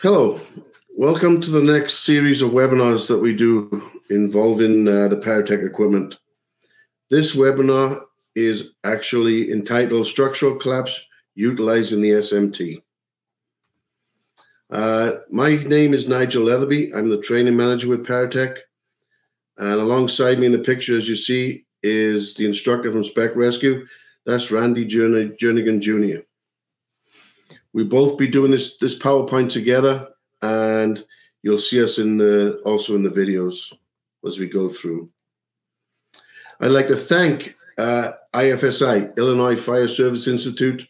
Hello, welcome to the next series of webinars that we do involving uh, the Paratech equipment. This webinar is actually entitled Structural Collapse Utilizing the SMT. Uh, my name is Nigel Letherby. I'm the training manager with Paratech. And alongside me in the picture, as you see, is the instructor from Spec Rescue. That's Randy Journigan Jr we both be doing this this PowerPoint together, and you'll see us in the also in the videos as we go through. I'd like to thank uh, IFSI, Illinois Fire Service Institute,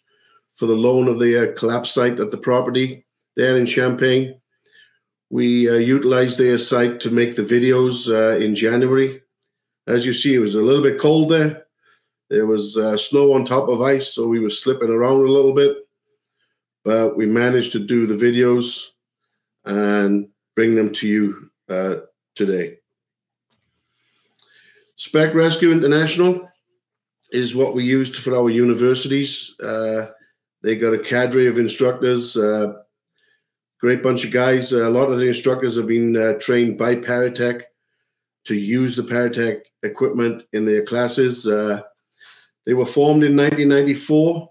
for the loan of the uh, collapse site at the property there in Champaign. We uh, utilized their site to make the videos uh, in January. As you see, it was a little bit cold there. There was uh, snow on top of ice, so we were slipping around a little bit but we managed to do the videos and bring them to you uh, today. Spec Rescue International is what we used for our universities. Uh, they got a cadre of instructors, uh, great bunch of guys. a lot of the instructors have been uh, trained by Paratech to use the Paratech equipment in their classes. Uh, they were formed in 1994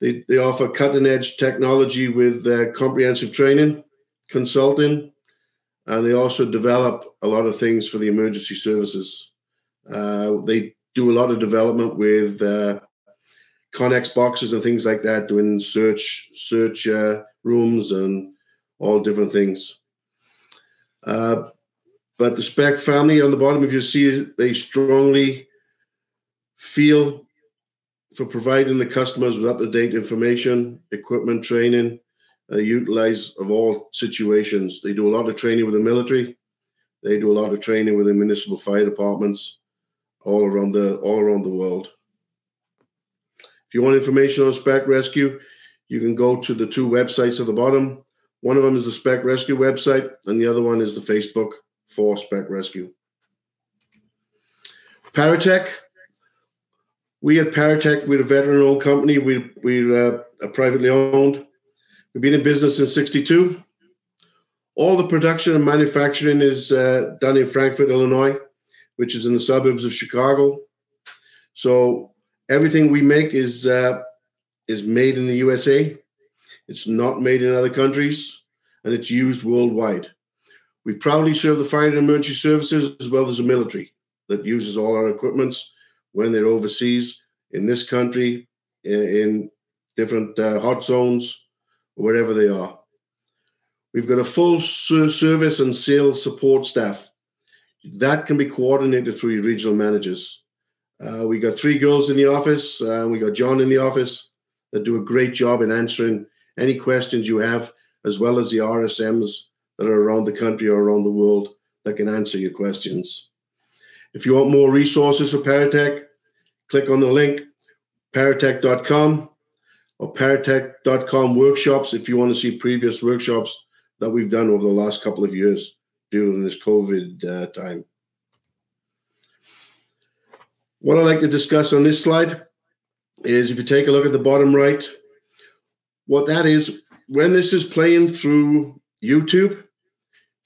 they, they offer cutting edge technology with uh, comprehensive training, consulting, and they also develop a lot of things for the emergency services. Uh, they do a lot of development with uh, Connex boxes and things like that, doing search search uh, rooms and all different things. Uh, but the spec family on the bottom, if you see, they strongly feel for providing the customers with up-to-date information, equipment training, uh, utilize of all situations. They do a lot of training with the military. They do a lot of training with the municipal fire departments all around the all around the world. If you want information on Spec Rescue, you can go to the two websites at the bottom. One of them is the Spec Rescue website, and the other one is the Facebook for Spec Rescue. Paratech we at Paratech, we're a veteran-owned company. We we're uh, privately owned. We've been in business since '62. All the production and manufacturing is uh, done in Frankfort, Illinois, which is in the suburbs of Chicago. So everything we make is uh, is made in the USA. It's not made in other countries, and it's used worldwide. We proudly serve the fire and emergency services as well as the military that uses all our equipments when they're overseas in this country, in, in different uh, hot zones, wherever they are. We've got a full service and sales support staff. That can be coordinated through regional managers. Uh, we got three girls in the office, uh, we got John in the office that do a great job in answering any questions you have, as well as the RSMs that are around the country or around the world that can answer your questions. If you want more resources for Paratech, click on the link paratech.com or paratech.com workshops if you want to see previous workshops that we've done over the last couple of years during this COVID uh, time. What I'd like to discuss on this slide is if you take a look at the bottom right, what that is, when this is playing through YouTube,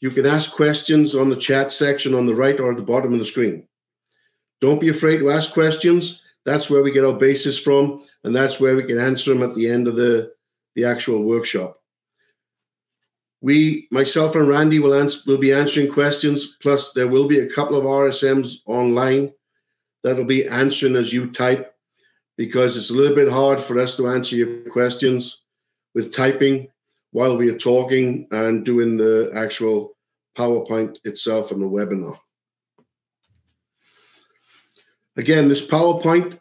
you can ask questions on the chat section on the right or at the bottom of the screen. Don't be afraid to ask questions. That's where we get our basis from, and that's where we can answer them at the end of the, the actual workshop. We, myself and Randy, will answer, will be answering questions. Plus, there will be a couple of RSMs online that'll be answering as you type, because it's a little bit hard for us to answer your questions with typing while we are talking and doing the actual PowerPoint itself and the webinar. Again, this PowerPoint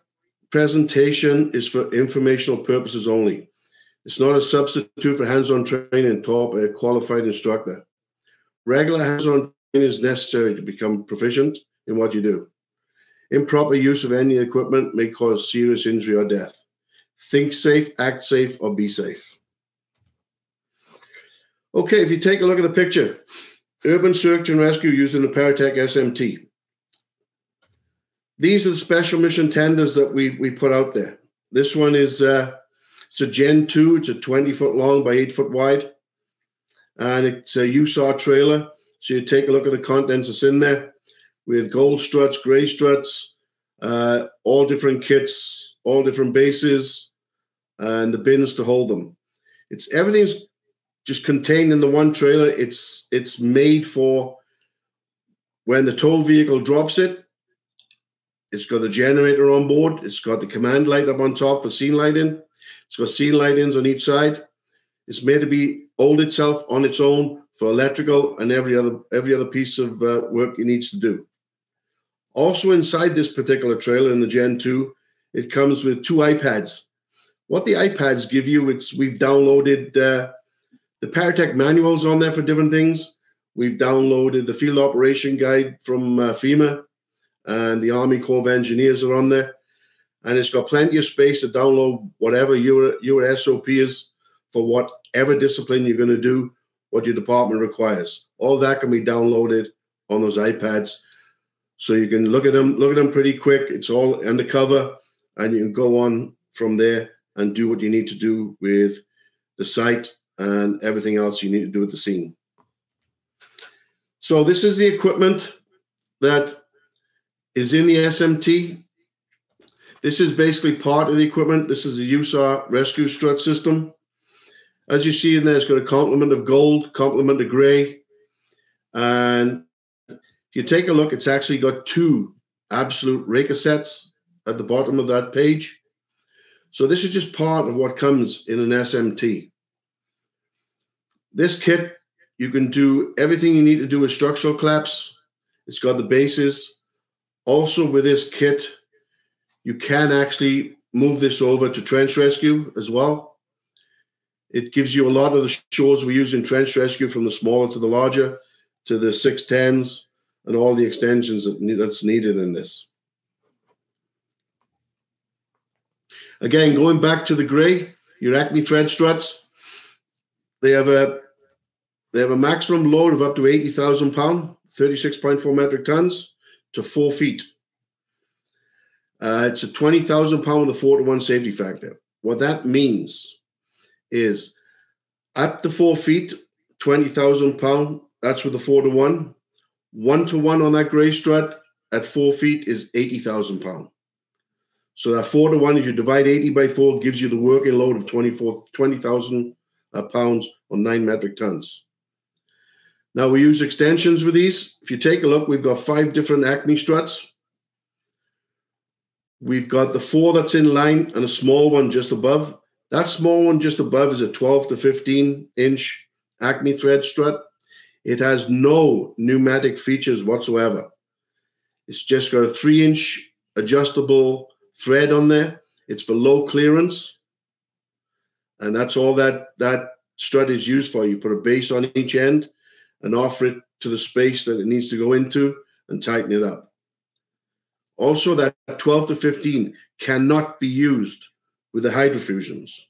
presentation is for informational purposes only. It's not a substitute for hands-on training taught by a qualified instructor. Regular hands-on training is necessary to become proficient in what you do. Improper use of any equipment may cause serious injury or death. Think safe, act safe, or be safe. Okay, if you take a look at the picture, urban search and rescue using the Paratech SMT. These are the special mission tenders that we, we put out there. This one is uh, it's a Gen 2, it's a 20 foot long by 8 foot wide. and it's a USAR trailer. So you take a look at the contents that's in there with gold struts, gray struts, uh, all different kits, all different bases, and the bins to hold them. It's everything's just contained in the one trailer. It's it's made for when the tow vehicle drops it. It's got the generator on board. It's got the command light up on top for scene lighting. It's got scene lightings on each side. It's made to be hold itself on its own for electrical and every other every other piece of uh, work it needs to do. Also inside this particular trailer in the Gen 2, it comes with two iPads. What the iPads give you, it's we've downloaded uh, the Paratech manuals on there for different things. We've downloaded the field operation guide from uh, FEMA, and the Army Corps of Engineers are on there. And it's got plenty of space to download whatever your your SOP is for whatever discipline you're going to do, what your department requires. All that can be downloaded on those iPads so you can look at them, look at them pretty quick. It's all undercover, and you can go on from there and do what you need to do with the site and everything else you need to do with the scene. So this is the equipment that is in the SMT. This is basically part of the equipment. This is the USAR rescue strut system. As you see in there, it's got a complement of gold, complement of gray, and if you take a look, it's actually got two absolute Raker sets at the bottom of that page. So this is just part of what comes in an SMT. This kit, you can do everything you need to do with structural claps. It's got the bases. Also with this kit, you can actually move this over to trench rescue as well. It gives you a lot of the shores we use in trench rescue from the smaller to the larger to the 610s and all the extensions that that's needed in this. Again, going back to the gray, your Acme thread struts, they have a they have a maximum load of up to 80,000 pound, 36.4 metric tons to four feet. Uh, it's a 20,000 pound with a four to one safety factor. What that means is up to four feet, 20,000 pound, that's with a four to one. One to one on that gray strut at four feet is 80,000 pounds. So that four to one, as you divide 80 by four, gives you the working load of 24, 20,000 uh, pounds on nine metric tons. Now we use extensions with these. If you take a look, we've got five different Acme struts. We've got the four that's in line and a small one just above. That small one just above is a 12 to 15 inch Acme thread strut. It has no pneumatic features whatsoever. It's just got a three inch adjustable thread on there. It's for low clearance. And that's all that that strut is used for. You put a base on each end and offer it to the space that it needs to go into and tighten it up. Also, that 12 to 15 cannot be used with the hydrofusions.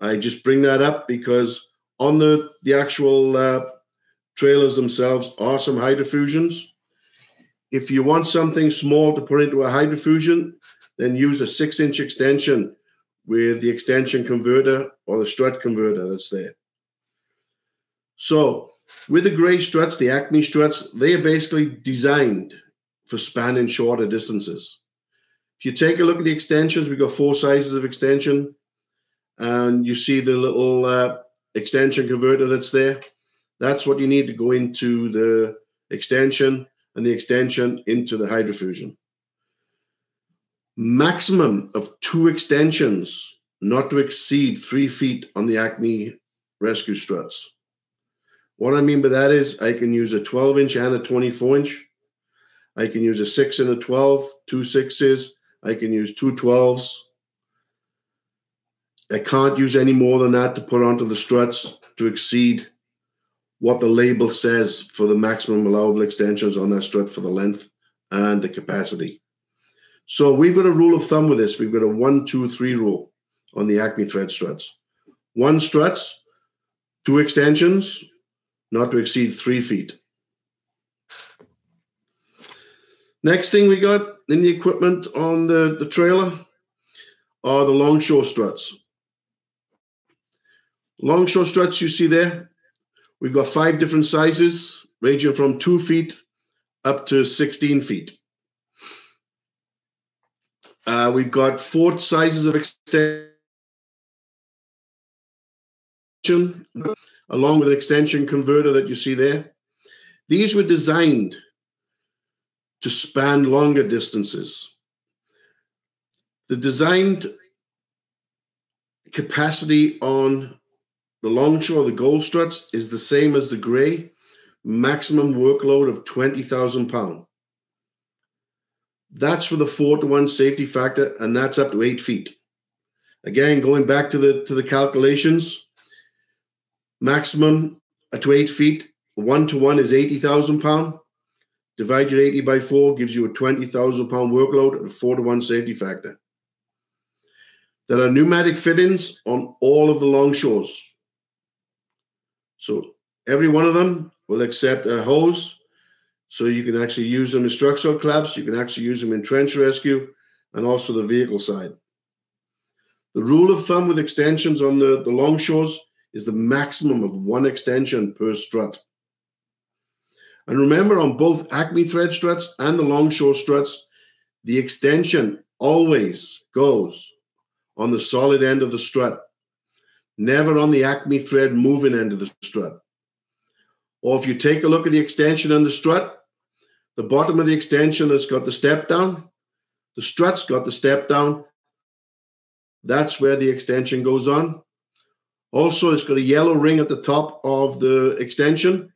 I just bring that up because on the, the actual uh, trailers themselves are some hydrofusions. If you want something small to put into a hydrofusion, then use a six inch extension with the extension converter or the strut converter that's there. So, with the gray struts, the Acme struts, they are basically designed for spanning shorter distances. If you take a look at the extensions, we've got four sizes of extension, and you see the little uh, extension converter that's there. That's what you need to go into the extension and the extension into the hydrofusion. Maximum of two extensions, not to exceed three feet on the Acme rescue struts. What I mean by that is I can use a 12 inch and a 24 inch. I can use a 6 and a 12, two sixes. I can use two 12s. I can't use any more than that to put onto the struts to exceed what the label says for the maximum allowable extensions on that strut for the length and the capacity. So we've got a rule of thumb with this. We've got a one, two, three rule on the Acme thread struts. One struts, two extensions, not to exceed three feet. Next thing we got in the equipment on the, the trailer are the longshore struts. Longshore struts you see there, We've got five different sizes, ranging from two feet up to 16 feet. Uh, we've got four sizes of extension, along with an extension converter that you see there. These were designed to span longer distances. The designed capacity on the longshore, the gold struts, is the same as the gray, maximum workload of 20,000 pound. That's for the four to one safety factor, and that's up to eight feet. Again, going back to the to the calculations, maximum to eight feet, one to one is 80,000 pound. Divide your 80 by four gives you a 20,000 pound workload at a four to one safety factor. There are pneumatic fittings on all of the longshores. So every one of them will accept a hose. So you can actually use them in structural collapse. You can actually use them in trench rescue and also the vehicle side. The rule of thumb with extensions on the, the longshores is the maximum of one extension per strut. And remember, on both Acme thread struts and the longshore struts, the extension always goes on the solid end of the strut, never on the Acme thread moving end of the strut. Or if you take a look at the extension and the strut, the bottom of the extension has got the step down, the strut's got the step down. That's where the extension goes on. Also, it's got a yellow ring at the top of the extension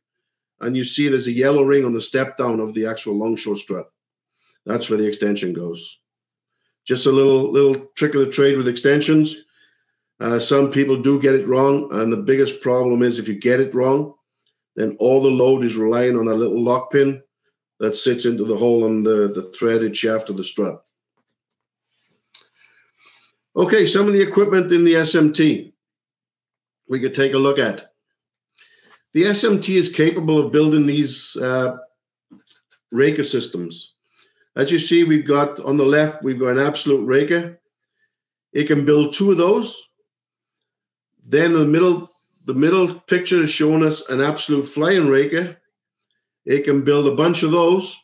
and you see there's a yellow ring on the step down of the actual longshore strut. That's where the extension goes. Just a little little trick of the trade with extensions. Uh, some people do get it wrong, and the biggest problem is if you get it wrong, then all the load is relying on that little lock pin that sits into the hole in the, the threaded shaft of the strut. Okay, some of the equipment in the SMT we could take a look at. The SMT is capable of building these uh, Raker systems. As you see, we've got on the left, we've got an absolute Raker. It can build two of those. Then in the middle, the middle picture is showing us an absolute flying Raker. It can build a bunch of those.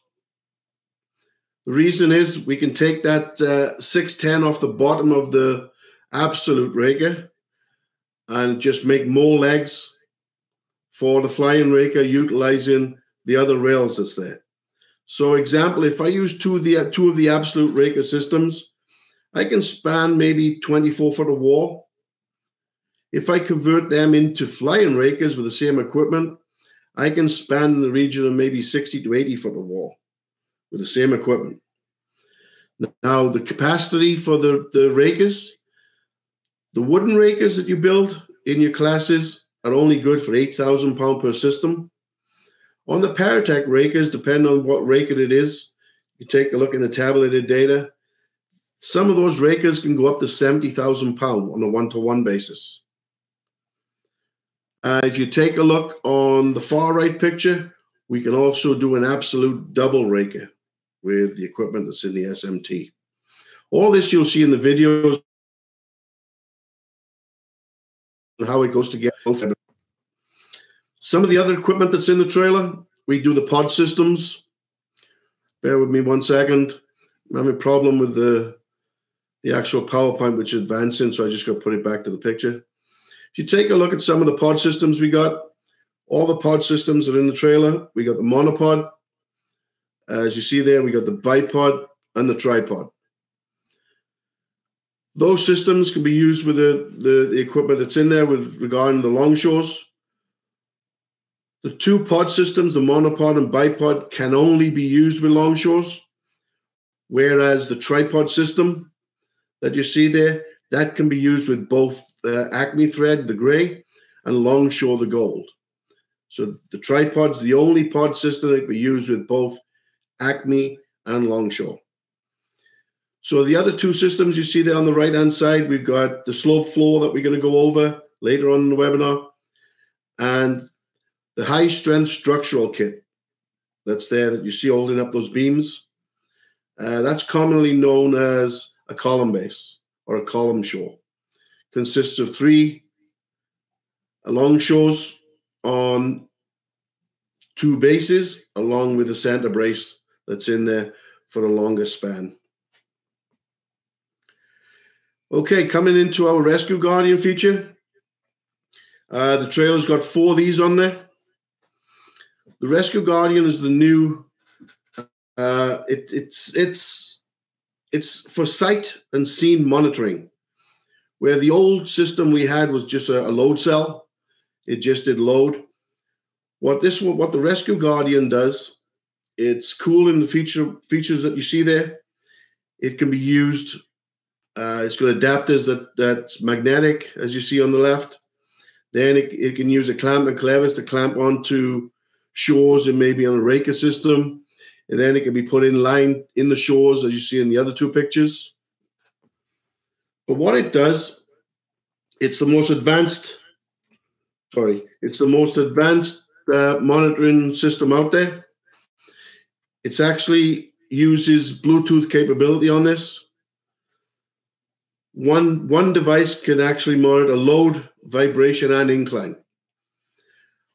The reason is we can take that uh, 610 off the bottom of the absolute Raker and just make more legs for the flying raker utilizing the other rails that's there. So, example, if I use two of the two of the absolute raker systems, I can span maybe 24 foot of wall. If I convert them into flying rakers with the same equipment, I can span the region of maybe 60 to 80 foot of wall with the same equipment. Now, the capacity for the, the rakers, the wooden rakers that you build in your classes are only good for 8,000 pound per system. On the Paratech rakers, depending on what raker it is, you take a look in the tabulated data. Some of those rakers can go up to 70,000 pound on a one-to-one basis. Uh, if you take a look on the far right picture, we can also do an absolute double raker with the equipment that's in the SMT. All this you'll see in the videos and how it goes together. Some of the other equipment that's in the trailer, we do the pod systems. Bear with me one second. I'm having a problem with the the actual PowerPoint, which is advancing, so I just got to put it back to the picture. If you take a look at some of the pod systems we got, all the pod systems are in the trailer. We got the monopod. As you see there, we got the bipod and the tripod. Those systems can be used with the, the, the equipment that's in there with regarding the longshores. The two pod systems, the monopod and bipod, can only be used with longshores, whereas the tripod system that you see there, that can be used with both uh, Acme thread, the gray, and longshore, the gold. So the tripod's the only pod system that can be used with both Acme and longshore. So the other two systems you see there on the right-hand side, we've got the slope floor that we're going to go over later on in the webinar, and the high-strength structural kit that's there that you see holding up those beams. Uh, that's commonly known as a column base or a column shore. Consists of three long shores on two bases along with the center brace that's in there for a longer span. Okay, coming into our Rescue Guardian feature. Uh, the trailer's got four of these on there. The Rescue Guardian is the new. Uh, it, it's it's it's for sight and scene monitoring, where the old system we had was just a, a load cell. It just did load. What this what the Rescue Guardian does, it's cool in the feature features that you see there. It can be used. Uh, it's got adapters that that's magnetic, as you see on the left. Then it, it can use a clamp and clevis to clamp onto shores and maybe on a raker system. And then it can be put in line in the shores, as you see in the other two pictures. But what it does, it's the most advanced, sorry, it's the most advanced uh, monitoring system out there. It's actually uses Bluetooth capability on this. One, one device can actually monitor load, vibration, and incline.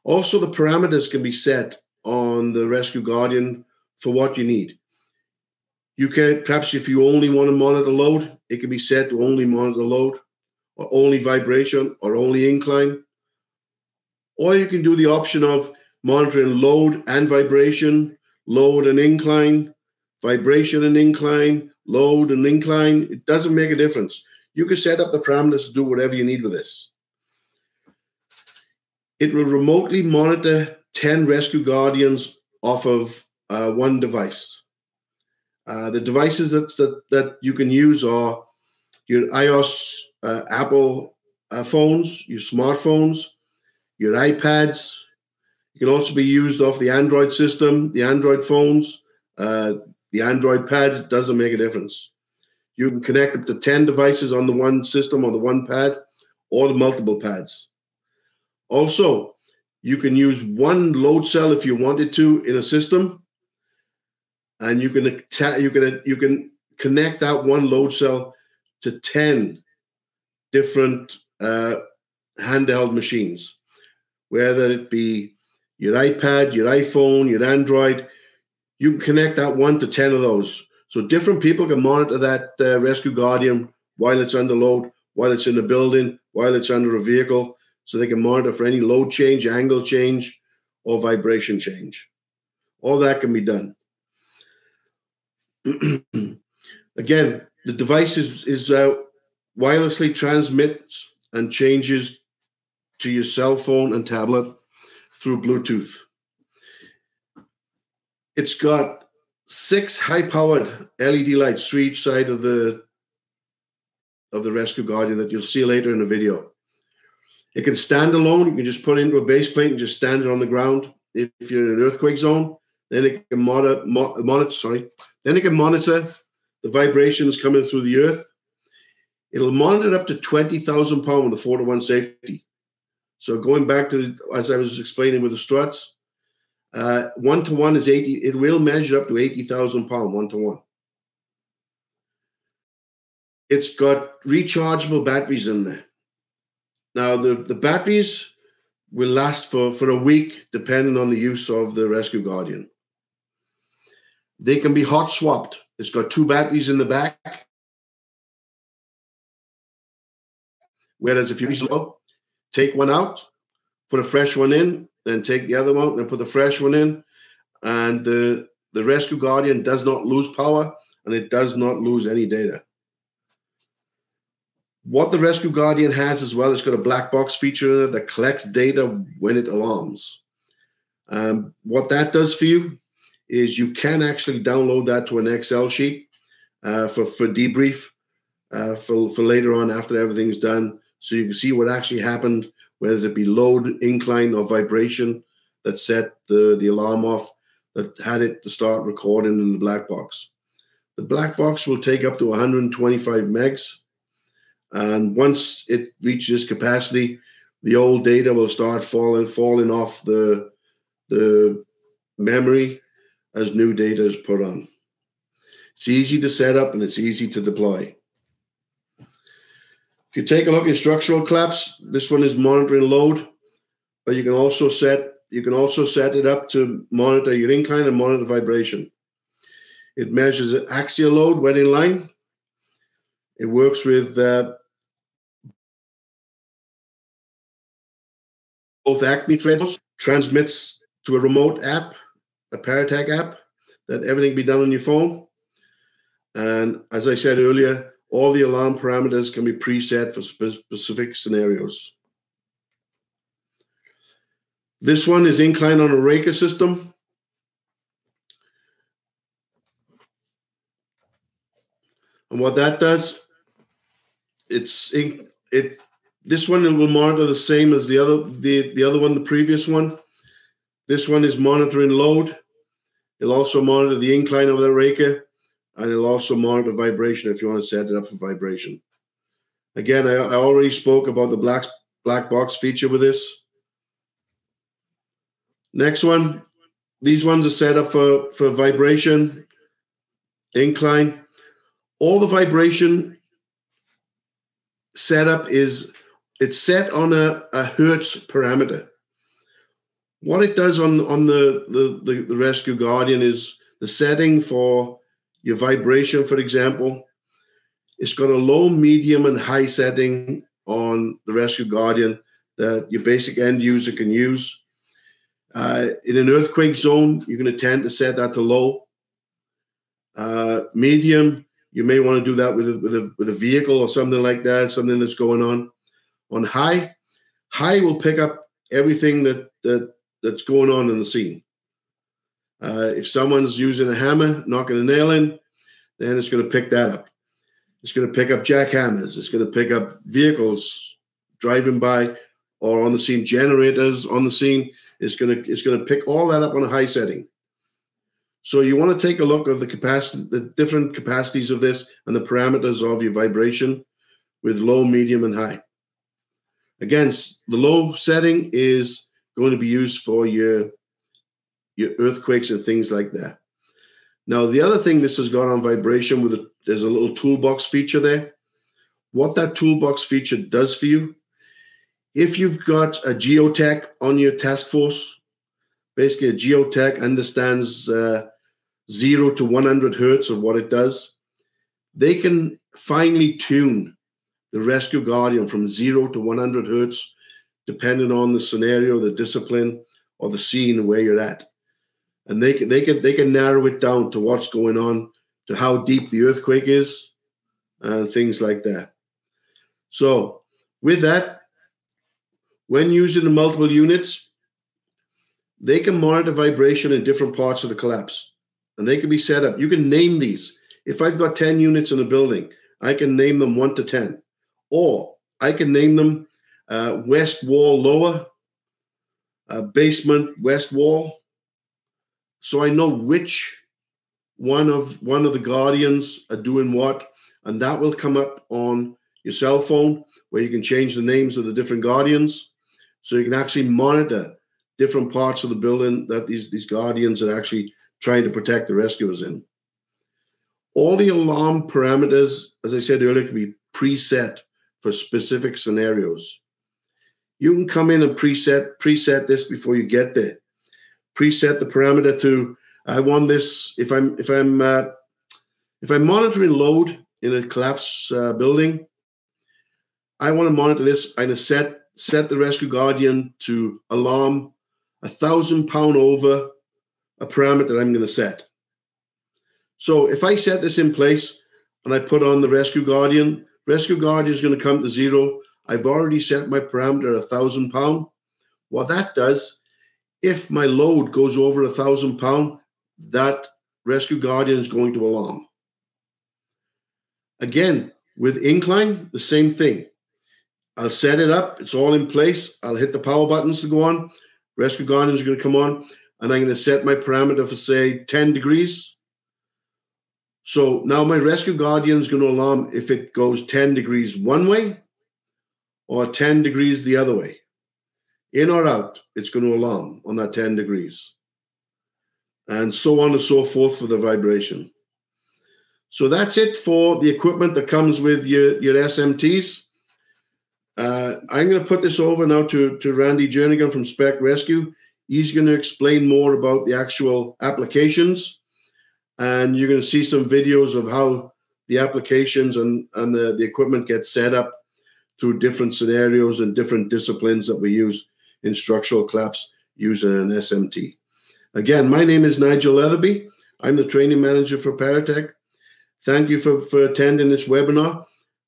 Also, the parameters can be set on the Rescue Guardian for what you need. You can perhaps if you only want to monitor load, it can be set to only monitor load, or only vibration, or only incline. Or you can do the option of monitoring load and vibration, load and incline, vibration and incline, load and incline. It doesn't make a difference. You can set up the parameters to do whatever you need with this. It will remotely monitor 10 rescue guardians off of uh, one device. Uh, the devices that, that, that you can use are your iOS, uh, Apple uh, phones, your smartphones, your iPads. You can also be used off the Android system, the Android phones, uh, the Android pads. It doesn't make a difference. You can connect up to 10 devices on the one system or the one pad or the multiple pads. Also, you can use one load cell if you wanted to in a system, and you can you can you can connect that one load cell to ten different uh, handheld machines, whether it be your iPad, your iPhone, your Android. You can connect that one to ten of those, so different people can monitor that uh, Rescue Guardian while it's under load, while it's in a building, while it's under a vehicle so they can monitor for any load change, angle change, or vibration change. All that can be done. Again, the device is, is uh, wirelessly transmits and changes to your cell phone and tablet through Bluetooth. It's got six high-powered LED lights, three each side of the of the Rescue Guardian that you'll see later in the video. It can stand alone. You can just put it into a base plate and just stand it on the ground. If, if you're in an earthquake zone, then it can monitor, monitor. Sorry, then it can monitor the vibrations coming through the earth. It'll monitor up to twenty thousand pound with a four to one safety. So going back to as I was explaining with the struts, uh, one to one is eighty. It will measure up to eighty thousand pound one to one. It's got rechargeable batteries in there. Now, the, the batteries will last for, for a week, depending on the use of the Rescue Guardian. They can be hot swapped. It's got two batteries in the back. Whereas if you slow, take one out, put a fresh one in, then take the other one and put the fresh one in, and the the Rescue Guardian does not lose power and it does not lose any data. What the Rescue Guardian has as well, it's got a black box feature in it that collects data when it alarms. Um, what that does for you is you can actually download that to an Excel sheet uh, for, for debrief uh, for, for later on after everything's done. So you can see what actually happened, whether it be load, incline, or vibration that set the, the alarm off, that had it to start recording in the black box. The black box will take up to 125 megs and once it reaches capacity, the old data will start falling falling off the the memory as new data is put on. It's easy to set up and it's easy to deploy. If you take a look at structural collapse, this one is monitoring load. but you can also set you can also set it up to monitor your incline and monitor vibration. It measures axial load when in line. It works with uh, both Acme threads, transmits to a remote app, a Paratech app, that everything be done on your phone. And as I said earlier, all the alarm parameters can be preset for specific scenarios. This one is incline on a Raker system. And what that does, it's in, it. This one it will monitor the same as the other the the other one, the previous one. This one is monitoring load. It'll also monitor the incline of the Raker, and it'll also monitor vibration if you want to set it up for vibration. Again, I, I already spoke about the black black box feature with this. Next one, these ones are set up for, for vibration, incline. All the vibration setup is it's set on a, a hertz parameter. What it does on, on the, the, the, the Rescue Guardian is the setting for your vibration, for example. It's got a low, medium, and high setting on the Rescue Guardian that your basic end user can use. Uh, in an earthquake zone, you're going to tend to set that to low. Uh, medium, you may want to do that with a, with a with a vehicle or something like that, something that's going on. On high, high will pick up everything that that that's going on in the scene. Uh, if someone's using a hammer, knocking a nail in, then it's going to pick that up. It's going to pick up jackhammers. It's going to pick up vehicles driving by or on the scene, generators on the scene. It's going to it's going to pick all that up on a high setting. So you want to take a look of the capacity, the different capacities of this, and the parameters of your vibration with low, medium, and high. Again, the low setting is going to be used for your your earthquakes and things like that. Now, the other thing this has got on vibration with a, there's a little toolbox feature there. What that toolbox feature does for you if you've got a geotech on your task force, basically a geotech understands uh, zero to 100 hertz of what it does, they can finely tune the rescue guardian from zero to 100 hertz, depending on the scenario, the discipline, or the scene where you're at. And they can, they can, they can narrow it down to what's going on, to how deep the earthquake is, and things like that. So, with that, when using the multiple units, they can monitor vibration in different parts of the collapse and they can be set up. You can name these. If I've got 10 units in a building, I can name them 1 to 10. Or I can name them uh, west wall lower, uh, basement west wall. So I know which one of one of the guardians are doing what, and that will come up on your cell phone where you can change the names of the different guardians. So you can actually monitor different parts of the building that these, these guardians are actually trying to protect the rescuers in. All the alarm parameters, as I said earlier, can be preset for specific scenarios. You can come in and preset preset this before you get there. Preset the parameter to I want this if I'm if I'm uh, if I'm monitoring load in a collapse uh, building. I want to monitor this. I'm to set set the rescue guardian to alarm a thousand pound over a parameter I'm going to set. So if I set this in place and I put on the rescue guardian, rescue guardian is going to come to zero. I've already set my parameter a thousand pound. What that does, if my load goes over a thousand pound, that rescue guardian is going to alarm. Again, with incline, the same thing. I'll set it up. It's all in place. I'll hit the power buttons to go on. Rescue Guardians are going to come on, and I'm going to set my parameter for say 10 degrees. So now my Rescue Guardian is going to alarm if it goes 10 degrees one way or 10 degrees the other way. In or out, it's going to alarm on that 10 degrees. And so on and so forth for the vibration. So that's it for the equipment that comes with your, your SMTs. Uh, I'm going to put this over now to, to Randy Journigan from Spec Rescue. He's going to explain more about the actual applications, and you're going to see some videos of how the applications and, and the, the equipment get set up through different scenarios and different disciplines that we use in structural collapse using an SMT. Again, my name is Nigel Letherby. I'm the training manager for Paratech. Thank you for, for attending this webinar,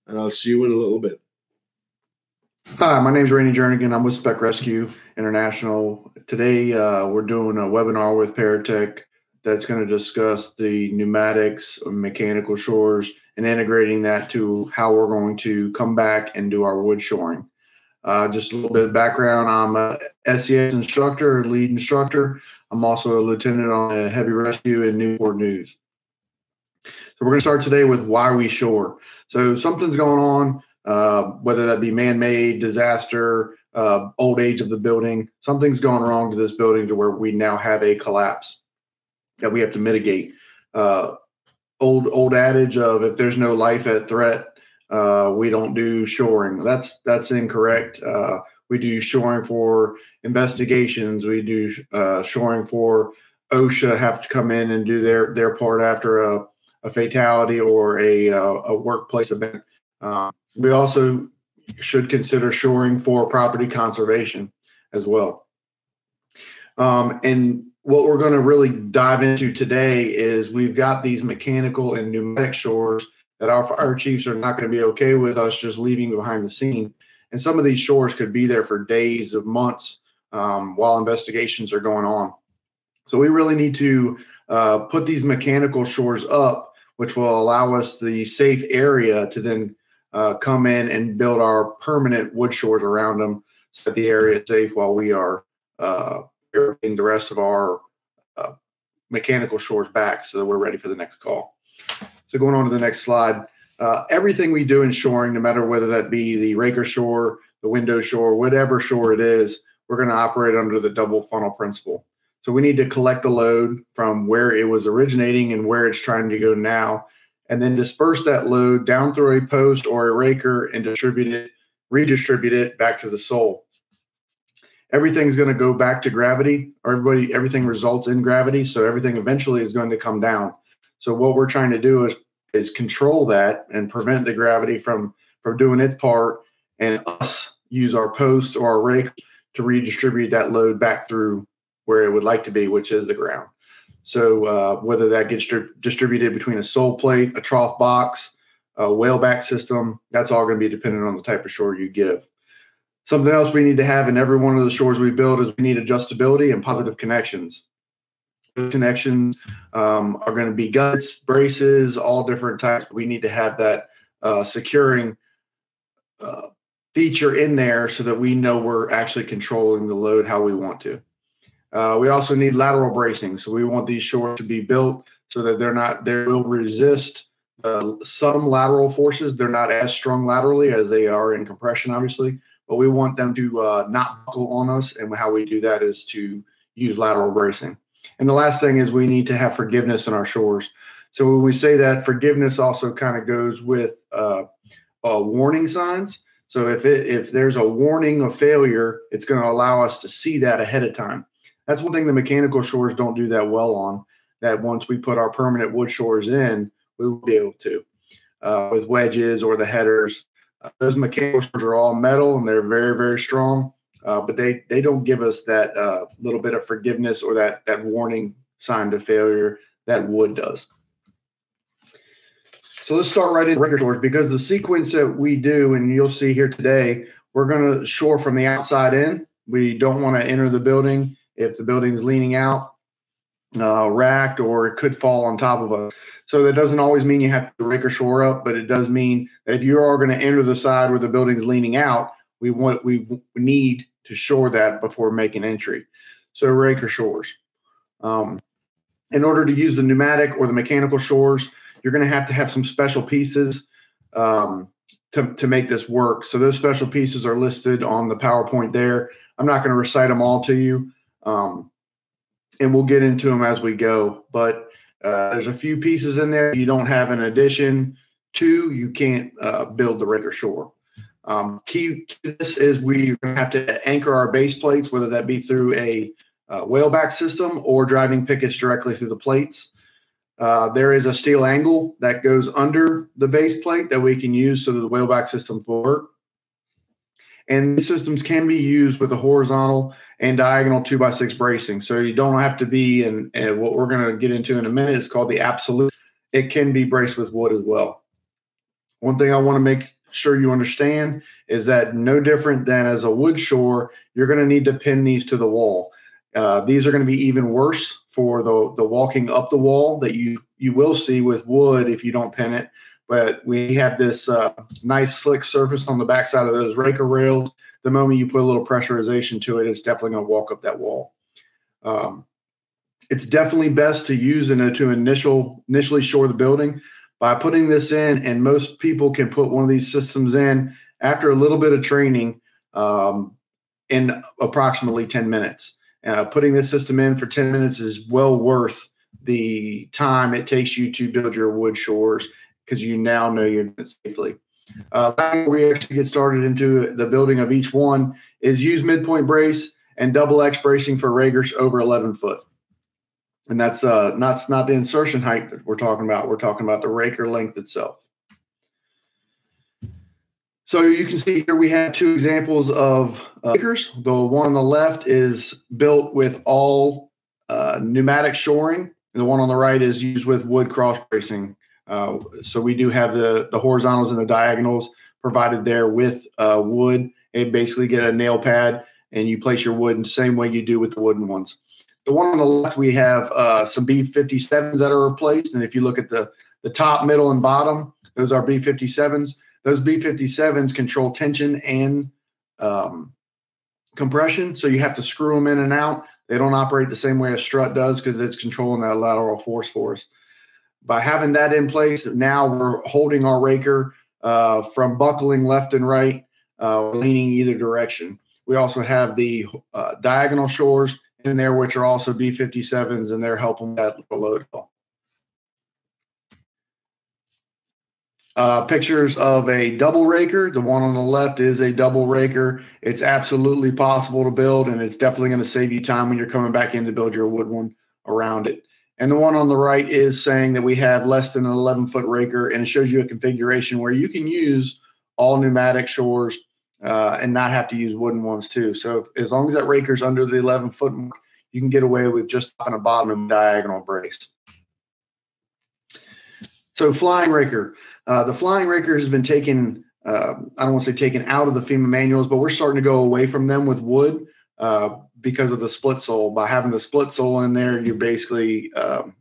and I'll see you in a little bit. Hi, my name is Randy Journigan. I'm with Spec Rescue International. Today, uh, we're doing a webinar with Paratech that's going to discuss the pneumatics, mechanical shores, and integrating that to how we're going to come back and do our wood shoring. Uh, just a little bit of background I'm a SES instructor, lead instructor. I'm also a lieutenant on a heavy rescue in Newport News. So we're going to start today with why we shore. So something's going on, uh, whether that be man-made, disaster, uh, old age of the building. Something's gone wrong to this building to where we now have a collapse that we have to mitigate. Uh, old old adage of if there's no life at threat, uh, we don't do shoring. That's that's incorrect. Uh, we do shoring for investigations. We do uh, shoring for OSHA have to come in and do their their part after a, a fatality or a uh, a workplace event. Uh, we also should consider shoring for property conservation as well. Um, and what we're going to really dive into today is we've got these mechanical and pneumatic shores that our fire chiefs are not going to be okay with us just leaving behind the scene. And some of these shores could be there for days of months um, while investigations are going on. So we really need to uh, put these mechanical shores up, which will allow us the safe area to then uh, come in and build our permanent wood shores around them so the area is safe while we are uh, the rest of our uh, mechanical shores back so that we're ready for the next call. So going on to the next slide, uh, everything we do in shoring, no matter whether that be the raker shore, the window shore, whatever shore it is, we're going to operate under the double funnel principle. So we need to collect the load from where it was originating and where it's trying to go now, and then disperse that load down through a post or a raker and distribute it, redistribute it back to the sole. Everything's going to go back to gravity. Everybody, everything results in gravity, so everything eventually is going to come down. So what we're trying to do is is control that and prevent the gravity from from doing its part, and us use our post or our rake to redistribute that load back through where it would like to be, which is the ground. So uh, whether that gets distributed between a sole plate, a trough box, a whaleback system, that's all going to be dependent on the type of shore you give. Something else we need to have in every one of the shores we build is we need adjustability and positive connections. Connections um, are going to be guts, braces, all different types. We need to have that uh, securing uh, feature in there so that we know we're actually controlling the load how we want to. Uh, we also need lateral bracing. So we want these shores to be built so that they're not, they will resist uh, some lateral forces. They're not as strong laterally as they are in compression, obviously, but we want them to uh, not buckle on us. And how we do that is to use lateral bracing. And the last thing is we need to have forgiveness in our shores. So when we say that, forgiveness also kind of goes with uh, warning signs. So if it if there's a warning of failure, it's going to allow us to see that ahead of time. That's one thing the mechanical shores don't do that well on. That once we put our permanent wood shores in, we will be able to uh, with wedges or the headers. Those mechanical are all metal and they're very very strong, uh, but they they don't give us that uh, little bit of forgiveness or that that warning sign to failure that wood does. So let's start right in raker shores because the sequence that we do, and you'll see here today, we're going to shore from the outside in. We don't want to enter the building if the building is leaning out, uh, racked, or it could fall on top of us. So that doesn't always mean you have to rake or shore up, but it does mean that if you are going to enter the side where the building is leaning out, we want we need to shore that before making entry. So raker shores. Um, in order to use the pneumatic or the mechanical shores, you're going to have to have some special pieces um, to, to make this work. So those special pieces are listed on the PowerPoint there. I'm not going to recite them all to you. Um, and we'll get into them as we go. But uh, there's a few pieces in there you don't have an addition to, you can't uh, build the raker shore. Um, key to this is we have to anchor our base plates, whether that be through a uh, whaleback system or driving pickets directly through the plates. Uh, there is a steel angle that goes under the base plate that we can use so that the whaleback systems will work. And these systems can be used with a horizontal and diagonal two by six bracing. So you don't have to be, and, and what we're going to get into in a minute is called the absolute. It can be braced with wood as well. One thing I want to make sure you understand is that no different than as a wood shore, you're going to need to pin these to the wall. Uh, these are going to be even worse for the, the walking up the wall that you, you will see with wood if you don't pin it but we have this uh, nice slick surface on the backside of those raker rails. The moment you put a little pressurization to it, it's definitely going to walk up that wall. Um, it's definitely best to use in a, to initial initially shore the building by putting this in, and most people can put one of these systems in after a little bit of training um, in approximately 10 minutes. Uh, putting this system in for 10 minutes is well worth the time it takes you to build your wood shores because you now know you're doing it safely. Uh, we actually get started into the building of each one is use midpoint brace and double X bracing for Rakers over 11 foot. And that's uh, not, not the insertion height that we're talking about. We're talking about the raker length itself. So you can see here we have two examples of uh, rakers. The one on the left is built with all uh, pneumatic shoring, and the one on the right is used with wood cross bracing. Uh, so we do have the, the horizontals and the diagonals provided there with uh, wood and basically get a nail pad and you place your wood in the same way you do with the wooden ones. The one on the left, we have uh, some B57s that are replaced. And if you look at the, the top, middle, and bottom, those are B57s. Those B57s control tension and um, compression. So you have to screw them in and out. They don't operate the same way a strut does because it's controlling that lateral force for us by having that in place, now we're holding our raker uh, from buckling left and right, uh, leaning either direction. We also have the uh, diagonal shores in there, which are also B57s, and they're helping that load. Uh, pictures of a double raker. The one on the left is a double raker. It's absolutely possible to build, and it's definitely going to save you time when you're coming back in to build your wood one around it. And the one on the right is saying that we have less than an 11 foot raker, and it shows you a configuration where you can use all pneumatic shores uh, and not have to use wooden ones too. So if, as long as that raker's under the 11 foot mark, you can get away with just on a bottom diagonal brace. So flying raker, uh, the flying raker has been taken. Uh, I don't want to say taken out of the FEMA manuals, but we're starting to go away from them with wood. Because of the split sole. By having the split sole in there, you're basically um,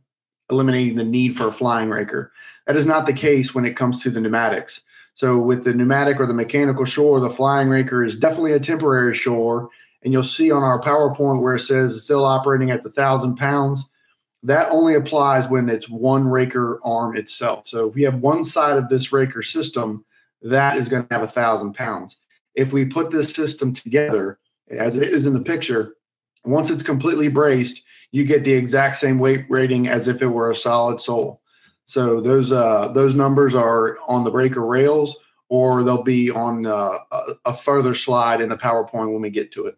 eliminating the need for a flying raker. That is not the case when it comes to the pneumatics. So with the pneumatic or the mechanical shore, the flying raker is definitely a temporary shore. And you'll see on our PowerPoint where it says it's still operating at the thousand pounds. That only applies when it's one raker arm itself. So if we have one side of this raker system, that is going to have a thousand pounds. If we put this system together, as it is in the picture, once it's completely braced, you get the exact same weight rating as if it were a solid sole. So those uh, those numbers are on the raker rails, or they'll be on uh, a, further slide in the PowerPoint when we get to it.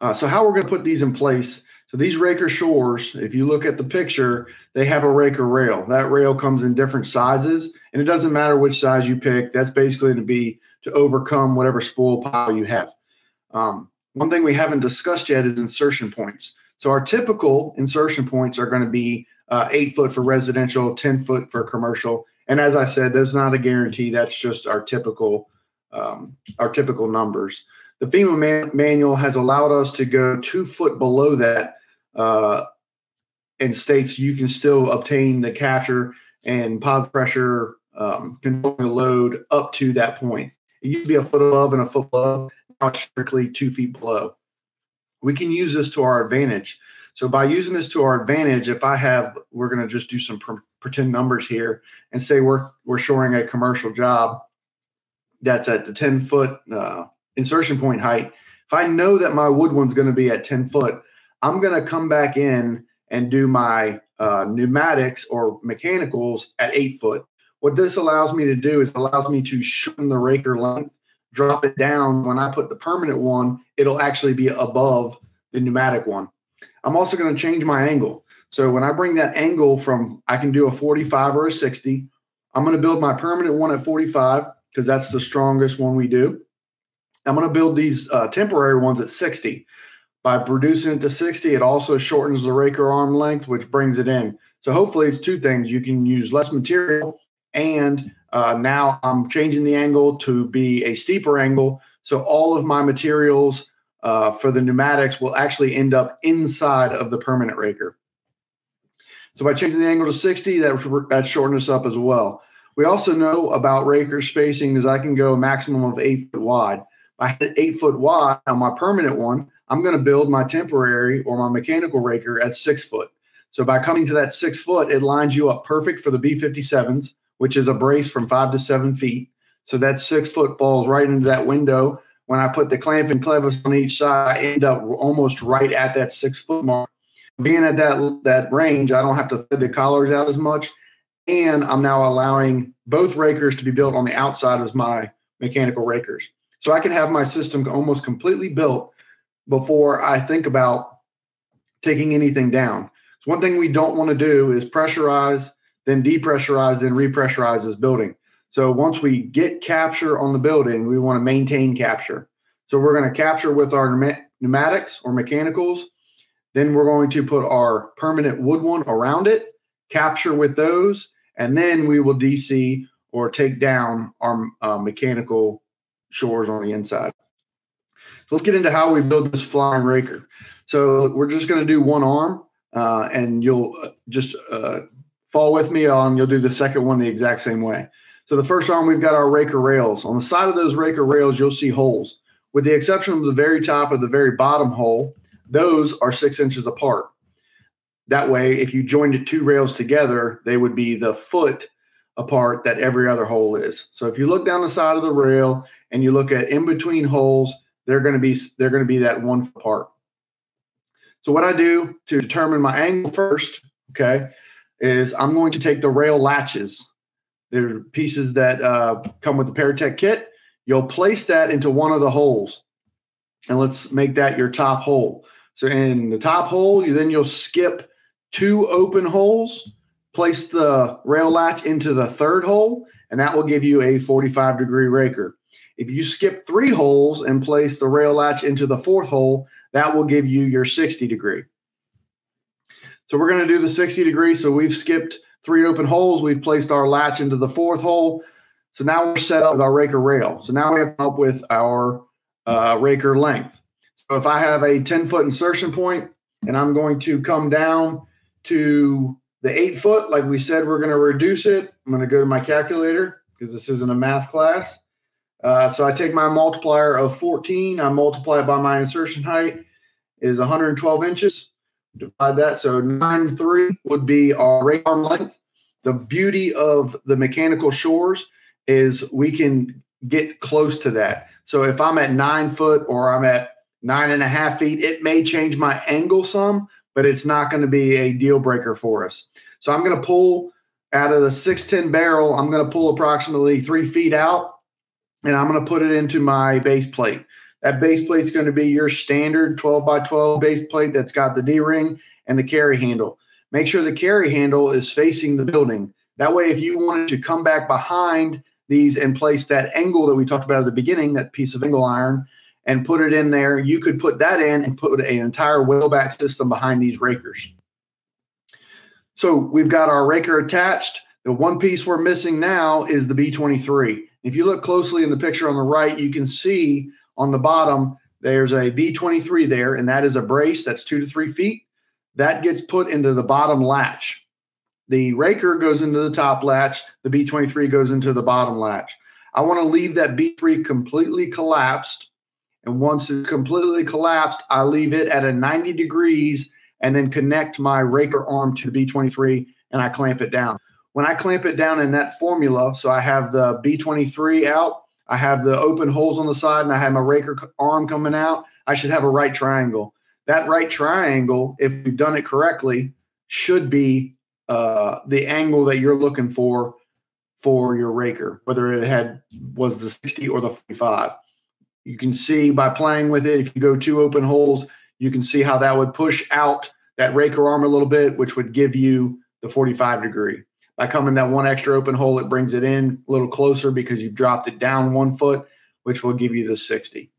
Uh, so how we're going to put these in place. So these raker shores, if you look at the picture, they have a raker rail. That rail comes in different sizes, and it doesn't matter which size you pick. That's basically to be to overcome whatever spool pile you have. Um, one thing we haven't discussed yet is insertion points. So our typical insertion points are going to be uh, eight foot for residential, 10 foot for commercial. And as I said, there's not a guarantee. That's just our typical, um, our typical numbers. The FEMA man- manual has allowed us to go two foot below that uh, and states you can still obtain the capture and positive pressure um, controlling the load up to that point. It used to be a foot above and a foot below now strictly two feet below. We can use this to our advantage. So by using this to our advantage, if I have, we're going to just do some pretend numbers here and say we're we're shoring a commercial job that's at the 10 foot uh, insertion point height. If I know that my wood one's going to be at 10 foot, I'm going to come back in and do my uh, pneumatics or mechanicals at eight foot. What this allows me to do is allows me to shorten the raker length, drop it down. When I put the permanent one, it'll actually be above the pneumatic one. I'm also going to change my angle. So when I bring that angle from, I can do a 45 or a 60. I'm going to build my permanent one at 45 because that's the strongest one we do. I'm going to build these uh, temporary ones at 60. By reducing it to 60, it also shortens the raker arm length, which brings it in. So hopefully it's two things. You can use less material and uh, now I'm changing the angle to be a steeper angle. So all of my materials uh, for the pneumatics will actually end up inside of the permanent raker. So by changing the angle to 60, that, that shortens us up as well. We also know about raker spacing is I can go a maximum of eight foot wide. I had eight foot wide on my permanent one. I'm going to build my temporary or my mechanical raker at six foot. So by coming to that six foot, it lines you up perfect for the B57s, which is a brace from five to seven feet. So that six foot falls right into that window. When I put the clamp and clevis on each side, I end up almost right at that six foot mark. Being at that that range, I don't have to thread the collars out as much, and I'm now allowing both rakers to be built on the outside of my mechanical rakers. So I can have my system almost completely built before I think about taking anything down. So one thing we don't want to do is pressurize, then depressurize, then repressurize this building. So once we get capture on the building, we want to maintain capture. So we're going to capture with our pneumatics or mechanicals. Then we're going to put our permanent wood one around it, capture with those, and then we will DC or take down our uh, mechanical shores on the inside. So let's get into how we build this flying raker. So we're just going to do one arm, uh, and you'll uh, just uh, fall with me on. You'll do the second one the exact same way. So the first arm, we've got our raker rails. On the side of those raker rails, you'll see holes. With the exception of the very top of the very bottom hole, those are six inches apart. That way, if you joined two rails together, they would be the foot apart that every other hole is. So if you look down the side of the rail and you look at in between holes, they're going to be they're going to be that one part. So what I do to determine my angle first, okay, is I'm going to take the rail latches. They're pieces that uh, come with the Paratech kit. You'll place that into one of the holes, and let's make that your top hole. So in the top hole, you then you'll skip two open holes, place the rail latch into the third hole, and that will give you a 45 degree raker. If you skip three holes and place the rail latch into the fourth hole, that will give you your 60 degree. So we're going to do the 60 degrees. So we've skipped three open holes. We've placed our latch into the fourth hole. So now we're set up with our raker rail. So now we have up with our uh, raker length. So if I have a 10 foot insertion point and I'm going to come down to the eight foot, like we said, we're going to reduce it. I'm going to go to my calculator because this isn't a math class. Uh, so I take my multiplier of 14, I multiply it by my insertion height is 112 inches. Divide that. So 9 3 would be our rake arm length. The beauty of the mechanical shores is we can get close to that. So if I'm at nine foot or I'm at nine and a half feet, it may change my angle some, but it's not going to be a deal breaker for us. So I'm going to pull out of the 610 barrel, I'm going to pull approximately three feet out and I'm going to put it into my base plate. That base plate is going to be your standard 12 by 12 base plate that's got the D ring and the carry handle. Make sure the carry handle is facing the building. That way, if you wanted to come back behind these and place that angle that we talked about at the beginning, that piece of angle iron, and put it in there, you could put that in and put an entire whaleback system behind these rakers. So we've got our raker attached. The one piece we're missing now is the B23. If you look closely in the picture on the right, you can see on the bottom there's a B23 there, and that is a brace that's two to three feet. That gets put into the bottom latch. The raker goes into the top latch, the B23 goes into the bottom latch. I want to leave that B3 completely collapsed. And once it's completely collapsed, I leave it at a 90 degrees and then connect my raker arm to the B23 and I clamp it down. When I clamp it down in that formula, so I have the B23 out, I have the open holes on the side, and I have my raker arm coming out, I should have a right triangle. That right triangle, if we've done it correctly, should be uh, the angle that you're looking for for your raker, whether it had was the 60 or the 45. You can see by playing with it, if you go two open holes, you can see how that would push out that raker arm a little bit, which would give you the 45 degree. By coming that one extra open hole, it brings it in a little closer because you've dropped it down one foot, which will give you the 60.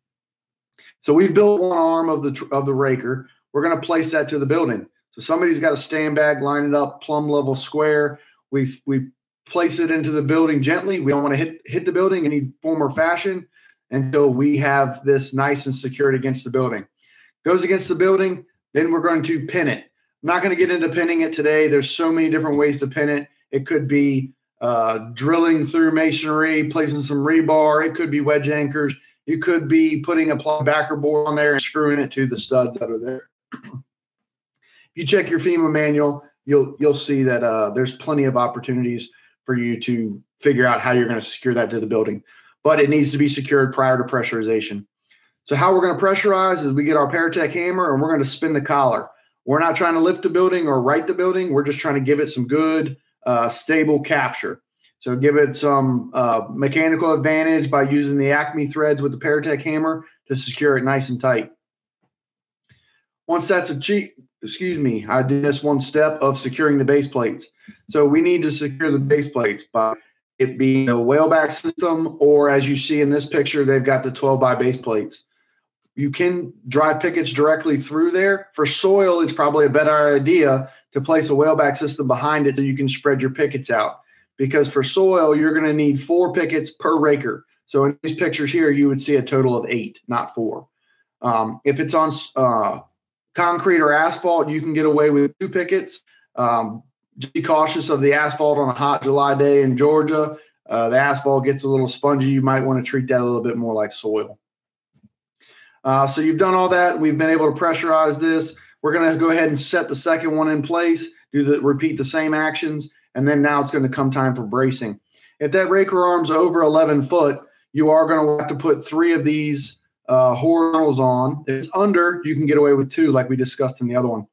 So we've built one arm of the of the raker. We're going to place that to the building. So somebody's got a stand bag, line it up plumb level square. We we place it into the building gently. We don't want to hit hit the building in any form or fashion until we have this nice and secured against the building. Goes against the building, then we're going to pin it. I'm not going to get into pinning it today. There's so many different ways to pin it. It could be uh, drilling through masonry, placing some rebar. It could be wedge anchors. You could be putting a backer board on there and screwing it to the studs that are there. if you check your FEMA manual, you'll you'll see that uh, there's plenty of opportunities for you to figure out how you're going to secure that to the building. But it needs to be secured prior to pressurization. So how we're going to pressurize is we get our Paratech hammer and we're going to spin the collar. We're not trying to lift the building or right the building. We're just trying to give it some good, uh, stable capture. So give it some uh, mechanical advantage by using the Acme threads with the Paratech hammer to secure it nice and tight. Once that's achieved, excuse me, I did this one step of securing the base plates. So we need to secure the base plates by it being a whaleback system, or as you see in this picture, they've got the 12 by base plates. You can drive pickets directly through there. For soil, it's probably a better idea to place a whaleback system behind it so you can spread your pickets out. Because for soil, you're going to need four pickets per raker. So in these pictures here, you would see a total of eight, not four. Um, if it's on uh, concrete or asphalt, you can get away with two pickets. Um, be cautious of the asphalt on a hot July day in Georgia. Uh, the asphalt gets a little spongy. You might want to treat that a little bit more like soil. Uh, so you've done all that. We've been able to pressurize this. We're going to go ahead and set the second one in place, do the repeat the same actions, and then now it's going to come time for bracing. If that raker arm's over 11 foot, you are going to have to put three of these uh, horizontals on. If it's under, you can get away with two, like we discussed in the other one.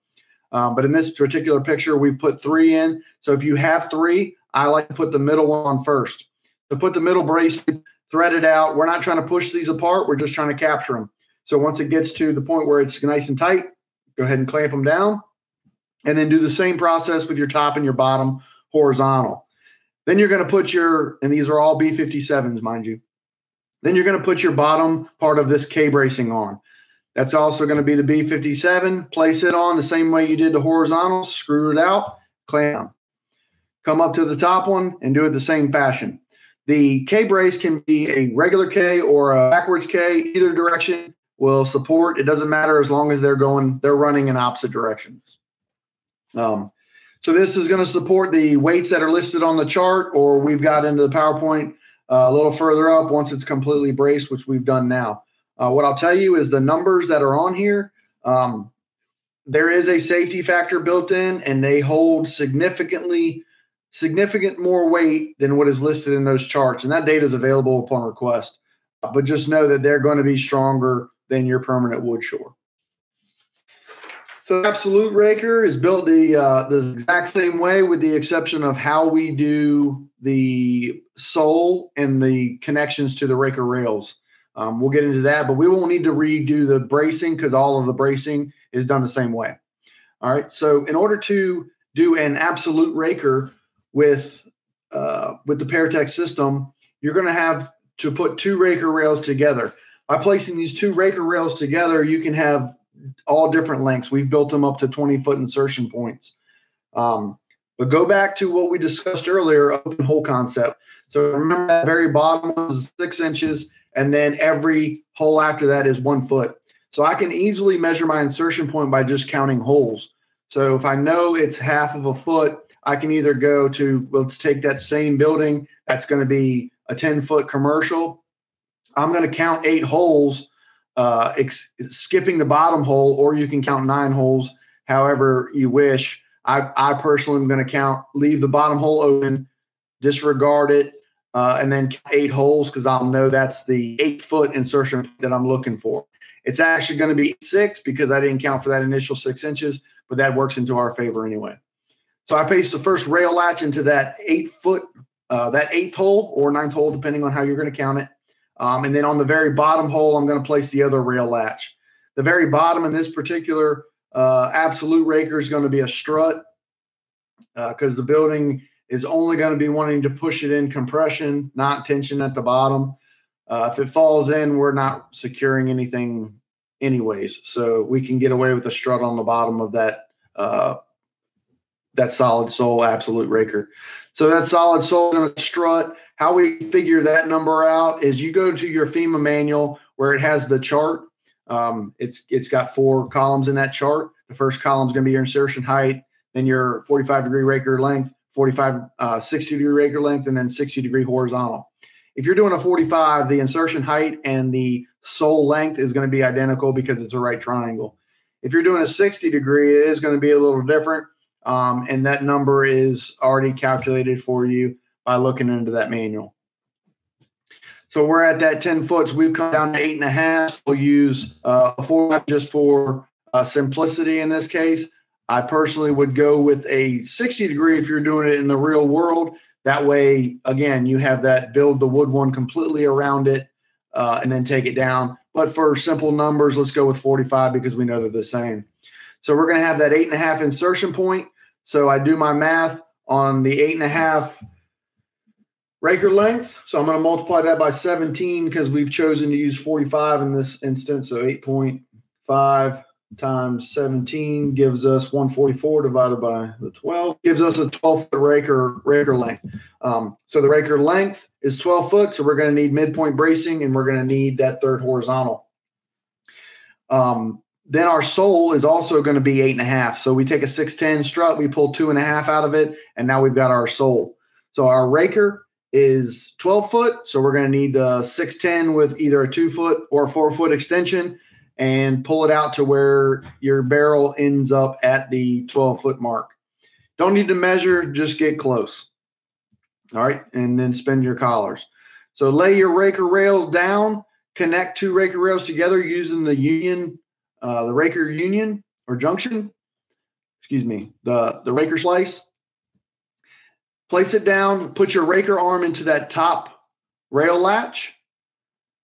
Um, but in this particular picture, we've put three in. So if you have three, I like to put the middle one on first. To put the middle brace, thread it out. We're not trying to push these apart. We're just trying to capture them. So once it gets to the point where it's nice and tight, go ahead and clamp them down. And then do the same process with your top and your bottom horizontal. Then you're going to put your, and these are all B57s, mind you. Then you're going to put your bottom part of this K bracing on. That's also going to be the B57. Place it on the same way you did the horizontal, screw it out, clamp. Come up to the top one and do it the same fashion. The K brace can be a regular K or a backwards K, either direction will support. It doesn't matter as long as they're going, they're running in opposite directions. Um, so this is going to support the weights that are listed on the chart, or we've got into the PowerPoint uh, a little further up once it's completely braced, which we've done now. Uh, what I'll tell you is the numbers that are on here, um, there is a safety factor built in, and they hold significantly significant more weight than what is listed in those charts, and that data is available upon request. But just know that they're going to be stronger than your permanent wood shore. So Absolute Raker is built the uh, the exact same way, with the exception of how we do the sole and the connections to the raker rails. Um, we'll get into that, but we won't need to redo the bracing because all of the bracing is done the same way. All right. So in order to do an absolute raker with uh, with the Paratech system, you're going to have to put two raker rails together. By placing these two raker rails together, you can have all different lengths. We've built them up to 20 foot insertion points. Um, but go back to what we discussed earlier, open hole concept. So remember that very bottom was six inches, and then every hole after that is one foot. So I can easily measure my insertion point by just counting holes. So if I know it's half of a foot, I can either go to, let's take that same building, that's going to be a 10 foot commercial. I'm going to count eight holes, uh, ex- skipping the bottom hole, or you can count nine holes, however you wish. I, I personally am going to count, leave the bottom hole open, disregard it, uh, and then eight holes because I'll know that's the eight foot insertion that I'm looking for. It's actually going to be six because I didn't count for that initial six inches, but that works into our favor anyway. So I placed the first rail latch into that eight foot uh, that eighth hole or ninth hole, depending on how you're going to count it. Um, and then on the very bottom hole, I'm going to place the other rail latch. The very bottom in this particular uh, absolute raker is going to be a strut because uh, the building is only going to be wanting to push it in compression, not tension at the bottom. Uh, if it falls in, we're not securing anything anyways. So we can get away with a strut on the bottom of that uh, that solid sole absolute raker. So that solid sole and a strut. How we figure that number out is you go to your FEMA manual where it has the chart. Um, it's it's got four columns in that chart. The first column is going to be your insertion height, then your 45 degree raker length, 45 uh, 60 degree raker length, and then 60 degree horizontal. If you're doing a 45, the insertion height and the sole length is going to be identical because it's a right triangle. If you're doing a 60 degree, it is going to be a little different. Um, and that number is already calculated for you by looking into that manual. So we're at that 10 foot. So we've come down to eight and a half. We'll use uh, a four just for uh, simplicity in this case. I personally would go with a 60 degree if you're doing it in the real world. That way, again, you have that build the wood one completely around it uh, and then take it down. But for simple numbers, let's go with 45 because we know they're the same. So we're going to have that eight and a half insertion point. So I do my math on the eight and a half raker length. So I'm going to multiply that by 17 because we've chosen to use 45 in this instance. So 8.5 times 17 gives us 144 divided by the 12 gives us a 12 foot raker raker length. Um, so the raker length is 12 foot. So we're going to need midpoint bracing and we're going to need that third horizontal. Um, then our sole is also going to be eight and a half. So we take a 610 strut, we pull two and a half out of it, and now we've got our sole. So our raker is 12 foot. So we're going to need the 610 with either a two foot or four foot extension and pull it out to where your barrel ends up at the 12 foot mark. Don't need to measure, just get close. All right. And then spin your collars. So lay your raker rails down, connect two raker rails together using the union uh, the raker union or junction, excuse me, the, the raker splice. Place it down, put your raker arm into that top rail latch.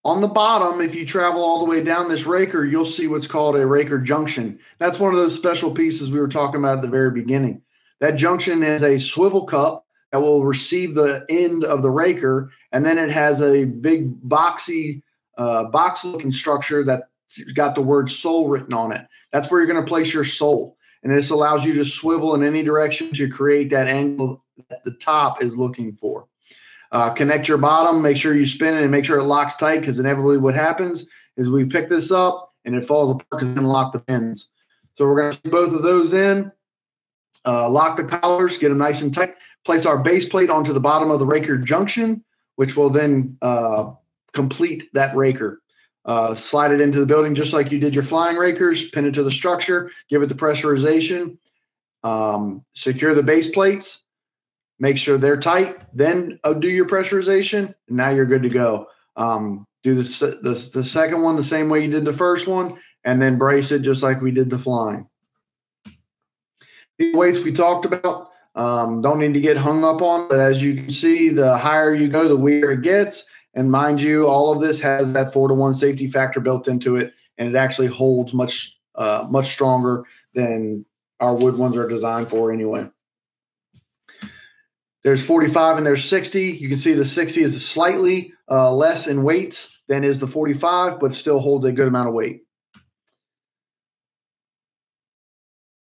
On the bottom, if you travel all the way down this raker, you'll see what's called a raker junction. That's one of those special pieces we were talking about at the very beginning. That junction has a swivel cup that will receive the end of the raker, and then it has a big boxy, uh, box looking structure that's got the word sole written on it. That's where you're going to place your sole. And this allows you to swivel in any direction to create that angle that the top is looking for. Uh, connect your bottom, make sure you spin it and make sure it locks tight because inevitably what happens is we pick this up and it falls apart because then lock the pins. So we're going to put both of those in, uh, lock the collars, get them nice and tight, place our base plate onto the bottom of the raker junction, which will then uh, complete that raker. Uh, slide it into the building just like you did your flying rakers, pin it to the structure, give it the pressurization, um, secure the base plates, make sure they're tight, then uh, do your pressurization, and now you're good to go. Um, do the, the, the second one the same way you did the first one, and then brace it just like we did the flying. The weights we talked about, um, don't need to get hung up on, but as you can see, the higher you go, the weaker it gets. And mind you, all of this has that four to one safety factor built into it, and it actually holds much uh, much stronger than our wood ones are designed for anyway. There's 45 and there's 60. You can see the 60 is slightly uh, less in weights than is the 45, but still holds a good amount of weight.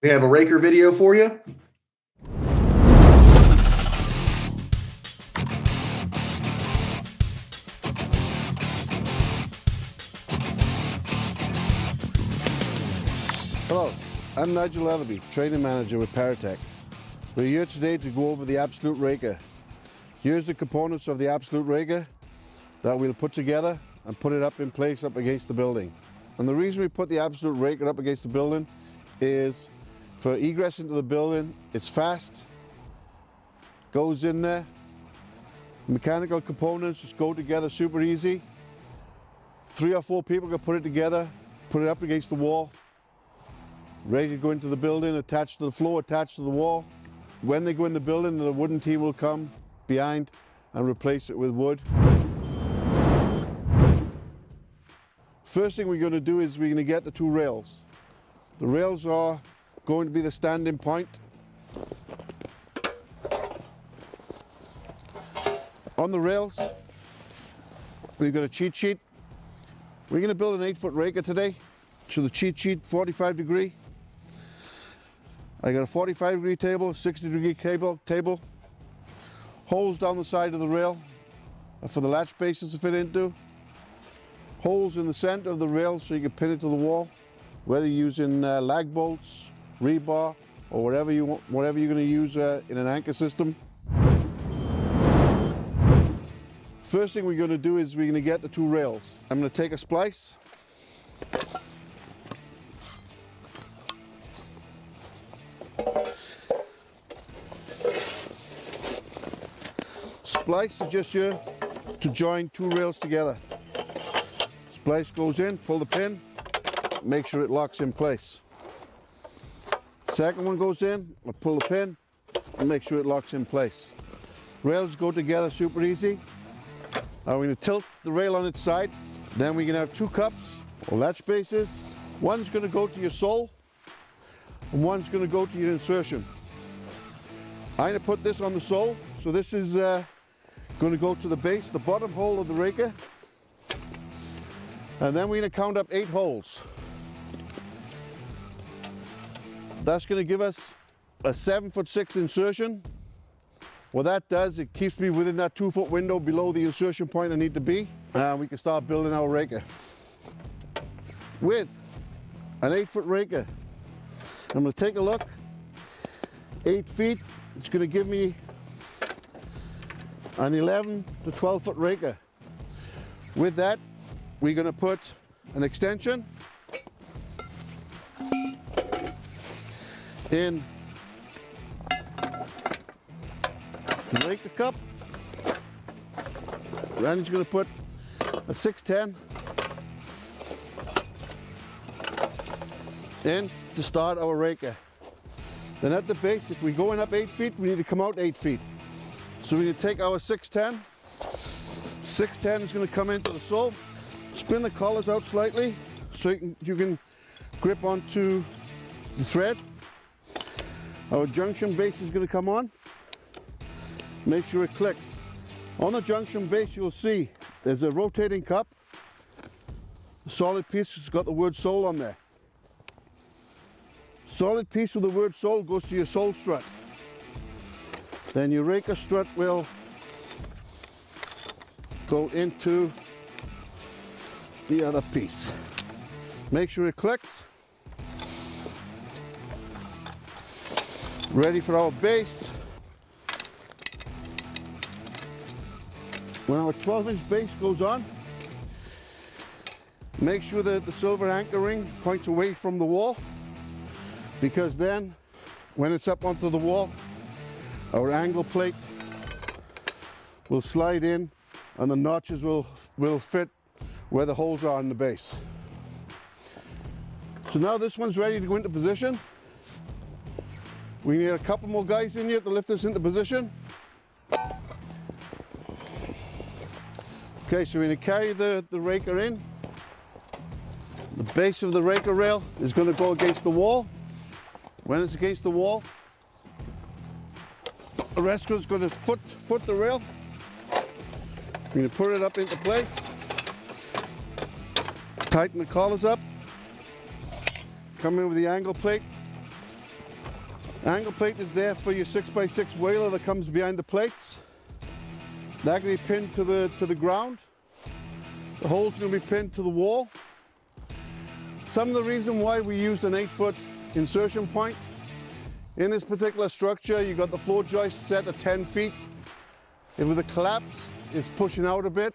We have a raker video for you. Hello, I'm Nigel Letherby, training manager with Paratech. We're here today to go over the Absolute Raker. Here's the components of the Absolute Raker that we'll put together and put it up in place up against the building. And the reason we put the Absolute Raker up against the building is for egress into the building, it's fast, goes in there, mechanical components just go together super easy. Three or four people can put it together, put it up against the wall, ready to go into the building, attached to the floor, attached to the wall. When they go in the building, the wooden team will come behind and replace it with wood. First thing we're going to do is we're going to get the two rails. The rails are going to be the standing point. On the rails, we've got a cheat sheet. We're going to build an 8 foot raker today. So the cheat sheet 45 degree. I got a 45 degree table, 60 degree cable table, holes down the side of the rail for the latch bases to fit into, holes in the center of the rail so you can pin it to the wall, whether you're using uh, lag bolts, rebar, or whatever you want, whatever you're going to use uh, in an anchor system. First thing we're going to do is we're going to get the two rails. I'm going to take a splice Splice is just here to join two rails together. Splice goes in, pull the pin, make sure it locks in place. Second one goes in, I pull the pin and make sure it locks in place. Rails go together super easy. Now we're going to tilt the rail on its side. Then we're gonna have two cups or latch bases. One's going to go to your sole and one's going to go to your insertion. I'm to put this on the sole. So this is uh, Going to go to the base, the bottom hole of the raker. And then we're going to count up eight holes. That's going to give us a seven foot six insertion. What that does, it keeps me within that two foot window below the insertion point I need to be. And we can start building our raker. With an eight foot raker. I'm going to take a look. Eight feet, it's going to give me an 11 to 12 foot raker. With that, we're going to put an extension in the raker cup. Randy's going to put a 610 in to start our raker. Then at the base, if we're going up eight feet, we need to come out eight feet. So we're going to take our 610. 610 is going to come into the sole. Spin the collars out slightly so you can, you can grip onto the thread. Our junction base is going to come on. Make sure it clicks. On the junction base you'll see there's a rotating cup. A solid piece has got the word sole on there. Solid piece with the word sole goes to your sole strut. Then your raker strut will go into the other piece. Make sure it clicks. Ready for our base. When our 12 inch base goes on, make sure that the silver anchor ring points away from the wall because then when it's up onto the wall, our angle plate will slide in and the notches will, will fit where the holes are in the base. So now this one's ready to go into position. We need a couple more guys in here to lift this into position. Okay, so we're going to carry the, the raker in. The base of the raker rail is going to go against the wall. When it's against the wall, going to foot, foot the rail. I'm going to put it up into place. Tighten the collars up. Come in with the angle plate. Angle plate is there for your 6x6 whaler that comes behind the plates. That can be pinned to the, to the ground. The hole's going to be pinned to the wall. Some of the reason why we use an 8 foot insertion point in this particular structure, you've got the floor joist set at 10 feet. And with the collapse, it's pushing out a bit.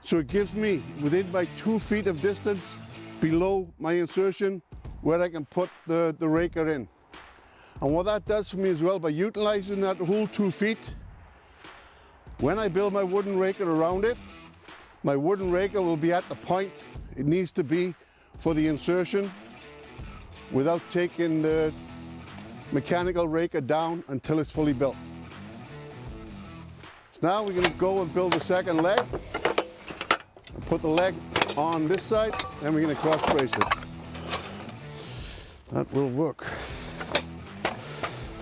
So it gives me within my two feet of distance below my insertion where I can put the, the raker in. And what that does for me as well, by utilizing that whole two feet, when I build my wooden raker around it, my wooden raker will be at the point it needs to be for the insertion without taking the mechanical raker down until it's fully built. Now we're gonna go and build the second leg. Put the leg on this side, and we're gonna cross brace it. That will work.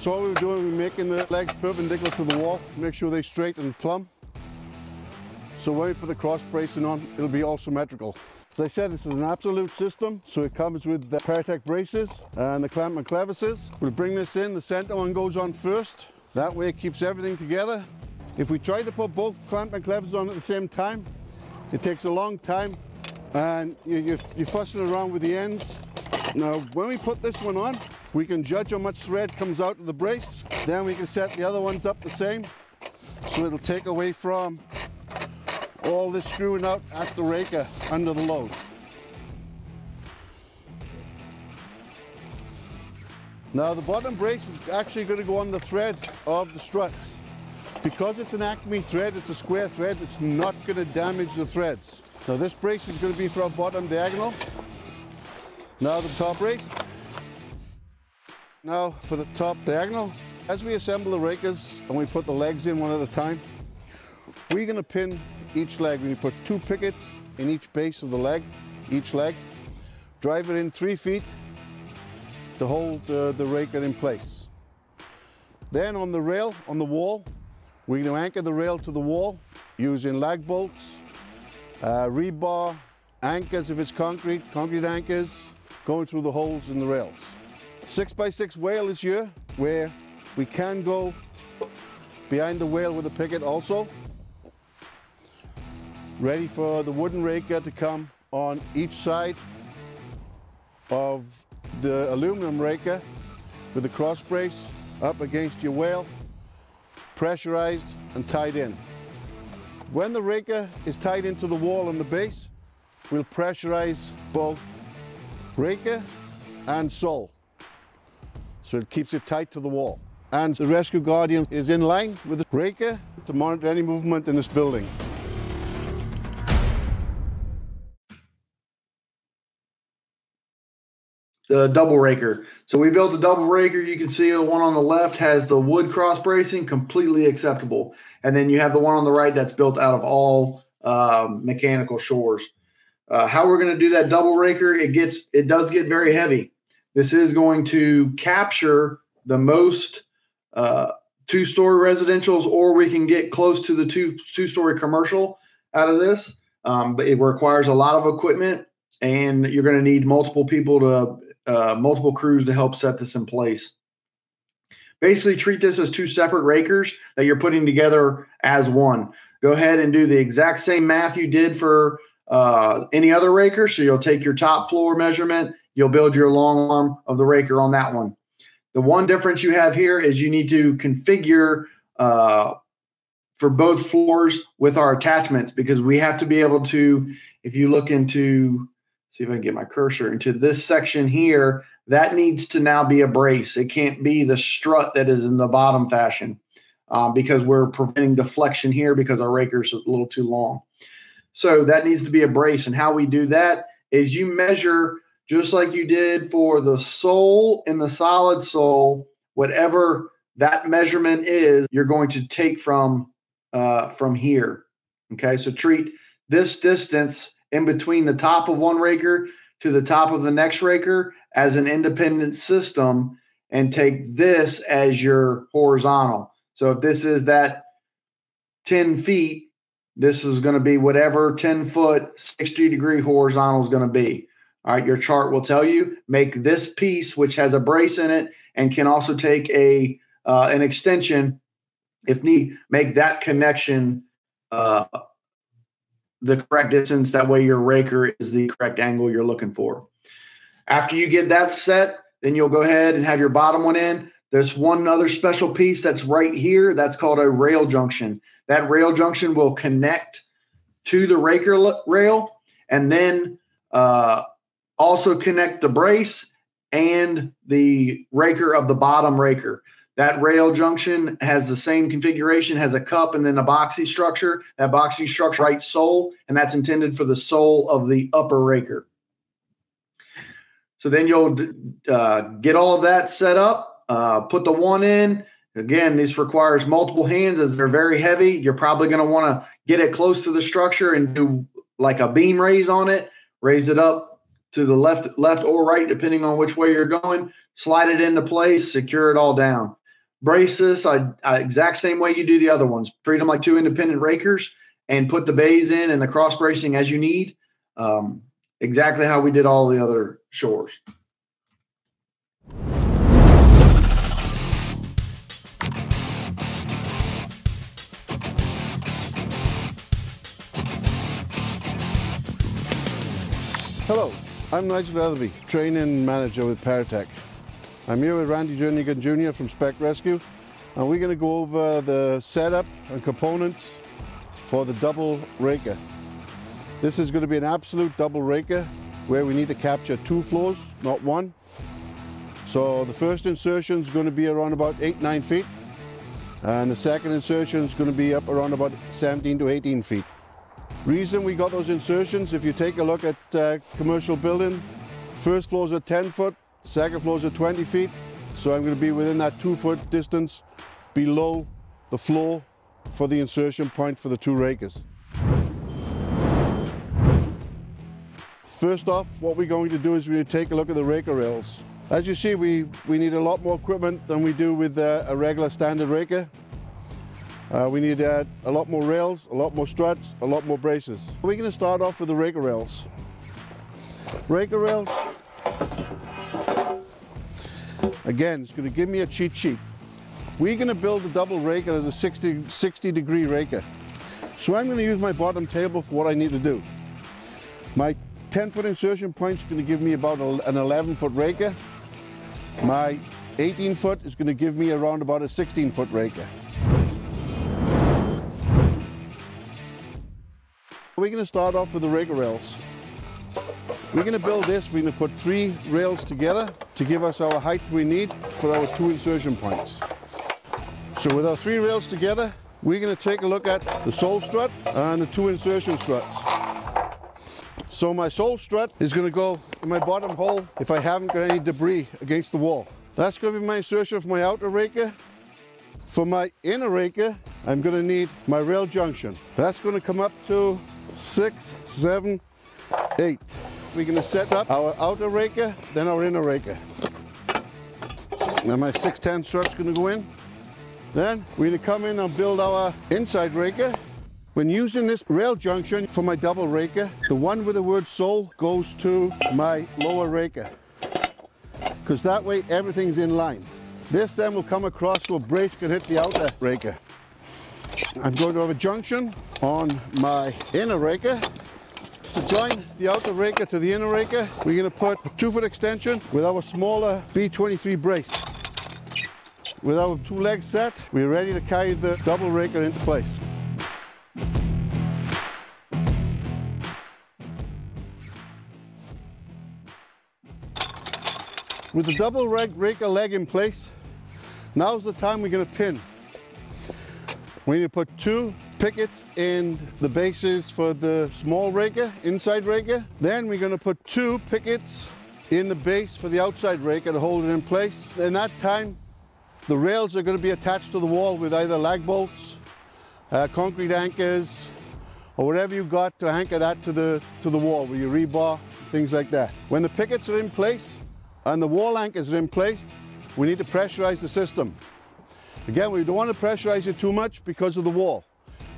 So all we're doing, we're making the legs perpendicular to the wall, make sure they're straight and plumb. So when we put the cross bracing on, it'll be all symmetrical. As I said, this is an absolute system, so it comes with the Paratech braces and the clamp and clevises. We'll bring this in, the center one goes on first. That way it keeps everything together. If we try to put both clamp and clevises on at the same time, it takes a long time and you, you're, you're fussing around with the ends. Now, when we put this one on, we can judge how much thread comes out of the brace. Then we can set the other ones up the same, so it'll take away from all this screwing out at the raker under the load. Now the bottom brace is actually going to go on the thread of the struts. Because it's an Acme thread, it's a square thread, it's not going to damage the threads. Now this brace is going to be for our bottom diagonal. Now the top brace. Now for the top diagonal. As we assemble the rakers and we put the legs in one at a time, we're going to pin each leg. We put two pickets in each base of the leg, each leg. Drive it in three feet to hold uh, the raker in place. Then on the rail, on the wall, we're going to anchor the rail to the wall using lag bolts, uh, rebar, anchors if it's concrete, concrete anchors, going through the holes in the rails. Six by six whale is here, where we can go behind the whale with a picket also ready for the wooden raker to come on each side of the aluminum raker with the cross brace up against your whale, pressurized and tied in. When the raker is tied into the wall on the base, we'll pressurize both raker and sole. So it keeps it tight to the wall. And the Rescue Guardian is in line with the raker to monitor any movement in this building. The double raker. So we built a double raker. You can see the one on the left has the wood cross bracing, completely acceptable. And then you have the one on the right that's built out of all um, mechanical shores. Uh, how we're going to do that double raker, it gets it does get very heavy. This is going to capture the most uh, two-story residentials, or we can get close to the two two-story commercial out of this. Um, but it requires a lot of equipment and you're going to need multiple people to uh, multiple crews to help set this in place. Basically, treat this as two separate rakers that you're putting together as one. Go ahead and do the exact same math you did for uh, any other raker. So you'll take your top floor measurement, you'll build your long arm of the raker on that one. The one difference you have here is you need to configure uh, for both floors with our attachments because we have to be able to, if you look into see if I can get my cursor into this section here. That needs to now be a brace. It can't be the strut that is in the bottom fashion uh, because we're preventing deflection here because our raker's a little too long. So that needs to be a brace. And how we do that is you measure just like you did for the sole and the solid sole, whatever that measurement is, you're going to take from uh, from here. Okay, so treat this distance in between the top of one raker to the top of the next raker as an independent system and take this as your horizontal. So if this is that 10 feet, this is going to be whatever 10 foot, 60 degree horizontal is going to be. All right, your chart will tell you make this piece, which has a brace in it and can also take a uh, an extension if need, make that connection uh, the correct distance. That way, your raker is the correct angle you're looking for. After you get that set, then you'll go ahead and have your bottom one in. There's one other special piece that's right here. That's called a rail junction. That rail junction will connect to the raker rail and then uh, also connect the brace and the raker of the bottom raker. That rail junction has the same configuration, has a cup and then a boxy structure. That boxy structure right sole, and that's intended for the sole of the upper raker. So then you'll uh, get all of that set up, uh, put the one in, Again, this requires multiple hands as they're very heavy. You're probably going to want to get it close to the structure and do like a beam raise on it, raise it up to the left, left or right, depending on which way you're going. Slide it into place, secure it all down. Brace this I, I, exact same way you do the other ones. Treat them like two independent rakers and put the bays in and the cross bracing as you need. Um, exactly how we did all the other shores. Hello, I'm Nigel Letherby, training manager with Paratech. I'm here with Randy Journigan Jr. from Spec Rescue, and we're going to go over the setup and components for the double raker. This is going to be an absolute double raker where we need to capture two floors, not one. So the first insertion is going to be around about 8, 9 feet, and the second insertion is going to be up around about 17 to 18 feet. Reason we got those insertions, if you take a look at uh, commercial building, first floors are 10 foot, second floors are 20 feet. So I'm going to be within that two foot distance below the floor for the insertion point for the two rakers. First off, what we're going to do is we're going to take a look at the raker rails. As you see, we, we need a lot more equipment than we do with uh, a regular standard raker. Uh, we need uh, a lot more rails, a lot more struts, a lot more braces. We're going to start off with the raker rails. Raker rails, again, it's going to give me a cheat sheet. We're going to build the double raker as a 60, 60 degree raker. So I'm going to use my bottom table for what I need to do. My 10 foot insertion point is going to give me about an 11 foot raker. My 18 foot is going to give me around about a 16 foot raker. We're going to start off with the raker rails. We're going to build this, we're going to put three rails together to give us our height we need for our two insertion points. So with our three rails together, we're going to take a look at the sole strut and the two insertion struts. So my sole strut is going to go in my bottom hole if I haven't got any debris against the wall. That's going to be my insertion for my outer raker. For my inner raker, I'm going to need my rail junction. That's going to come up to six, seven, eight. We're gonna set up our outer raker, then our inner raker. Now my 610 strut's gonna go in. Then we're gonna come in and build our inside raker. When using this rail junction for my double raker, the one with the word sole goes to my lower raker. Because that way everything's in line. This then will come across so a brace can hit the outer raker. I'm going to have a junction on my inner raker. To join the outer raker to the inner raker, we're going to put a two foot extension with our smaller B23 brace. With our two legs set, we're ready to carry the double raker into place. With the double raker leg in place, now's the time we're going to pin. We need to put two pickets in the bases for the small raker, inside raker. Then we're gonna put two pickets in the base for the outside raker to hold it in place. In that time, the rails are gonna be attached to the wall with either lag bolts, uh, concrete anchors, or whatever you've got to anchor that to the, to the wall with your rebar, things like that. When the pickets are in place and the wall anchors are in place, we need to pressurize the system. Again, we don't want to pressurize it too much because of the wall.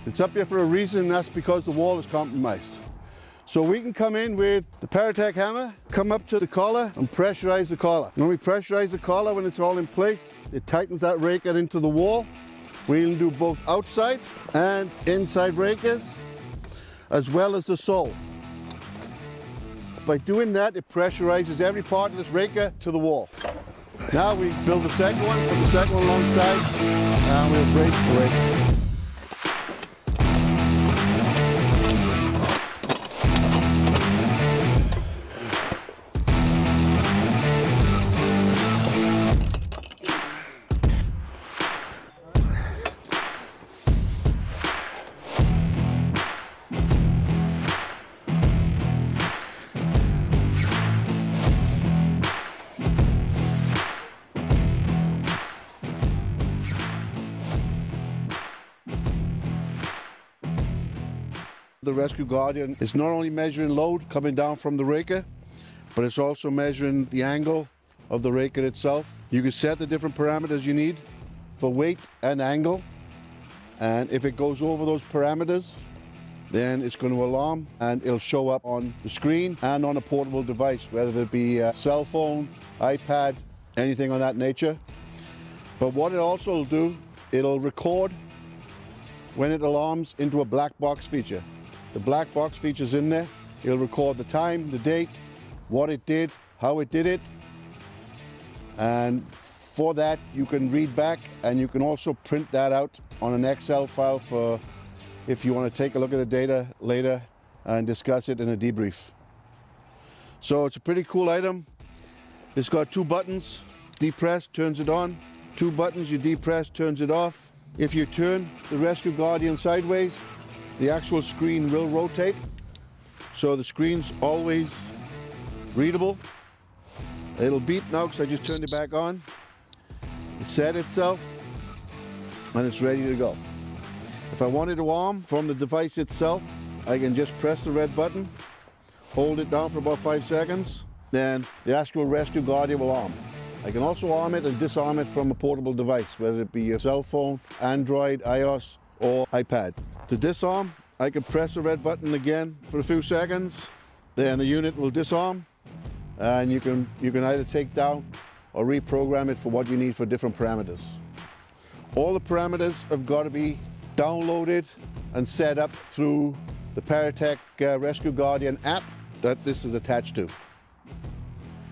It's up here for a reason, and that's because the wall is compromised. So we can come in with the Paratech hammer, come up to the collar and pressurize the collar. When we pressurize the collar, when it's all in place, it tightens that raker into the wall. We can do both outside and inside rakers, as well as the sole. By doing that, it pressurizes every part of this raker to the wall. Now we build the second one, put the second one alongside, and we'll brace the rake. Rescue Guardian is not only measuring load coming down from the raker, but it's also measuring the angle of the raker itself. You can set the different parameters you need for weight and angle. And if it goes over those parameters, then it's going to alarm and it'll show up on the screen and on a portable device, whether it be a cell phone, iPad, anything of that nature. But what it also will do, it'll record when it alarms into a black box feature. The black box feature's in there. It'll record the time, the date, what it did, how it did it. And for that, you can read back and you can also print that out on an Excel file for if you want to take a look at the data later and discuss it in a debrief. So it's a pretty cool item. It's got two buttons, depress turns it on, two buttons, you depress turns it off. If you turn the Rescue Guardian sideways, the actual screen will rotate. So the screen's always readable. It'll beep now because I just turned it back on. It set itself and it's ready to go. If I wanted to arm from the device itself, I can just press the red button, hold it down for about five seconds, then the actual Rescue Guardian will arm. I can also arm it and disarm it from a portable device, whether it be a cell phone, Android, iOS, or iPad. To disarm, I can press the red button again for a few seconds, then the unit will disarm, and you can, you can either take down or reprogram it for what you need for different parameters. All the parameters have got to be downloaded and set up through the Paratech uh, Rescue Guardian app that this is attached to.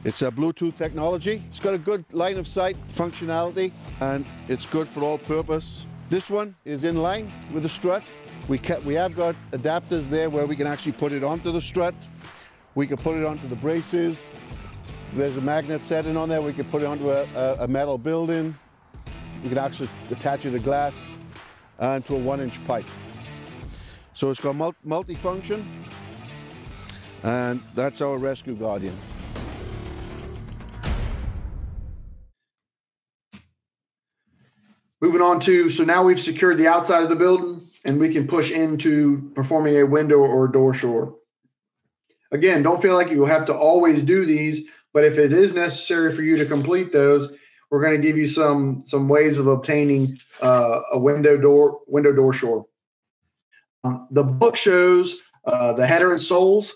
It's a Bluetooth technology. It's got a good line of sight functionality and it's good for all purpose. This one is in line with the strut. We, kept, we have got adapters there where we can actually put it onto the strut. We can put it onto the braces. There's a magnet setting on there. We can put it onto a, a, a metal building. We can actually attach it to glass and to a one inch pipe. So it's got multi-function and that's our Rescue Guardian. Moving on to, so now we've secured the outside of the building and we can push into performing a window or door shore. Again, don't feel like you have to always do these, but if it is necessary for you to complete those, we're going to give you some some ways of obtaining uh, a window door window door shore. Um, the book shows uh, the header and soles,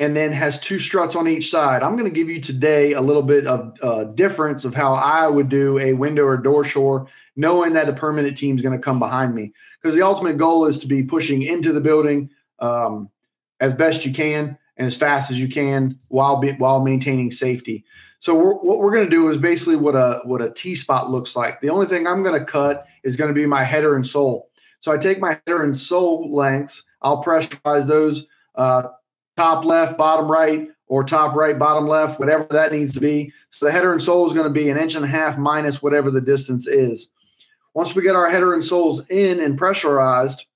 and then has two struts on each side. I'm going to give you today a little bit of uh, difference of how I would do a window or door shore, knowing that a permanent team is going to come behind me. Because the ultimate goal is to be pushing into the building um, as best you can and as fast as you can while be, while maintaining safety. So we're, what we're going to do is basically what a what a T spot looks like. The only thing I'm going to cut is going to be my header and sole. So I take my header and sole lengths. I'll pressurize those uh, top left, bottom right, or top right, bottom left, whatever that needs to be. So the header and sole is going to be an inch and a half minus whatever the distance is. Once we get our header and soles in and pressurized,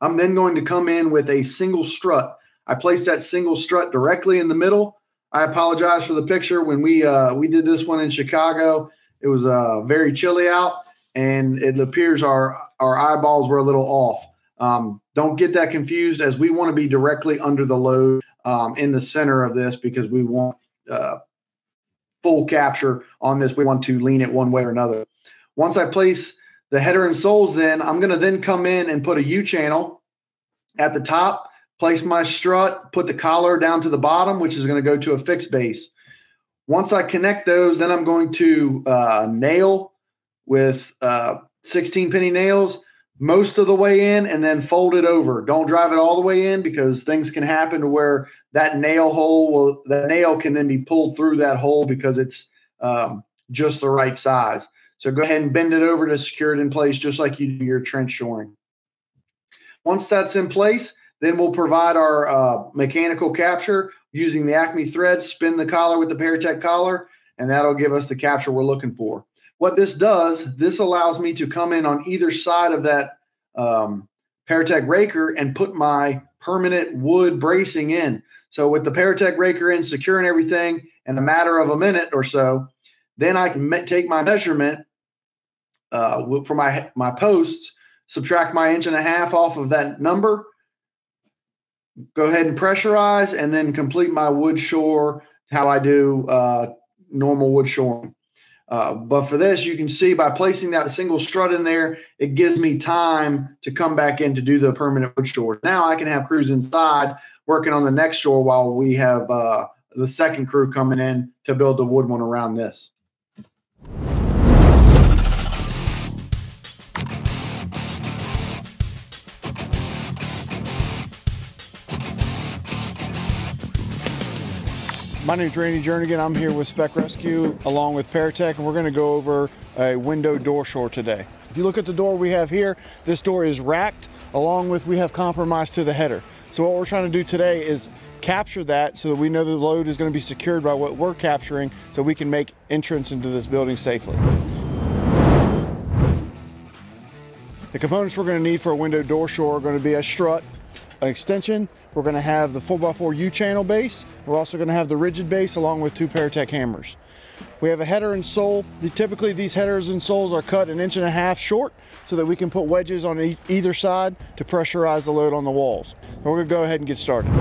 I'm then going to come in with a single strut. I place that single strut directly in the middle I apologize for the picture. When we uh, we did this one in Chicago, it was uh, very chilly out, and it appears our our eyeballs were a little off. Um, don't get that confused, as we want to be directly under the load um, in the center of this because we want uh, full capture on this. We want to lean it one way or another. Once I place the header and soles in, I'm going to then come in and put a U channel at the top place my strut, put the collar down to the bottom, which is going to go to a fixed base. Once I connect those, then I'm going to uh, nail with uh, 16 penny nails most of the way in and then fold it over. Don't drive it all the way in because things can happen to where that nail hole will, the nail can then be pulled through that hole because it's um, just the right size. So go ahead and bend it over to secure it in place just like you do your trench shoring. Once that's in place, then we'll provide our uh, mechanical capture using the Acme thread, spin the collar with the Paratech collar, and that'll give us the capture we're looking for. What this does, this allows me to come in on either side of that um, Paratech raker and put my permanent wood bracing in. So with the Paratech raker in, securing everything in a matter of a minute or so, then I can me- take my measurement uh, for my my posts, subtract my inch and a half off of that number, go ahead and pressurize and then complete my wood shore how I do uh, normal wood shoring. Uh, but for this, you can see by placing that single strut in there, it gives me time to come back in to do the permanent wood shore. Now I can have crews inside working on the next shore while we have uh, the second crew coming in to build the wood one around this. My name is Randy Journigan. I'm here with Spec Rescue along with Paratech, and we're going to go over a window door shore today. If you look at the door we have here, this door is racked along with we have compromise to the header. So what we're trying to do today is capture that so that we know the load is going to be secured by what we're capturing so we can make entrance into this building safely. The components we're going to need for a window door shore are going to be a strut, extension. We're going to have the 4x4 U-channel base. We're also going to have the rigid base along with two Paratech hammers. We have a header and sole. The, Typically these headers and soles are cut an inch and a half short so that we can put wedges on e either side to pressurize the load on the walls. we're going to go ahead and get started.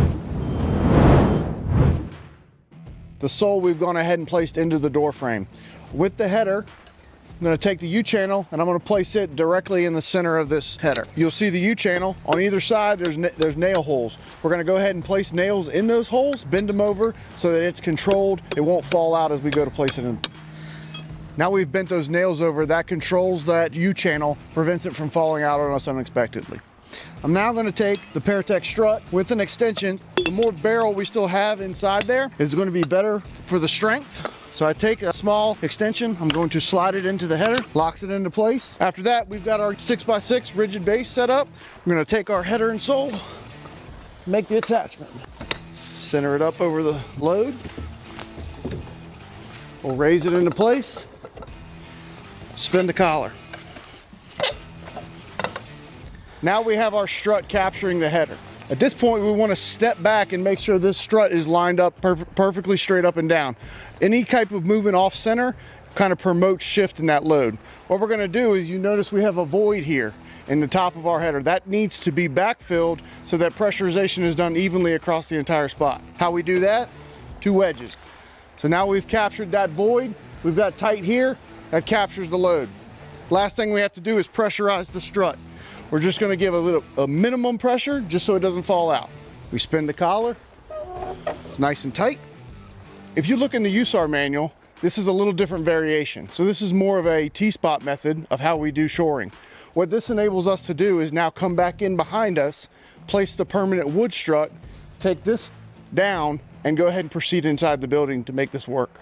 The sole we've gone ahead and placed into the door frame. With the header, I'm gonna take the U-channel and I'm gonna place it directly in the center of this header. You'll see the U-channel. On either side, there's, there's nail holes. We're gonna go ahead and place nails in those holes, bend them over so that it's controlled. It won't fall out as we go to place it in. Now we've bent those nails over, that controls that U-channel, prevents it from falling out on us unexpectedly. I'm now gonna take the Paratech strut with an extension. The more barrel we still have inside there is gonna be better for the strength. So I take a small extension, I'm going to slide it into the header, locks it into place. After that, we've got our six by six rigid base set up. We're gonna take our header and sole, make the attachment. Center it up over the load. We'll raise it into place, spin the collar. Now we have our strut capturing the header. At this point, we want to step back and make sure this strut is lined up perf perfectly straight up and down. Any type of movement off center kind of promotes shift in that load. What we're gonna do is you notice we have a void here in the top of our header. That needs to be backfilled so that pressurization is done evenly across the entire spot. How we do that? Two wedges. So now we've captured that void. We've got tight here, that captures the load. Last thing we have to do is pressurize the strut. We're just gonna give a little a minimum pressure just so it doesn't fall out. We spin the collar, it's nice and tight. If you look in the USAR manual, this is a little different variation. So this is more of a T-spot method of how we do shoring. What this enables us to do is now come back in behind us, place the permanent wood strut, take this down, and go ahead and proceed inside the building to make this work.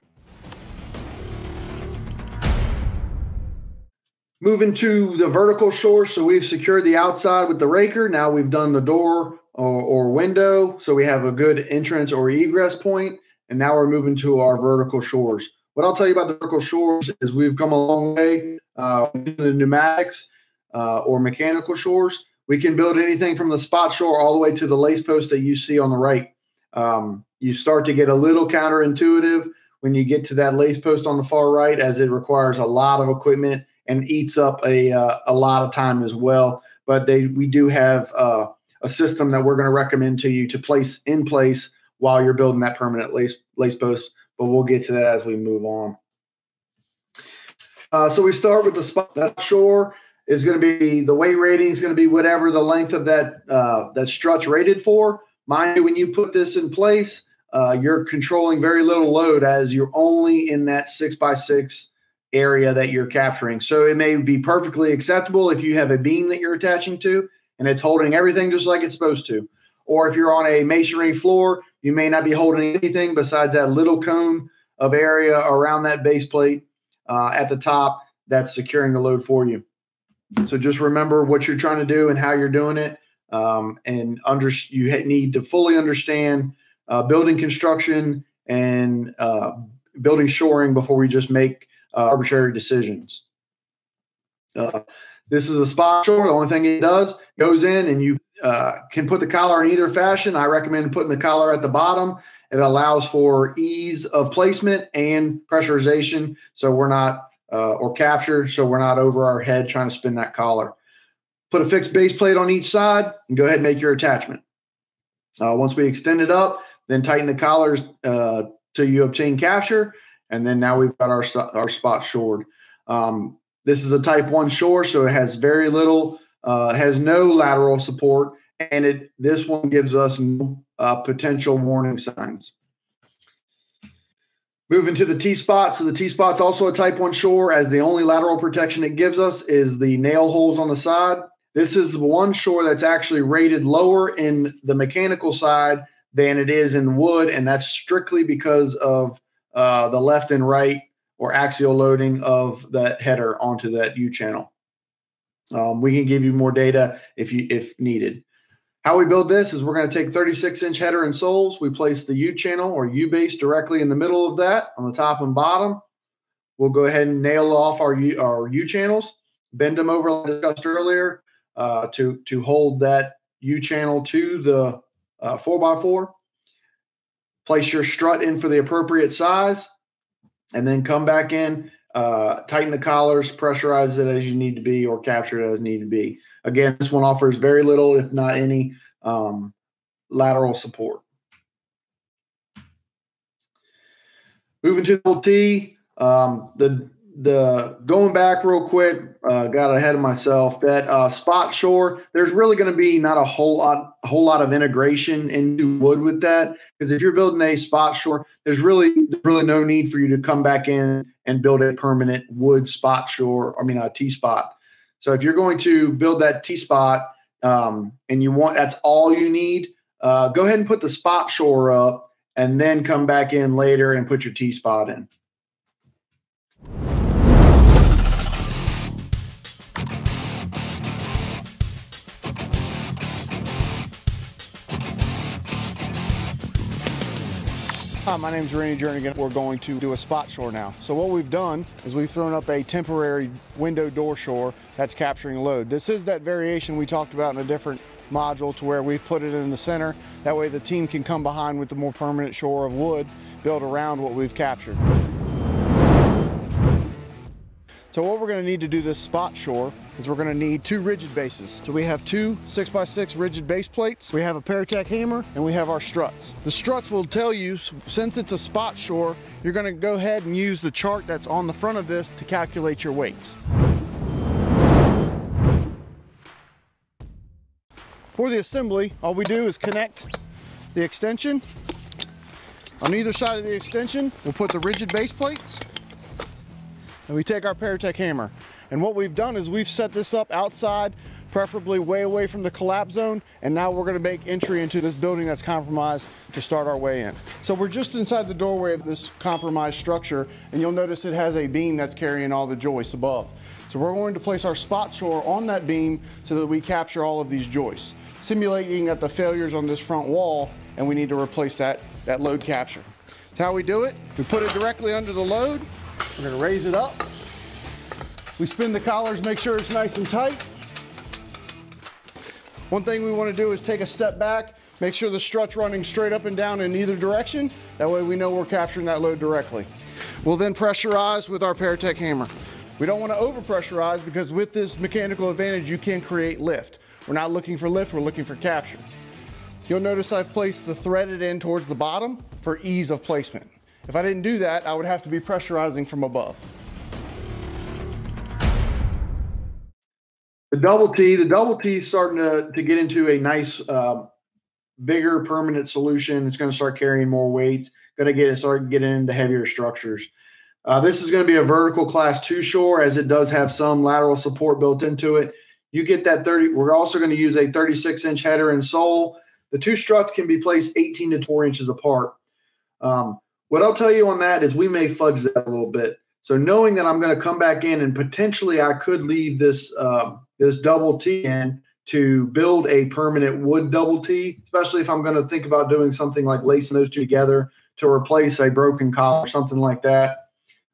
Moving to the vertical shore, so we've secured the outside with the raker. Now we've done the door or, or, window, so we have a good entrance or egress point. And now we're moving to our vertical shores. What I'll tell you about the vertical shores is we've come a long way uh, the pneumatics uh, or mechanical shores. We can build anything from the spot shore all the way to the lace post that you see on the right. Um, you start to get a little counterintuitive when you get to that lace post on the far right, as it requires a lot of equipment and eats up a uh, a lot of time as well. But they we do have uh, a system that we're going to recommend to you to place in place while you're building that permanent lace lace post. But we'll get to that as we move on. Uh, so we start with the spot that shore is going to be the weight rating is going to be whatever the length of that uh, that strut's rated for. Mind you, when you put this in place, uh, you're controlling very little load as you're only in that six by six area that you're capturing. So it may be perfectly acceptable if you have a beam that you're attaching to and it's holding everything just like it's supposed to. Or if you're on a masonry floor, you may not be holding anything besides that little cone of area around that base plate uh, at the top that's securing the load for you. So just remember what you're trying to do and how you're doing it. Um, and under you need to fully understand uh, building construction and uh, building shoring before we just make uh, arbitrary decisions. Uh, this is a spot shore. The only thing it does goes in and you uh, can put the collar in either fashion. I recommend putting the collar at the bottom. It allows for ease of placement and pressurization. So we're not, uh, or capture, so we're not over our head trying to spin that collar. Put a fixed base plate on each side and go ahead and make your attachment. Uh, once we extend it up, then tighten the collars uh, till you obtain capture, and then now we've got our our spot shored. Um, this is a Type One shore, so it has very little, uh, has no lateral support, and it this one gives us no uh, potential warning signs. Moving to the T spot. So the T spot's also a type one shore as the only lateral protection it gives us is the nail holes on the side. This is the one shore that's actually rated lower in the mechanical side than it is in wood. And that's strictly because of uh, the left and right or axial loading of that header onto that U channel. Um, we can give you more data if you if needed. How we build this is we're going to take 36 inch header and soles. We place the U channel or U base directly in the middle of that on the top and bottom. We'll go ahead and nail off our U, our U channels, bend them over like discussed earlier uh, to, to hold that U channel to the uh, 4x4. Place your strut in for the appropriate size and then come back in, uh, tighten the collars, pressurize it as you need to be, or capture it as need to be. Again, this one offers very little, if not any, um, lateral support. Moving to the T, um, the the going back real quick, uh, got ahead of myself. That uh, spot shore, there's really going to be not a whole lot, a whole lot of integration into wood with that. Because if you're building a spot shore, there's really, really no need for you to come back in and build a permanent wood spot shore. I mean, a T spot. So if you're going to build that T spot um, and you want that's all you need, uh, go ahead and put the spot shore up and then come back in later and put your T spot in. Hi, my name is Randy Journigan. We're going to do a spot shore now. So what we've done is we've thrown up a temporary window door shore that's capturing load. This is that variation we talked about in a different module to where we've put it in the center. That way the team can come behind with the more permanent shore of wood built around what we've captured. So what we're gonna need to do this spot shore is we're gonna need two rigid bases. So we have two six by six rigid base plates, we have a Paratech hammer, and we have our struts. The struts will tell you, since it's a spot shore, you're gonna go ahead and use the chart that's on the front of this to calculate your weights. For the assembly, all we do is connect the extension. On either side of the extension, we'll put the rigid base plates and we take our Paratech hammer. And what we've done is we've set this up outside, preferably way away from the collapse zone, and now we're gonna make entry into this building that's compromised to start our way in. So we're just inside the doorway of this compromised structure, and you'll notice it has a beam that's carrying all the joists above. So we're going to place our spot shore on that beam so that we capture all of these joists, simulating that the failures on this front wall, and we need to replace that, that load capture. That's how we do it. We put it directly under the load, we're gonna raise it up. We spin the collars, make sure it's nice and tight. One thing we wanna do is take a step back, make sure the strut's running straight up and down in either direction. That way we know we're capturing that load directly. We'll then pressurize with our Paratech hammer. We don't wanna overpressurize because with this mechanical advantage, you can create lift. We're not looking for lift, we're looking for capture. You'll notice I've placed the threaded end towards the bottom for ease of placement. If I didn't do that, I would have to be pressurizing from above. The double T, the double T is starting to, to get into a nice, uh, bigger permanent solution. It's going to start carrying more weights, going to get start getting into heavier structures. Uh, this is going to be a vertical class two shore as it does have some lateral support built into it. You get that 30. We're also going to use a 36 inch header and sole. The two struts can be placed 18 to 4 inches apart. Um, what I'll tell you on that is we may fudge that a little bit. So knowing that I'm going to come back in and potentially I could leave this uh, this double T in to build a permanent wood double T, especially if I'm going to think about doing something like lacing those two together to replace a broken collar or something like that.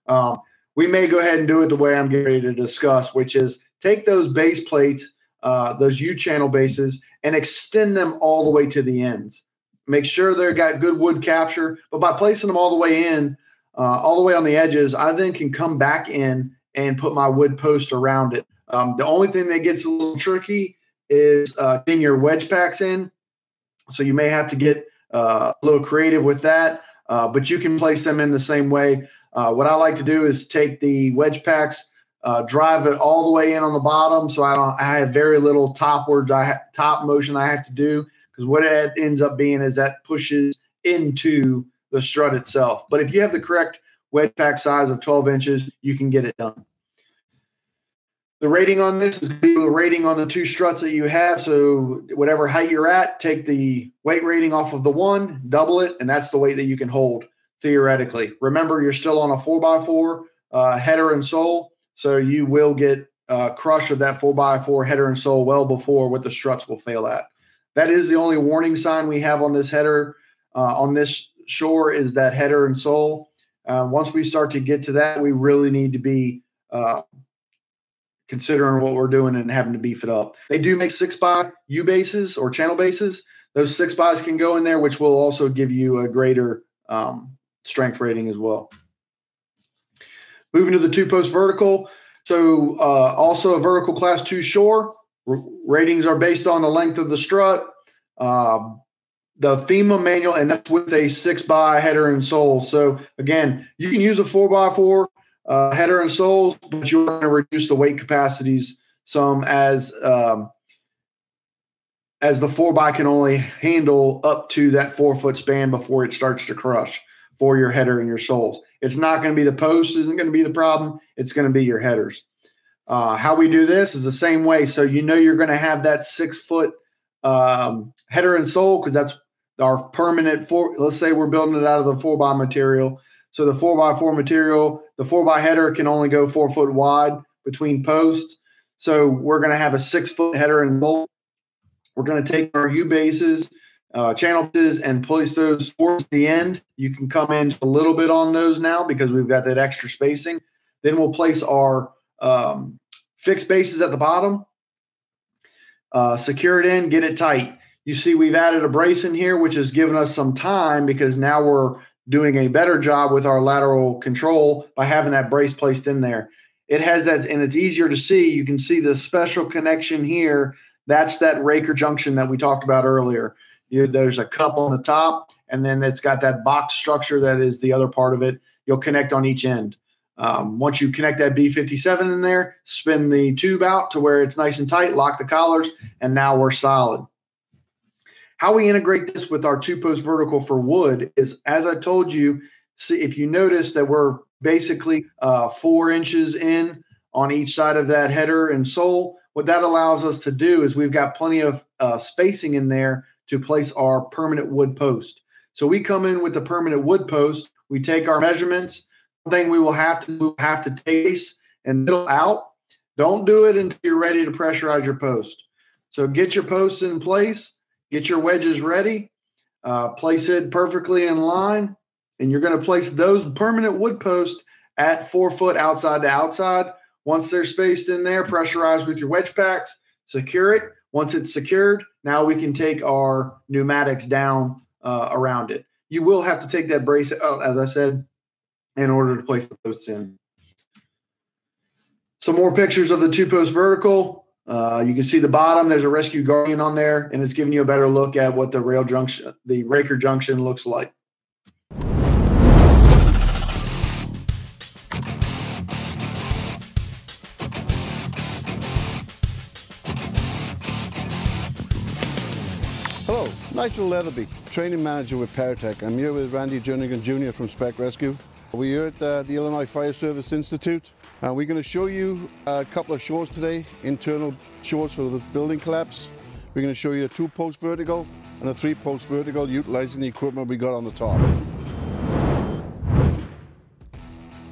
Um, we may go ahead and do it the way I'm getting ready to discuss, which is take those base plates, uh, those U channel bases, and extend them all the way to the ends make sure they've got good wood capture. But by placing them all the way in, uh, all the way on the edges, I then can come back in and put my wood post around it. Um, the only thing that gets a little tricky is uh, getting your wedge packs in. So you may have to get uh, a little creative with that, uh, but you can place them in the same way. Uh, what I like to do is take the wedge packs, uh, drive it all the way in on the bottom, so I don't. I have very little topward ha- top motion I have to do because what it ends up being is that pushes into the strut itself. But if you have the correct wedge pack size of 12 inches, you can get it done. The rating on this is the rating on the two struts that you have. So whatever height you're at, take the weight rating off of the one, double it, and that's the weight that you can hold theoretically. Remember, you're still on a four by four uh, header and sole, so you will get uh, crush of that four by four header and sole well before what the struts will fail at. That is the only warning sign we have on this header uh, on this shore is that header and sole. Uh, once we start to get to that, we really need to be uh, considering what we're doing and having to beef it up. They do make six by U bases or channel bases. Those six bys can go in there, which will also give you a greater um, strength rating as well. Moving to the two post vertical. So, uh, also a vertical class two shore. R- ratings are based on the length of the strut, uh, the FEMA manual, and that's with a six by header and sole. So, again, you can use a four by four uh, header and sole, but you're going to reduce the weight capacities some as um, as the four by can only handle up to that four foot span before it starts to crush for your header and your soles. It's not going to be the post isn't going to be the problem. It's going to be your headers. Uh, how we do this is the same way. So you know you're going to have that six foot um, header and sole because that's our permanent four. Let's say we're building it out of the four by material. So the four by four material, the four by header can only go four foot wide between posts. So we're going to have a six foot header and bolt. We're going to take our U bases, uh, channels, and place those towards the end. You can come in a little bit on those now because we've got that extra spacing. Then we'll place our um, fixed bases at the bottom, uh, secure it in, get it tight. You see, we've added a brace in here, which has given us some time because now we're doing a better job with our lateral control by having that brace placed in there. It has that, and it's easier to see. You can see the special connection here. That's that raker junction that we talked about earlier. You, there's a cup on the top, and then it's got that box structure that is the other part of it. You'll connect on each end. Um, once you connect that B57 in there, spin the tube out to where it's nice and tight, lock the collars, and now we're solid. How we integrate this with our two post vertical for wood is, as I told you, see if you notice that we're basically uh, four inches in on each side of that header and sole. What that allows us to do is we've got plenty of uh, spacing in there to place our permanent wood post. So we come in with the permanent wood post. We take our measurements. Thing we will have to we have to taste and middle out. Don't do it until you're ready to pressurize your post. So get your posts in place get your wedges ready, uh, place it perfectly in line, and you're going to place those permanent wood posts at four foot outside to outside. Once they're spaced in there, pressurize with your wedge packs, secure it. Once it's secured, now we can take our pneumatics down uh, around it. You will have to take that brace out, as I said, in order to place the posts in. Some more pictures of the two post vertical. Uh, you can see the bottom. There's a Rescue Guardian on there, and it's giving you a better look at what the rail junction, the Raker junction, looks like. Hello, Nigel Letherby, training manager with Paratech. I'm here with Randy Journigan Jr. from Spec Rescue. We're here at uh, the Illinois Fire Service Institute. and we're going to show you a couple of shores today, internal shores for the building collapse. We're going to show you a two-post vertical and a three-post vertical utilizing the equipment we got on the top.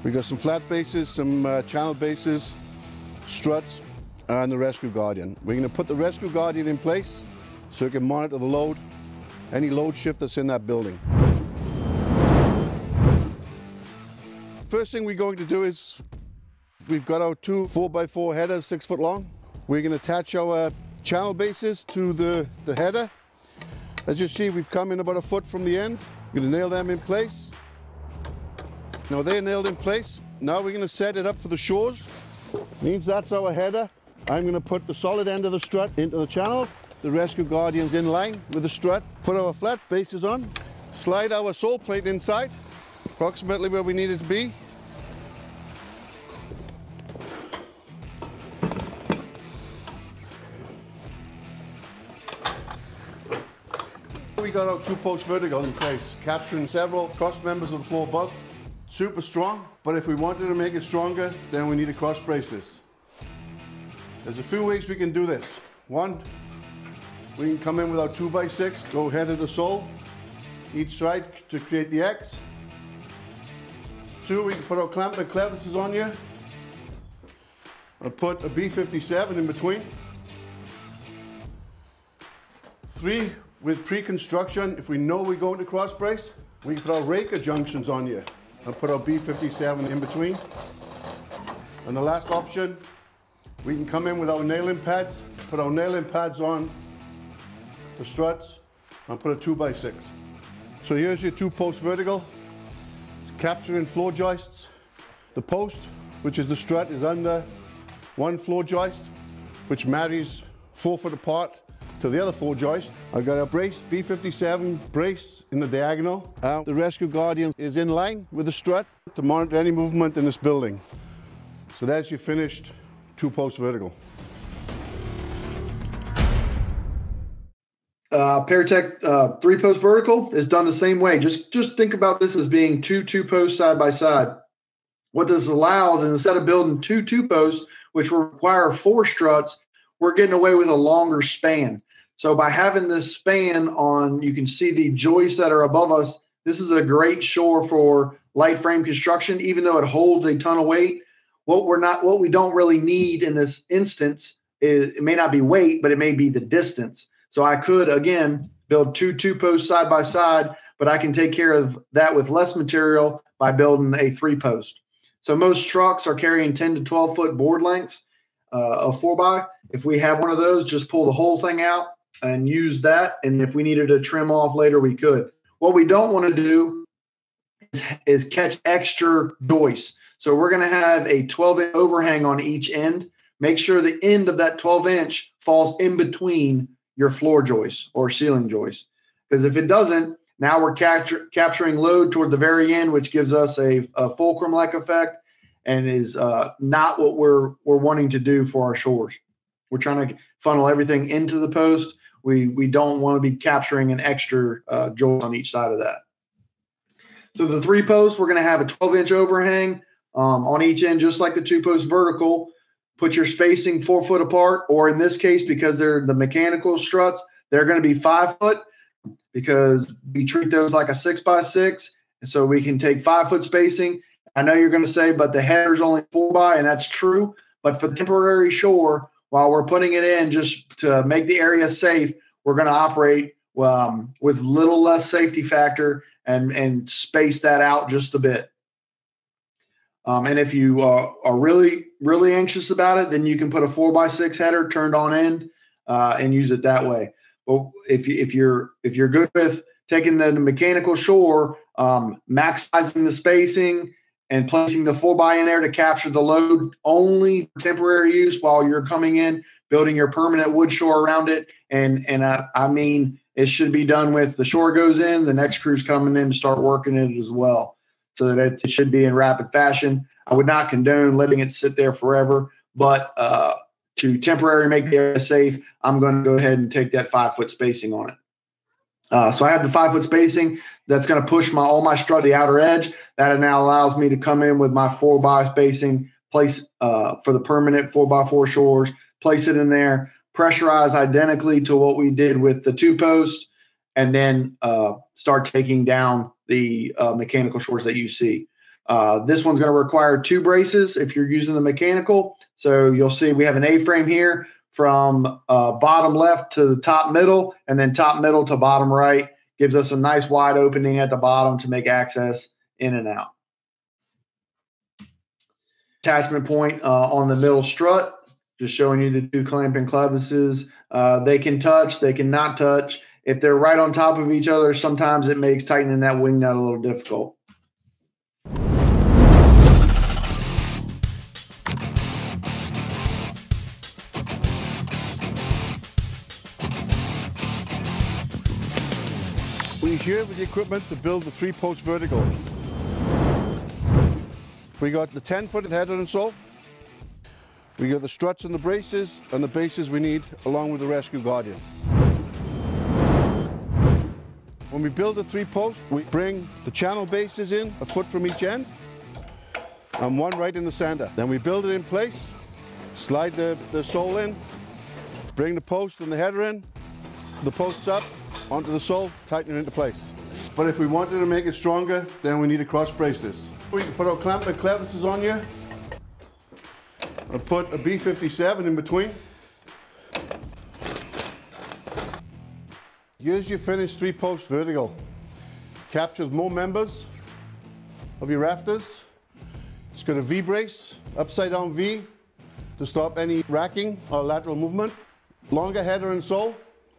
We got some flat bases, some uh, channel bases, struts, and the Rescue Guardian. We're going to put the Rescue Guardian in place so it can monitor the load, any load shift that's in that building. First thing we're going to do is we've got our two 4x4 headers, six foot long. We're going to attach our channel bases to the, the header. As you see, we've come in about a foot from the end. We're going to nail them in place. Now they're nailed in place. Now we're going to set it up for the shores. Means that's our header. I'm going to put the solid end of the strut into the channel. the Rescue Guardians in line with the strut. Put our flat bases on. Slide our sole plate inside, approximately where we need it to be. Got our two post vertical in place, capturing several cross members of the floor above. Super strong, but if we wanted to make it stronger, then we need to cross brace this. There's a few ways we can do this. One, we can come in with our two by six, go head of the sole, each side to create the X. Two, we can put our clamp and clevises on you. I'll put a B57 in between. Three, with pre-construction, if we know we're going to cross brace, we can put our raker junctions on you and put our B57 in between. And the last option, we can come in with our nailing pads, put our nailing pads on the struts, and put a two by six. So here's your two post vertical. It's capturing floor joists. The post, which is the strut, is under one floor joist, which marries four foot apart to the other four joists. I've got a brace, B57 brace in the diagonal. Uh, the Rescue Guardian is in line with the strut to monitor any movement in this building. So that's your finished two post vertical. Uh, Paratech uh, three post vertical is done the same way. Just just think about this as being two two posts side by side. What this allows, is instead of building two two posts, which require four struts, we're getting away with a longer span. So by having this span on, you can see the joists that are above us. This is a great shore for light frame construction, even though it holds a ton of weight. What we're not, what we don't really need in this instance is it may not be weight, but it may be the distance. So I could again build two two posts side by side, but I can take care of that with less material by building a three post. So most trucks are carrying 10 to 12 foot board lengths uh, of four by. If we have one of those, just pull the whole thing out and use that. And if we needed to trim off later, we could. What we don't want to do is, is catch extra joists. So we're going to have a 12 inch overhang on each end. Make sure the end of that 12 inch falls in between your floor joist or ceiling joist. Because if it doesn't, now we're capture, capturing load toward the very end, which gives us a, a fulcrum like effect and is uh, not what we're we're wanting to do for our shores. We're trying to funnel everything into the post. We we don't want to be capturing an extra uh, joint on each side of that. So the three posts, we're going to have a 12 inch overhang um, on each end, just like the two post vertical. Put your spacing four foot apart, or in this case, because they're the mechanical struts, they're going to be five foot because we treat those like a six by six. And so we can take five foot spacing. I know you're going to say, but the header's only four by, and that's true. But for temporary shore, while we're putting it in just to make the area safe, we're going to operate um, with little less safety factor and and space that out just a bit. Um, and if you uh, are really really anxious about it, then you can put a four by six header turned on end uh, and use it that way. But if you, if you're if you're good with taking the, the mechanical shore, um, maximizing the spacing and placing the four by in there to capture the load only temporary use while you're coming in, building your permanent wood shore around it. And and I, I mean it should be done with the shore goes in, the next crew's coming in to start working it as well. So that it should be in rapid fashion. I would not condone letting it sit there forever, but uh, to temporarily make the area safe, I'm going to go ahead and take that five foot spacing on it. Uh, so I have the five foot spacing that's going to push my all my strut the outer edge. That now allows me to come in with my four by spacing, place uh, for the permanent four by four shores, place it in there, pressurize identically to what we did with the two post, and then uh, start taking down the uh, mechanical shores that you see. Uh, this one's going to require two braces if you're using the mechanical. So you'll see we have an A-frame here from uh, bottom left to the top middle, and then top middle to bottom right gives us a nice wide opening at the bottom to make access in and out. Attachment point uh, on the middle strut, just showing you the two clamping clevises. Uh, they can touch, they cannot touch. If they're right on top of each other, sometimes it makes tightening that wing nut a little difficult. Here with the equipment to build the three post vertical. We got the 10 foot header and sole. We got the struts and the braces and the bases we need along with the Rescue Guardian. When we build the three post, we bring the channel bases in a foot from each end and one right in the center. Then we build it in place, slide the, the sole in, bring the post and the header in, the posts up onto the sole, tighten it into place. But if we wanted to make it stronger, then we need to cross brace this. We can put our clamp and clevises on you and put a B57 in between. Here's your finished three post vertical. Captures more members of your rafters. It's got a V brace, upside down V to stop any racking or lateral movement. Longer header and sole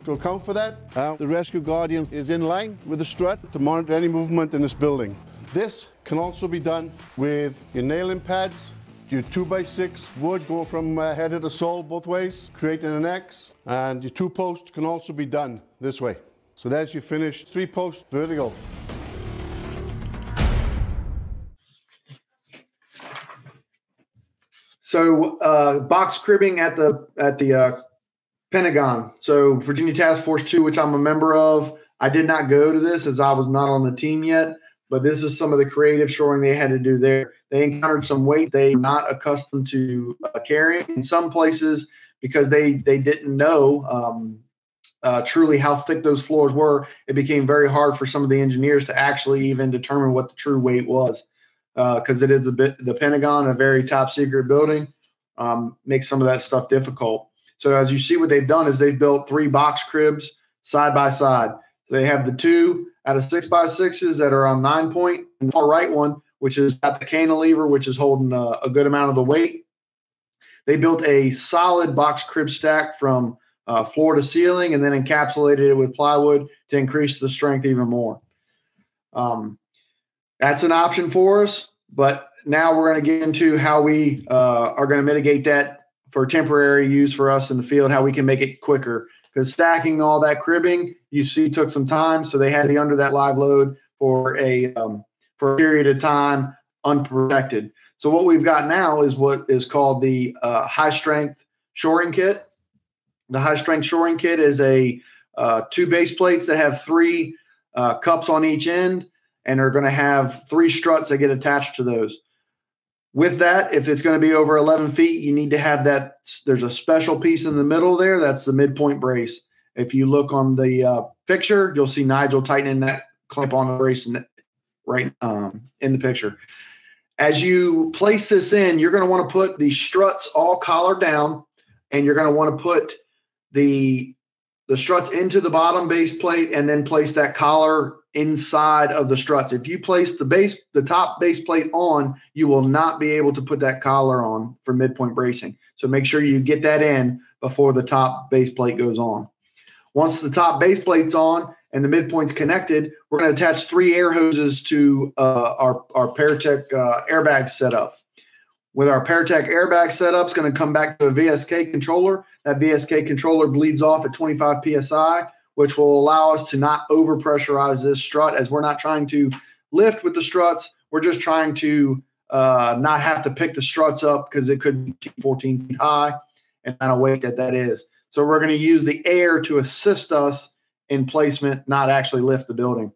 to account for that. Uh, the Rescue Guardian is in line with the strut to monitor any movement in this building. This can also be done with your nailing pads, your 2x6 wood going from uh, to sole both ways, creating an X, and your two posts can also be done this way. So there's your finished three post vertical. So uh, box cribbing at the at the uh, Pentagon. So Virginia Task Force Two, which I'm a member of, I did not go to this as I was not on the team yet. But this is some of the creative shoring they had to do there. They encountered some weight they were not accustomed to uh, carrying in some places because they they didn't know um, uh, truly how thick those floors were. It became very hard for some of the engineers to actually even determine what the true weight was because uh, it is a bit the Pentagon, a very top secret building, um, makes some of that stuff difficult. So as you see, what they've done is they've built three box cribs side by side. They have the two out of six by sixes that are on nine point, and the far right one, which is at the cantilever, which is holding a, a, good amount of the weight. They built a solid box crib stack from uh, floor to ceiling, and then encapsulated it with plywood to increase the strength even more. Um, that's an option for us, but now we're going to get into how we uh, are going to mitigate that for temporary use for us in the field, how we can make it quicker. Because stacking all that cribbing, you see, took some time, so they had to be under that live load for a um, for a period of time unprotected. So what we've got now is what is called the uh, high strength shoring kit. The high strength shoring kit is a uh, two base plates that have three uh, cups on each end, and are going to have three struts that get attached to those. With that, if it's going to be over 11 feet, you need to have that. There's a special piece in the middle there. That's the midpoint brace. If you look on the uh, picture, you'll see Nigel tightening that clamp on the brace in, right um, in the picture. As you place this in, you're going to want to put the struts all collared down, and you're going to want to put the the struts into the bottom base plate and then place that collar inside of the struts. If you place the base, the top base plate on, you will not be able to put that collar on for midpoint bracing. So make sure you get that in before the top base plate goes on. Once the top base plate's on and the midpoint's connected, we're going to attach three air hoses to uh, our, our Paratech uh, airbag setup. With our Paratech airbag setup, it's going to come back to a VSK controller. That VSK controller bleeds off at 25 PSI which will allow us to not overpressurize this strut as we're not trying to lift with the struts. We're just trying to uh, not have to pick the struts up because it could be 14 feet high and kind of weight that that is. So we're going to use the air to assist us in placement, not actually lift the building.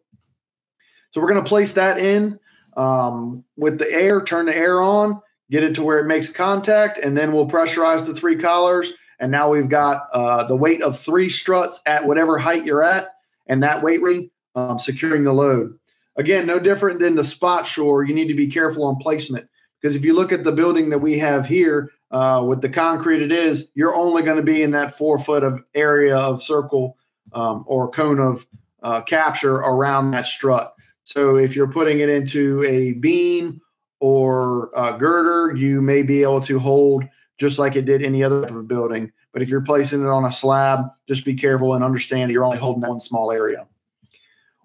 So we're going to place that in um, with the air, turn the air on, get it to where it makes contact, and then we'll pressurize the three collars and now we've got uh, the weight of three struts at whatever height you're at, and that weight ring um, securing the load. Again, no different than the spot shore. You need to be careful on placement because if you look at the building that we have here uh, with the concrete, it is you're only going to be in that four foot of area of circle um, or cone of uh, capture around that strut. So if you're putting it into a beam or a girder, you may be able to hold just like it did any other type of building. But if you're placing it on a slab, just be careful and understand you're only holding one small area.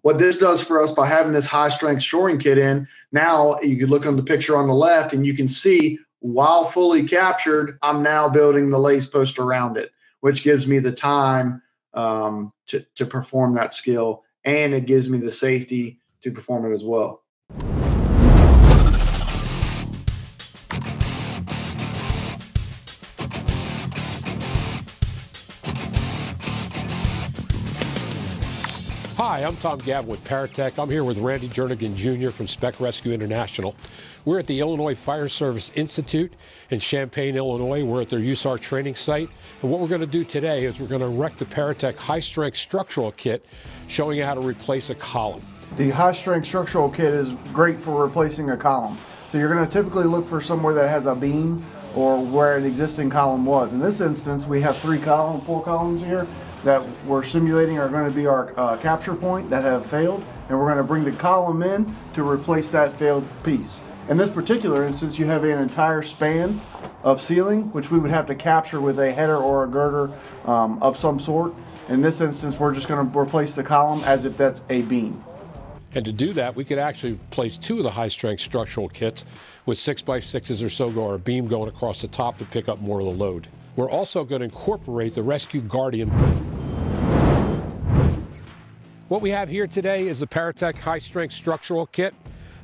What this does for us by having this high strength shoring kit in, now you can look on the picture on the left and you can see while fully captured, I'm now building the lace post around it, which gives me the time um, to, to perform that skill and it gives me the safety to perform it as well. Hi, I'm Tom Gavin with Paratech. I'm here with Randy Journigan Jr. from Spec Rescue International. We're at the Illinois Fire Service Institute in Champaign, Illinois. We're at their USAR training site. And what we're going to do today is we're going to erect the Paratech high strength structural kit showing you how to replace a column. The high strength structural kit is great for replacing a column. So you're going to typically look for somewhere that has a beam or where an existing column was. In this instance, we have three column, four columns here that we're simulating are going to be our uh, capture point that have failed and we're going to bring the column in to replace that failed piece. In this particular instance you have an entire span of ceiling which we would have to capture with a header or a girder um, of some sort. In this instance we're just going to replace the column as if that's a beam. And to do that, we could actually place two of the high strength structural kits with six by sixes or so or a beam going across the top to pick up more of the load. We're also going to incorporate the Rescue Guardian. What we have here today is the Paratech high strength structural kit.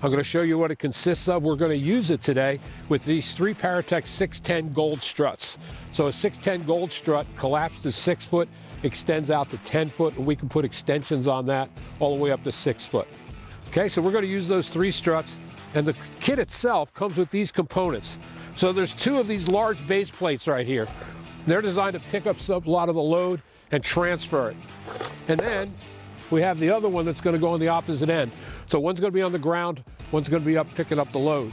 I'm going to show you what it consists of. We're going to use it today with these three Paratech 610 gold struts. So a 610 gold strut collapsed to six foot, extends out to 10 foot, and we can put extensions on that all the way up to six foot. Okay, so we're going to use those three struts, and the kit itself comes with these components. So there's two of these large base plates right here. They're designed to pick up a lot of the load and transfer it. And then we have the other one that's going to go on the opposite end. So one's going to be on the ground, one's going to be up picking up the load.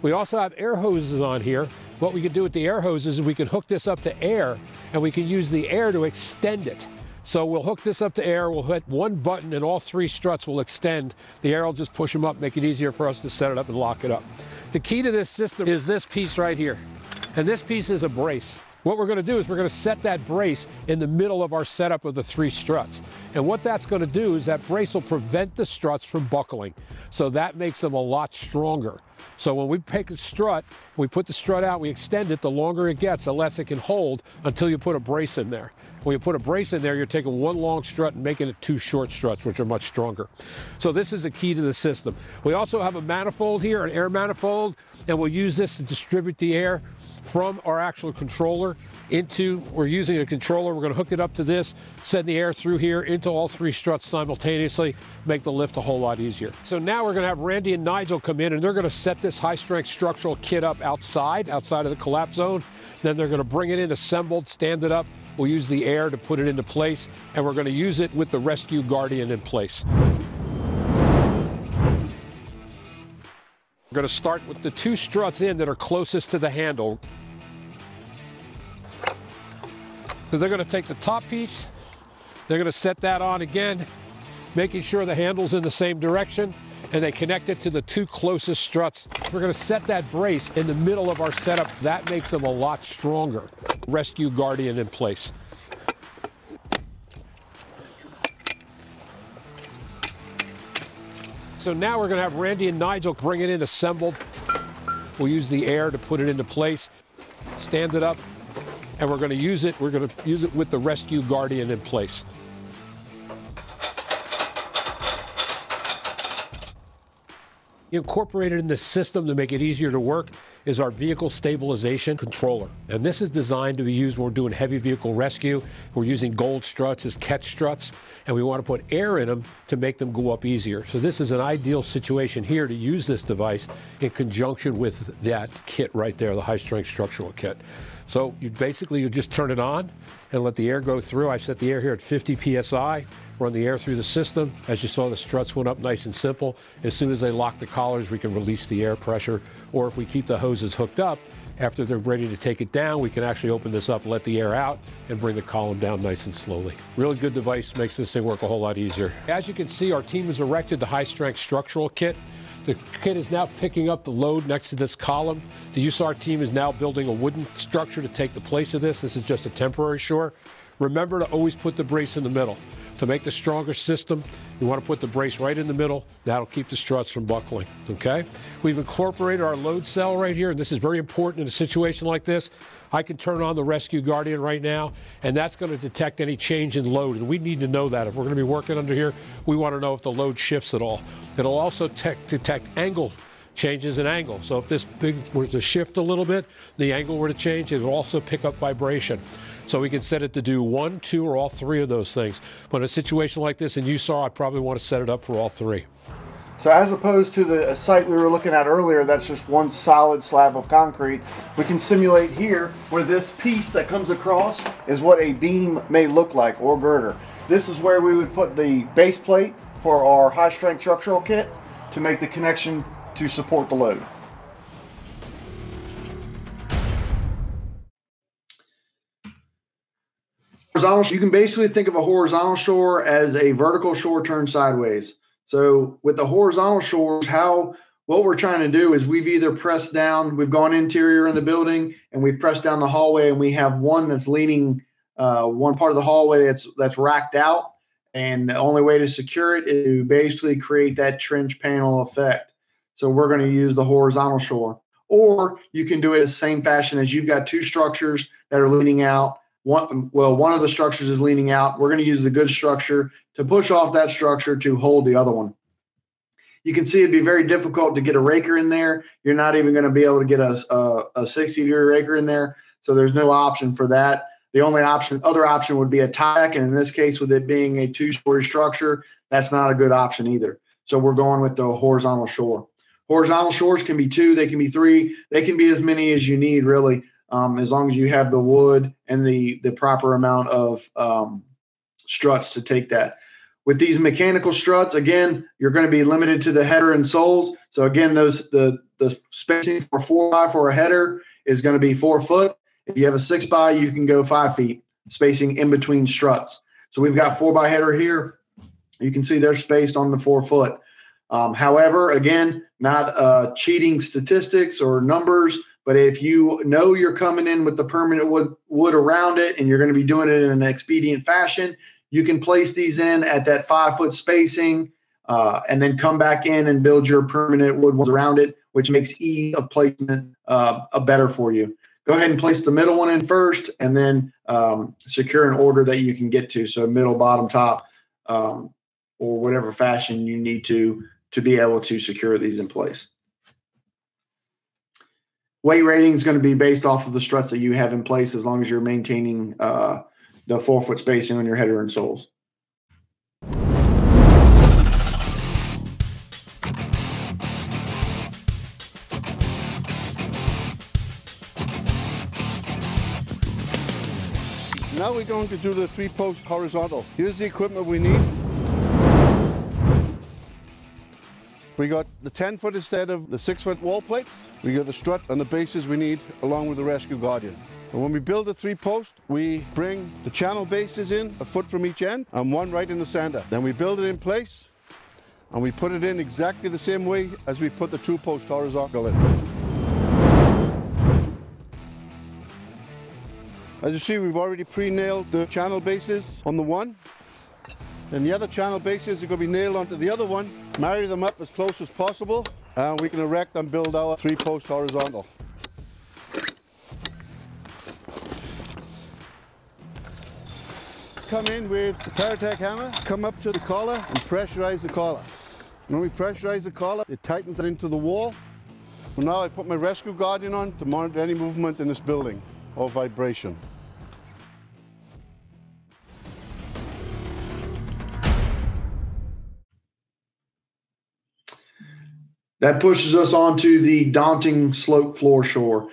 We also have air hoses on here. What we could do with the air hoses is we could hook this up to air and we can use the air to extend it. So we'll hook this up to air, we'll hit one button and all three struts will extend. The air will just push them up, make it easier for us to set it up and lock it up. The key to this system is this piece right here. And this piece is a brace. What we're gonna do is we're gonna set that brace in the middle of our setup of the three struts. And what that's gonna do is that brace will prevent the struts from buckling. So that makes them a lot stronger. So when we pick a strut, we put the strut out, we extend it, the longer it gets, the less it can hold until you put a brace in there. When you put a brace in there, you're taking one long strut and making it two short struts, which are much stronger. So this is the key to the system. We also have a manifold here, an air manifold, and we'll use this to distribute the air from our actual controller into, we're using a controller, we're going to hook it up to this, send the air through here into all three struts simultaneously, make the lift a whole lot easier. So now we're going to have Randy and Nigel come in and they're going to set this high strength structural kit up outside, outside of the collapse zone. Then they're going to bring it in assembled, stand it up, We'll use the air to put it into place, and we're going to use it with the Rescue Guardian in place. We're going to start with the two struts in that are closest to the handle. So they're going to take the top piece, they're going to set that on again, making sure the handle's in the same direction, and they connect it to the two closest struts. We're going to set that brace in the middle of our setup. That makes them a lot stronger. Rescue Guardian in place. So now we're going to have Randy and Nigel bring it in assembled. We'll use the air to put it into place, stand it up, and we're going to use it. We're going to use it with the Rescue Guardian in place. Incorporated in the system to make it easier to work is our vehicle stabilization controller. And this is designed to be used when we're doing heavy vehicle rescue. We're using gold struts as catch struts, and we want to put air in them to make them go up easier. So this is an ideal situation here to use this device in conjunction with that kit right there, the high strength structural kit. So you basically you just turn it on and let the air go through. I set the air here at 50 psi, run the air through the system. As you saw, the struts went up nice and simple. As soon as they lock the collars, we can release the air pressure. Or if we keep the hoses hooked up, after they're ready to take it down, we can actually open this up, let the air out, and bring the column down nice and slowly. Really good device, makes this thing work a whole lot easier. As you can see, our team has erected the high-strength structural kit. The kit is now picking up the load next to this column. The USAR team is now building a wooden structure to take the place of this. This is just a temporary shore. Remember to always put the brace in the middle. To make the stronger system, you want to put the brace right in the middle. That'll keep the struts from buckling, okay? We've incorporated our load cell right here, and this is very important in a situation like this. I can turn on the Rescue Guardian right now, and that's going to detect any change in load. And we need to know that. If we're going to be working under here, we want to know if the load shifts at all. It'll also detect angle changes in angle. So if this big were to shift a little bit, the angle were to change, it will also pick up vibration. So we can set it to do one, two, or all three of those things. But in a situation like this, and you saw, I probably want to set it up for all three. So as opposed to the site we were looking at earlier, that's just one solid slab of concrete, we can simulate here where this piece that comes across is what a beam may look like or girder. This is where we would put the base plate for our high strength structural kit to make the connection to support the load. Horizontal, you can basically think of a horizontal shore as a vertical shore turned sideways. So with the horizontal shores, how what we're trying to do is we've either pressed down, we've gone interior in the building, and we've pressed down the hallway, and we have one that's leaning uh, one part of the hallway that's that's racked out, and the only way to secure it is to basically create that trench panel effect. So we're going to use the horizontal shore, or you can do it the same fashion as you've got two structures that are leaning out. One well, one of the structures is leaning out. We're going to use the good structure to push off that structure to hold the other one. You can see it'd be very difficult to get a raker in there. You're not even going to be able to get a, a, a 60 degree raker in there. So there's no option for that. The only option, other option would be a tieback. And in this case, with it being a two story structure, that's not a good option either. So we're going with the horizontal shore. Horizontal shores can be two, they can be three, they can be as many as you need, really, um, as long as you have the wood and the the proper amount of um, struts to take that. With these mechanical struts, again, you're going to be limited to the header and soles. So again, those the the spacing for four by for a header is going to be four foot. If you have a six by, you can go five feet spacing in between struts. So we've got four by header here. You can see they're spaced on the four foot. Um, however, again, not uh, cheating statistics or numbers, but if you know you're coming in with the permanent wood, wood around it and you're going to be doing it in an expedient fashion, you can place these in at that five foot spacing uh, and then come back in and build your permanent wood ones around it, which makes ease of placement uh, a better for you. Go ahead and place the middle one in first and then um, secure an order that you can get to. So middle, bottom, top, um, or whatever fashion you need to to be able to secure these in place. Weight rating is going to be based off of the struts that you have in place as long as you're maintaining uh, the four foot spacing on your header and soles. Now we're going to do the three post horizontal. Here's the equipment we need. We got the 10 foot instead of the 6 foot wall plates. We got the strut and the bases we need along with the Rescue Guardian. And when we build the three post, we bring the channel bases in, a foot from each end, and one right in the center. Then we build it in place, and we put it in exactly the same way as we put the two post horizontal in. As you see, we've already pre-nailed the channel bases on the one. Then the other channel bases are going to be nailed onto the other one. Marry them up as close as possible, and we can erect and build our three-post horizontal. come in with the Paratech hammer, come up to the collar and pressurize the collar. When we pressurize the collar, it tightens it into the wall. Well, now I put my Rescue Guardian on to monitor any movement in this building or vibration. That pushes us onto the daunting slope floor shore.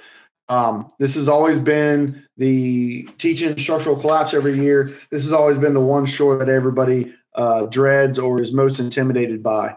Um, this has always been the teaching structural collapse every year. This has always been the one shore that everybody uh, dreads or is most intimidated by.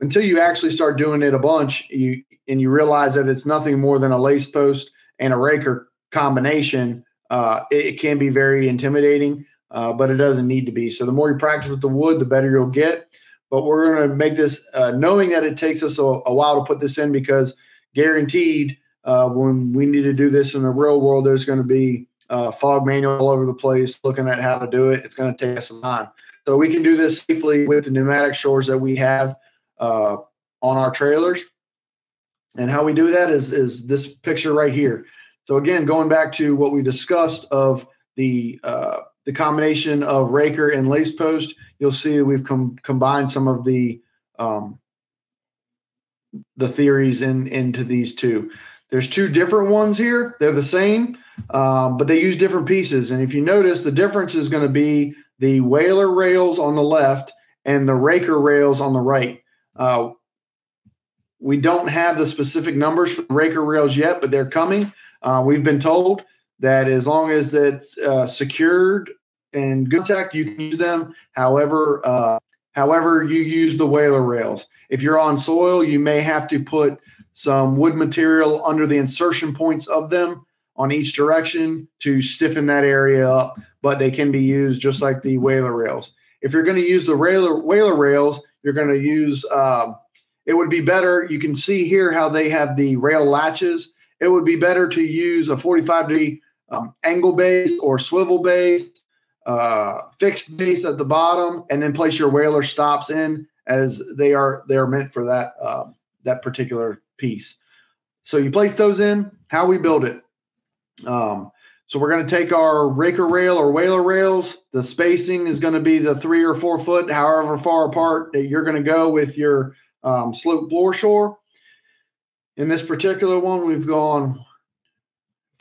Until you actually start doing it a bunch, you and you realize that it's nothing more than a lace post and a raker combination. Uh, it, it, can be very intimidating, uh, but it doesn't need to be. So the more you practice with the wood, the better you'll get. But we're going to make this uh, knowing that it takes us a, a while to put this in because guaranteed uh, when we need to do this in the real world, there's going to be uh, FOG manual all over the place looking at how to do it. It's going to take us some time. So we can do this safely with the pneumatic shores that we have uh, on our trailers. And how we do that is, is this picture right here. So again, going back to what we discussed of the uh, the combination of raker and lace post, you'll see we've com- combined some of the um, the theories in into these two. There's two different ones here. They're the same, um, but they use different pieces. And if you notice, the difference is going to be the whaler rails on the left and the raker rails on the right. Uh, we don't have the specific numbers for raker rails yet, but they're coming. Uh, we've been told that as long as it's uh, secured and good tech, you can use them. However, uh, however you use the whaler rails. If you're on soil, you may have to put some wood material under the insertion points of them on each direction to stiffen that area up, but they can be used just like the whaler rails. If you're going to use the whaler, whaler rails, you're going to use, uh, it would be better. You can see here how they have the rail latches. It would be better to use a 45 degree um, angle base or swivel base, uh, fixed base at the bottom, and then place your whaler stops in as they are they are meant for that uh, that particular piece. So you place those in. How we build it. Um, so we're going to take our raker rail or whaler rails. The spacing is going to be the three or four foot, however far apart that you're going to go with your um, slope floor shore. In this particular one, we've gone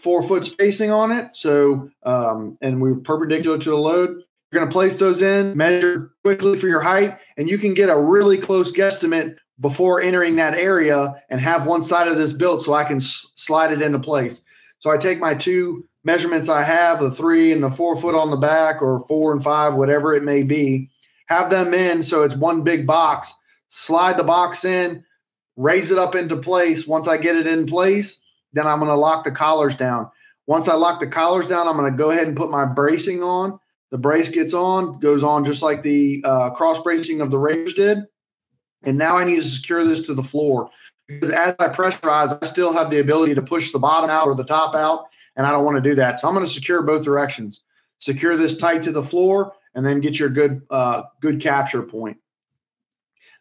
four foot spacing on it. So, um, and we're perpendicular to the load. You're going to place those in, measure quickly for your height, and you can get a really close guesstimate before entering that area and have one side of this built so I can s- slide it into place. So I take my two measurements I have, the three and the four foot on the back, or four and five, whatever it may be, have them in so it's one big box, slide the box in, raise it up into place. Once I get it in place, then I'm going to lock the collars down. Once I lock the collars down, I'm going to go ahead and put my bracing on. The brace gets on, goes on just like the uh, cross bracing of the rakers did. And now I need to secure this to the floor because as I pressurize, I still have the ability to push the bottom out or the top out, and I don't want to do that. So I'm going to secure both directions. Secure this tight to the floor, and then get your good uh, good capture point.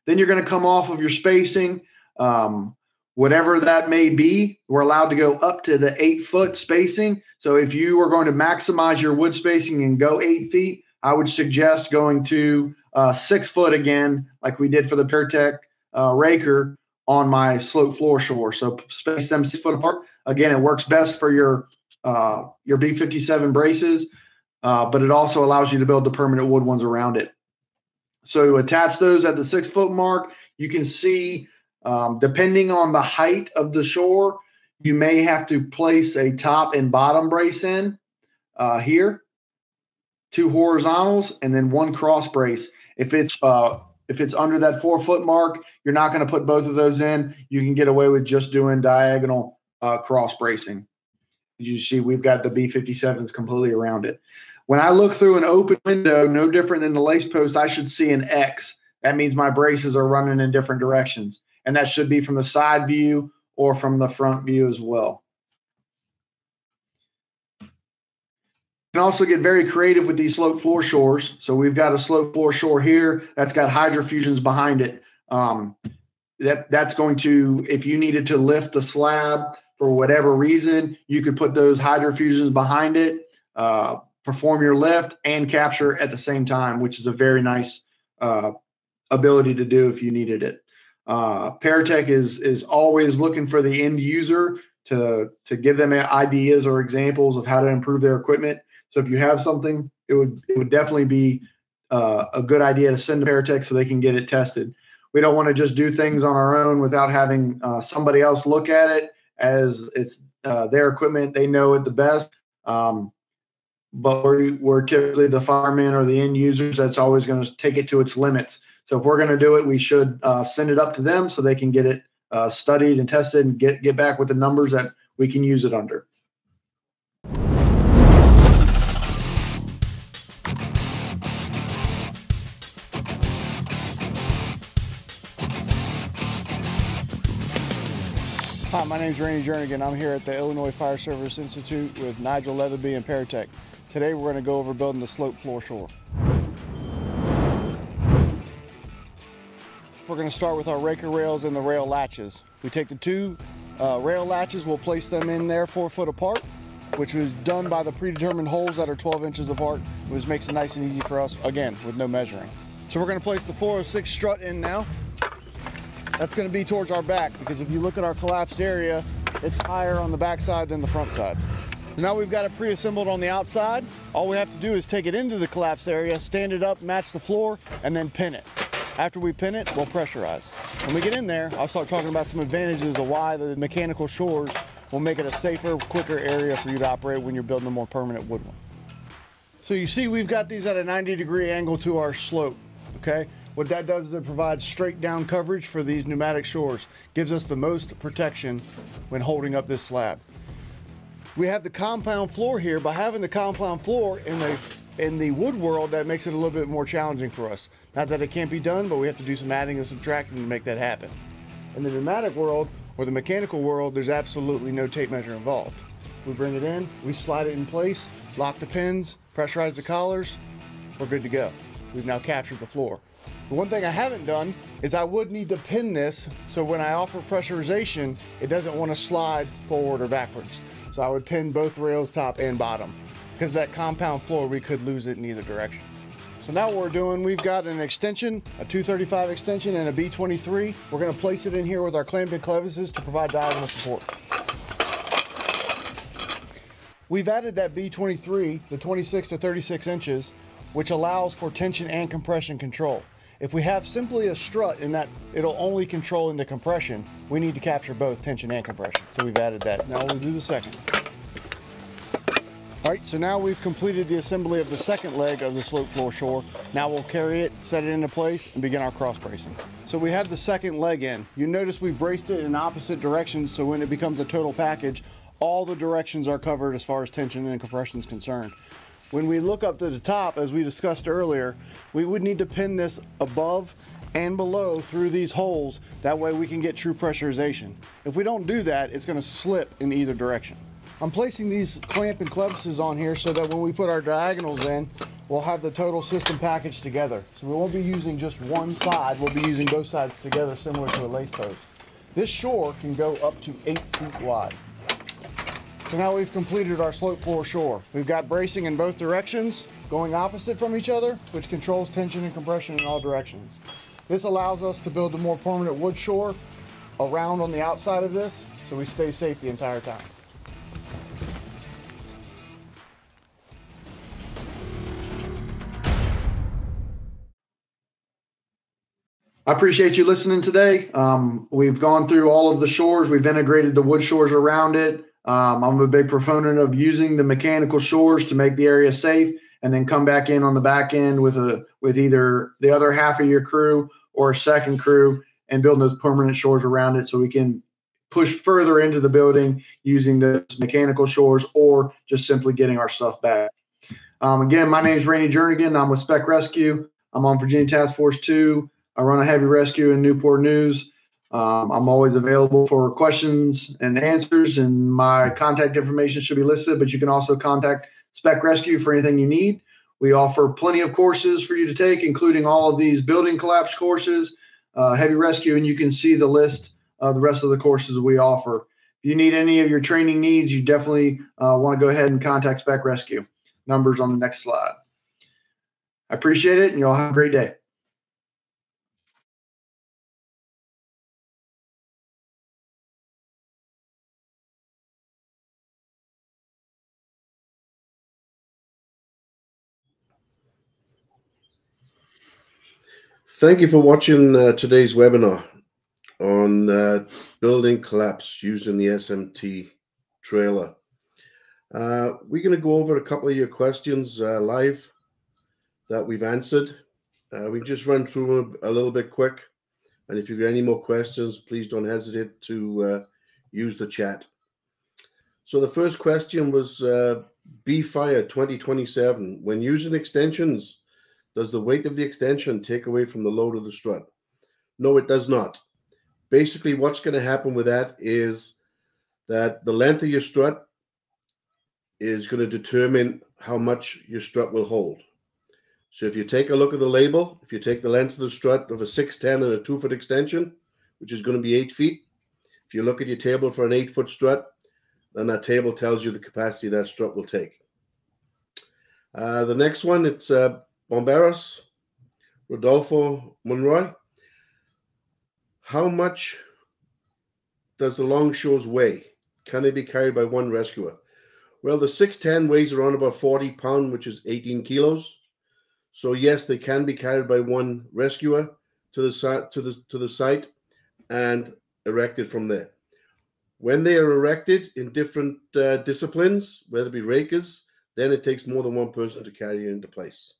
Then you're going to come off of your spacing. Um, whatever that may be, we're allowed to go up to the eight foot spacing. So if you are going to maximize your wood spacing and go eight feet, I would suggest going to uh, six foot again, like we did for the Paratech uh, raker on my slope floor shore. So space them six foot apart. Again, it works best for your uh, your B57 braces, uh, but it also allows you to build the permanent wood ones around it. So attach those at the six foot mark. You can see um, depending on the height of the shore, you may have to place a top and bottom brace in uh, here, two horizontals, and then one cross brace. If it's uh, if it's under that four foot mark, you're not going to put both of those in. You can get away with just doing diagonal uh, cross bracing. You see, we've got the B57s completely around it. When I look through an open window, no different than the lace post, I should see an X. That means my braces are running in different directions and that should be from the side view or from the front view as well. You can also get very creative with these slope floor shores. So we've got a slope floor shore here that's got hydrofusions behind it. Um, that that's going to, if you needed to lift the slab for whatever reason, you could put those hydrofusions behind it, uh, perform your lift and capture at the same time, which is a very nice uh, ability to do if you needed it. Uh, Paratech is is always looking for the end user to to give them ideas or examples of how to improve their equipment. So if you have something, it would it would definitely be uh, a good idea to send to Paratech so they can get it tested. We don't want to just do things on our own without having uh, somebody else look at it as it's uh, their equipment. They know it the best. Um, but we're, we're typically the firemen or the end users that's always going to take it to its limits. So if we're going to do it, we should uh, send it up to them so they can get it uh, studied and tested and get get back with the numbers that we can use it under. Hi, my name is Randy Journigan. I'm here at the Illinois Fire Service Institute with Nigel Letherby and Paratech. Today we're going to go over building the slope floor shore. We're going to start with our raker rails and the rail latches. We take the two uh, rail latches, we'll place them in there four foot apart, which was done by the predetermined holes that are 12 inches apart, which makes it nice and easy for us, again, with no measuring. So we're going to place the 406 strut in now. That's going to be towards our back because if you look at our collapsed area, it's higher on the back side than the front side. Now we've got it pre-assembled on the outside. All we have to do is take it into the collapsed area, stand it up, match the floor, and then pin it. After we pin it, we'll pressurize. When we get in there, I'll start talking about some advantages of why the mechanical shores will make it a safer, quicker area for you to operate when you're building a more permanent wood one. So you see we've got these at a 90 degree angle to our slope, okay? What that does is it provides straight down coverage for these pneumatic shores. Gives us the most protection when holding up this slab. We have the compound floor here. By having the compound floor in the in the wood world, that makes it a little bit more challenging for us. Not that it can't be done, but we have to do some adding and subtracting to make that happen. In the pneumatic world or the mechanical world, there's absolutely no tape measure involved. We bring it in, we slide it in place, lock the pins, pressurize the collars, we're good to go. We've now captured the floor. The one thing I haven't done is I would need to pin this so when I offer pressurization, it doesn't want to slide forward or backwards. So I would pin both rails top and bottom because that compound floor, we could lose it in either direction. So now what we're doing, we've got an extension, a 235 extension and a B23. We're gonna place it in here with our clamped clevises to provide diagonal support. We've added that B23, the 26 to 36 inches, which allows for tension and compression control. If we have simply a strut in that it'll only control in the compression, we need to capture both tension and compression. So we've added that. Now we'll do the second. All right, so now we've completed the assembly of the second leg of the slope floor shore. Now we'll carry it, set it into place, and begin our cross bracing. So we have the second leg in. You notice we braced it in opposite directions, so when it becomes a total package, all the directions are covered as far as tension and compression is concerned. When we look up to the top, as we discussed earlier, we would need to pin this above and below through these holes. That way we can get true pressurization. If we don't do that, it's gonna slip in either direction. I'm placing these clamp and clevises on here so that when we put our diagonals in, we'll have the total system package together. So we won't be using just one side, we'll be using both sides together similar to a lace post. This shore can go up to eight feet wide. So now we've completed our slope floor shore. We've got bracing in both directions, going opposite from each other, which controls tension and compression in all directions. This allows us to build a more permanent wood shore around on the outside of this, so we stay safe the entire time. I appreciate you listening today. Um, we've gone through all of the shores. We've integrated the wood shores around it. Um, I'm a big proponent of using the mechanical shores to make the area safe, and then come back in on the back end with a with either the other half of your crew or a second crew, and building those permanent shores around it, so we can push further into the building using those mechanical shores, or just simply getting our stuff back. Um, again, my name is Randy Journigan. I'm with Spec Rescue. I'm on Virginia Task Force Two. I run a heavy rescue in Newport News. Um, I'm always available for questions and answers, and my contact information should be listed, but you can also contact Spec Rescue for anything you need. We offer plenty of courses for you to take, including all of these building collapse courses, uh, heavy rescue, and you can see the list of the rest of the courses we offer. If you need any of your training needs, you definitely uh, want to go ahead and contact Spec Rescue. Numbers on the next slide. I appreciate it, and you all have a great day. Thank you for watching uh, today's webinar on uh, building collapse using the SMT trailer. Uh, we're going to go over a couple of your questions uh, live that we've answered. Uh, we just run through them a little bit quick. And if you've got any more questions, please don't hesitate to uh, use the chat. So the first question was B-Fire 2027. When using extensions, does the weight of the extension take away from the load of the strut? No, it does not. Basically, what's going to happen with that is that the length of your strut is going to determine how much your strut will hold. So if you take a look at the label, if you take the length of the strut of a 610 and a two foot extension, which is going to be eight feet, if you look at your table for an eight foot strut, then that table tells you the capacity that strut will take. Uh, the next one, it's uh, Bomberos, Rodolfo Monroy. How much does the Longshore's weigh? Can they be carried by one rescuer? Well, the 610 weighs around about 40 pounds, which is 18 kilos. So yes, they can be carried by one rescuer to the site to the to the site and erected from there. When they are erected in different uh, disciplines, whether it be rakers, then it takes more than one person to carry it into place.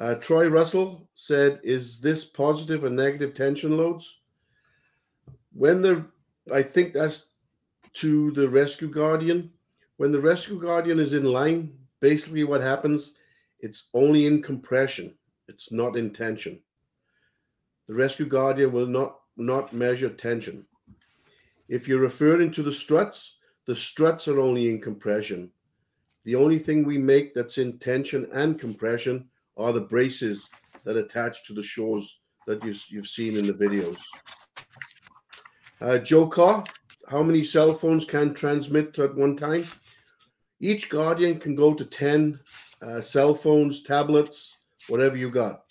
Uh, Troy Russell said, "Is this positive and negative tension loads?" When the, I think that's to the rescue guardian. When the rescue guardian is in line, basically what happens it's only in compression. It's not in tension. The rescue guardian will not not measure tension. If you're referring to the struts, the struts are only in compression. The only thing we make that's in tension and compression are the braces that attach to the shores that you, you've seen in the videos. Uh, Joe Carr, how many cell phones can transmit at one time? Each Guardian can go to 10 uh, cell phones, tablets, whatever you got.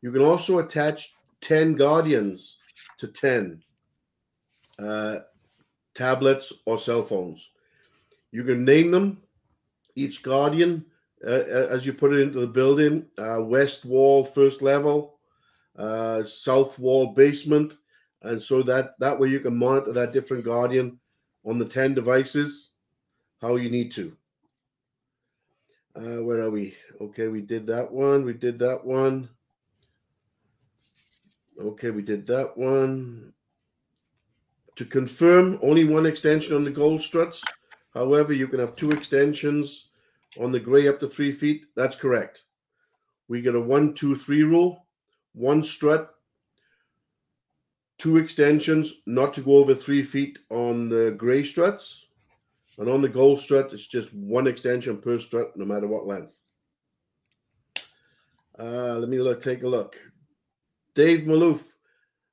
You can also attach 10 Guardians to 10 uh, tablets or cell phones. You can name them, each Guardian, as you put it into the building uh, west wall, first level, uh, south wall, basement. And so that, that way you can monitor that different Guardian on the 10 devices how you need to. Uh, where are we? Okay, we did that one. We did that one. Okay, we did that one. To confirm, only one extension on the gold struts. However, you can have two extensions on the gray up to three feet. That's correct. We get a one, two, three rule. One strut, two extensions, not to go over three feet on the gray struts. And on the gold strut, it's just one extension per strut, no matter what length. Uh, let me look, take a look. Dave Maloof.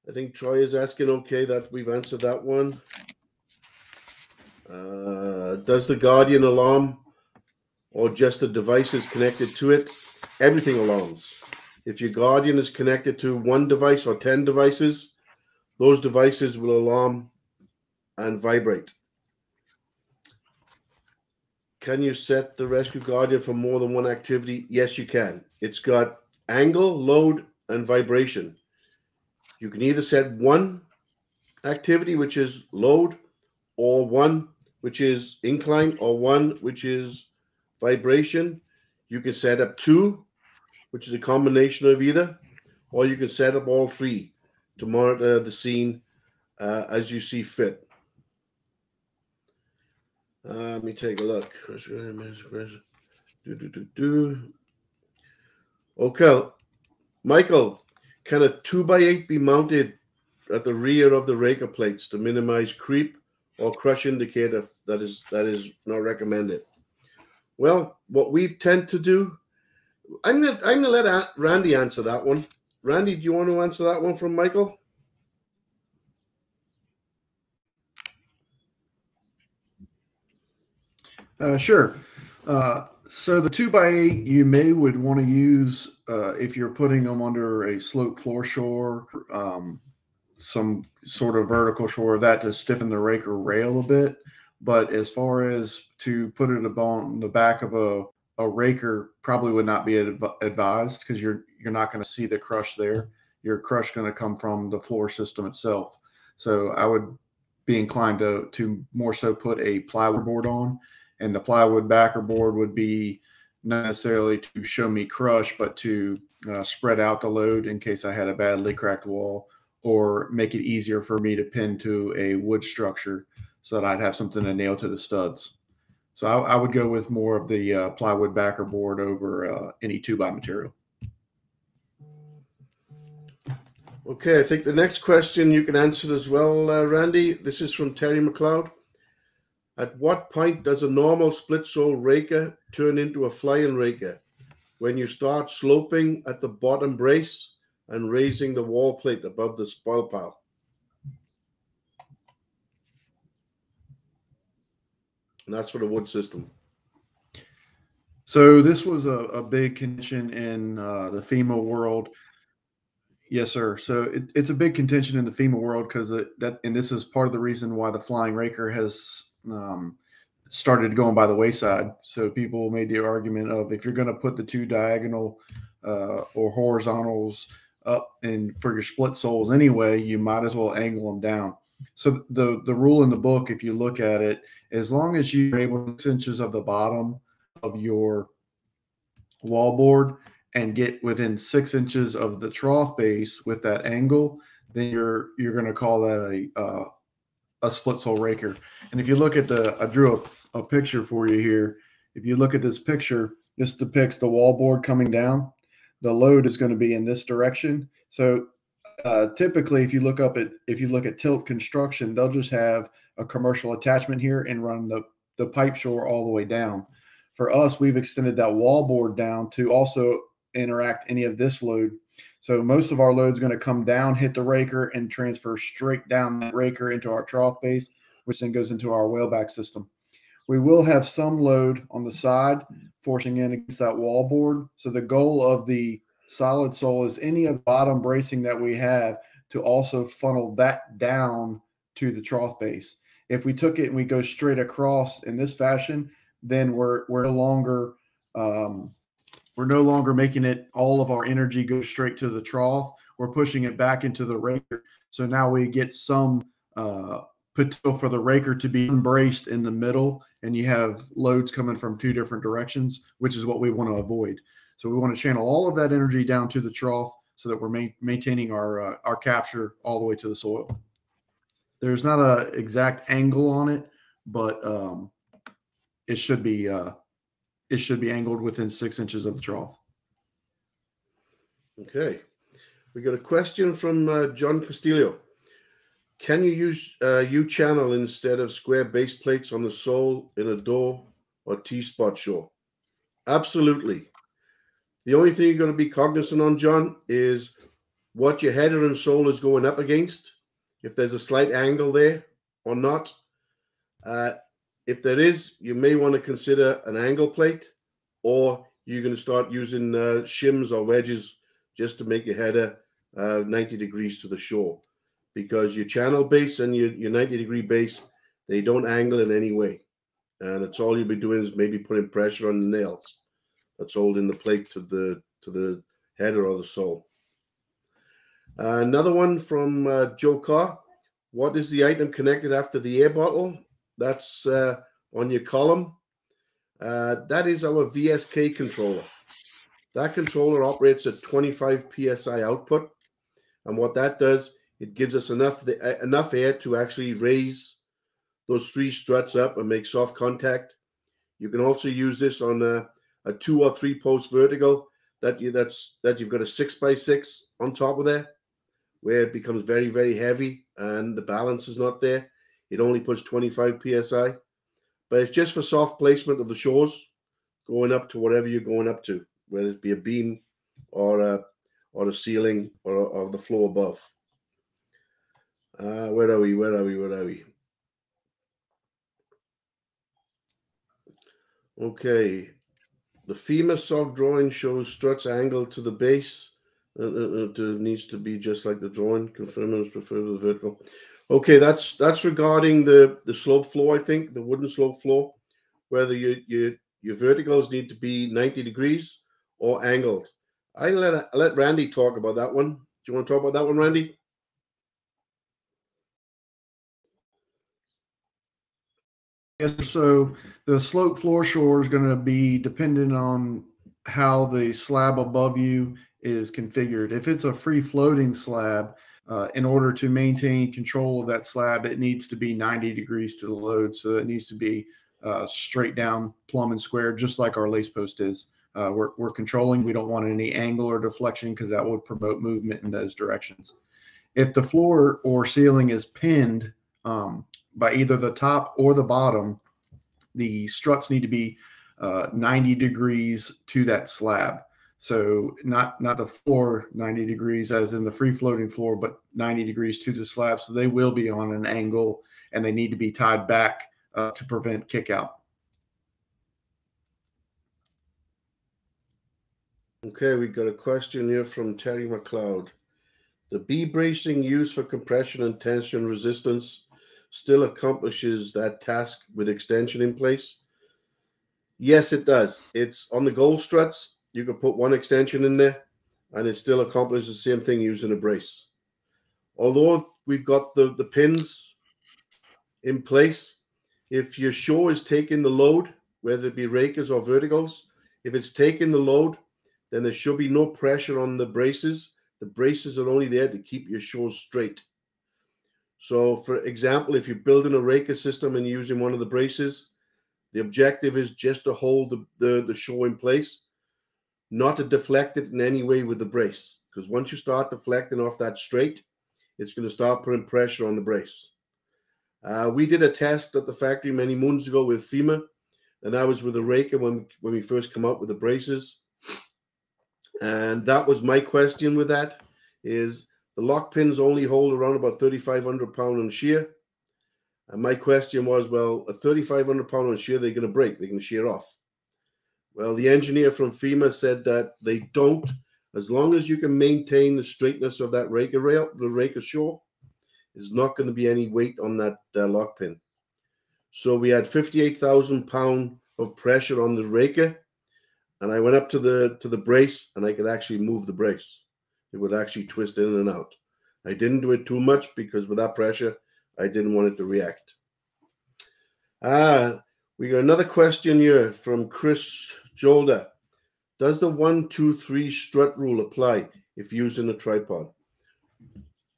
I think Troy is asking, okay, that we've answered that one. Uh, does the Guardian alarm or just the devices connected to it? Everything alarms. If your Guardian is connected to one device or 10 devices, those devices will alarm and vibrate. Can you set the Rescue Guardian for more than one activity? Yes, you can. It's got angle, load, and vibration. You can either set one activity, which is load, or one which is incline, or one which is vibration. You can set up two, which is a combination of either, or you can set up all three to monitor the scene uh, as you see fit. Uh, let me take a look. Okay, Michael, can a two by eight be mounted at the rear of the raker plates to minimize creep or crush indicator that is that is not recommended? Well, what we tend to do, I'm gonna I'm gonna let Randy answer that one. Randy, do you want to answer that one from Michael? Uh, sure. Uh, so the two by eight you may would want to use uh, if you're putting them under a slope floor shore, um, some sort of vertical shore that to stiffen the raker rail a bit. But as far as to put it on the back of a, a raker, probably would not be adv- advised because you're you're not going to see the crush there. Your crush going to come from the floor system itself. So I would be inclined to to more so put a plywood board on and the plywood backer board would be not necessarily to show me crush, but to uh, spread out the load in case I had a badly cracked wall or make it easier for me to pin to a wood structure so that I'd have something to nail to the studs. So I, I would go with more of the uh, plywood backer board over uh, any two by material. Okay, I think the next question you can answer as well, uh, Randy. This is from Terry McLeod. At what point does a normal split sole raker turn into a flying raker? when you start sloping at the bottom brace and raising the wall plate above the spoil pile. And that's for the wood system. So this was a, a big contention in uh, the FEMA world. Yes, sir. So it, it's a big contention in the FEMA world because that, and this is part of the reason why the flying raker has um, started going by the wayside. So people made the argument of if you're going to put the two diagonal uh, or horizontals up and for your split soles anyway, you might as well angle them down. So the the rule in the book, if you look at it, as long as you're able six inches of the bottom of your wall board and get within six inches of the trough base with that angle, then you're you're going to call that a uh, a split sole raker. And if you look at the, I drew a, a picture for you here. If you look at this picture, this depicts the wall board coming down. The load is going to be in this direction. So uh, typically, if you look up at if you look at Tilt Construction, they'll just have a commercial attachment here and run the the pipe shore all the way down. For us, we've extended that wall board down to also interact any of this load. So most of our load is going to come down, hit the raker, and transfer straight down that raker into our trough base, which then goes into our whaleback system. We will have some load on the side forcing in against that wall board. So the goal of the solid sole is any of bottom bracing that we have to also funnel that down to the trough base. If we took it and we go straight across in this fashion, then we're we're no longer um, we're no longer making it all of our energy go straight to the trough. We're pushing it back into the raker. So now we get some uh, potential for the raker to be embraced in the middle, and you have loads coming from two different directions, which is what we want to avoid. So we want to channel all of that energy down to the trough so that we're ma- maintaining our uh, our capture all the way to the soil. There's not a exact angle on it, but um, it should be uh, it should be angled within six inches of the trough. Okay, we got a question from uh, John Castillo. Can you use uh, U channel instead of square base plates on the sole in a door or T spot shore? Absolutely. The only thing you're going to be cognizant on, John, is what your header and sole is going up against. If there's a slight angle there or not. Uh, if there is, you may want to consider an angle plate, or you're going to start using uh, shims or wedges just to make your header uh, 90 degrees to the shore, because your channel base and your, your 90 degree base they don't angle in any way, and that's all you'll be doing is maybe putting pressure on the nails that's holding the plate to the to the header or the sole. Uh, another one from uh, Joe Carr. What is the item connected after the air bottle? That's uh, on your column. Uh, that is our VSK controller. That controller operates at 25 psi output, and what that does, it gives us enough the, uh, enough air to actually raise those three struts up and make soft contact. You can also use this on a a two or three post vertical that you that's that you've got a six by six on top of there where it becomes very very heavy and the balance is not there. It only puts 25 psi but it's just for soft placement of the shores going up to whatever you're going up to whether it be a beam or a or a ceiling or, or the floor above. Uh where are we where are we where are we? Okay the FEMA SOG drawing shows struts angle to the base. Uh, uh, uh needs to be just like the drawing. Confirming is preferred the vertical. Okay, that's that's regarding the the slope floor. I think the wooden slope floor, whether you you your verticals need to be 90 degrees or angled. I let let Randy talk about that one. Do you want to talk about that one, Randy? So the slope floor shore is going to be dependent on how the slab above you is configured. If it's a free floating slab, uh, in order to maintain control of that slab, it needs to be 90 degrees to the load. So it needs to be uh, straight down, plumb and square, just like our lace post is. Uh, we're, we're controlling. We don't want any angle or deflection because that would promote movement in those directions. If the floor or ceiling is pinned, um, by either the top or the bottom, the struts need to be uh, 90 degrees to that slab. So not not the floor 90 degrees as in the free floating floor, but 90 degrees to the slab. So they will be on an angle and they need to be tied back uh, to prevent kick out. Okay, we got a question here from Terry McLeod. The B bracing used for compression and tension resistance still accomplishes that task with extension in place? Yes, it does. It's on the gold struts. You can put one extension in there and it still accomplishes the same thing using a brace. Although we've got the, the pins in place, if your shore is taking the load, whether it be rakers or verticals, if it's taking the load, then there should be no pressure on the braces. The braces are only there to keep your shore straight. So, for example, if you're building a raker system and using one of the braces, the objective is just to hold the, the, the shore in place, not to deflect it in any way with the brace. Because once you start deflecting off that straight, it's going to start putting pressure on the brace. Uh, we did a test at the factory many moons ago with FEMA, and that was with a raker when, when we first come up with the braces. And that was my question with that is the lock pins only hold around about 3,500 pound on shear. And my question was, well, a 3,500 pound on shear, they're going to break, they're going to shear off. Well, the engineer from FEMA said that they don't, as long as you can maintain the straightness of that raker rail, the raker shore, there's not going to be any weight on that uh, lock pin. So we had 58,000 pound of pressure on the raker and I went up to the to the brace and I could actually move the brace. It would actually twist in and out. I didn't do it too much because with that pressure, I didn't want it to react. Ah, we got another question here from Chris Jolda. Does the one, two, three strut rule apply if using a tripod?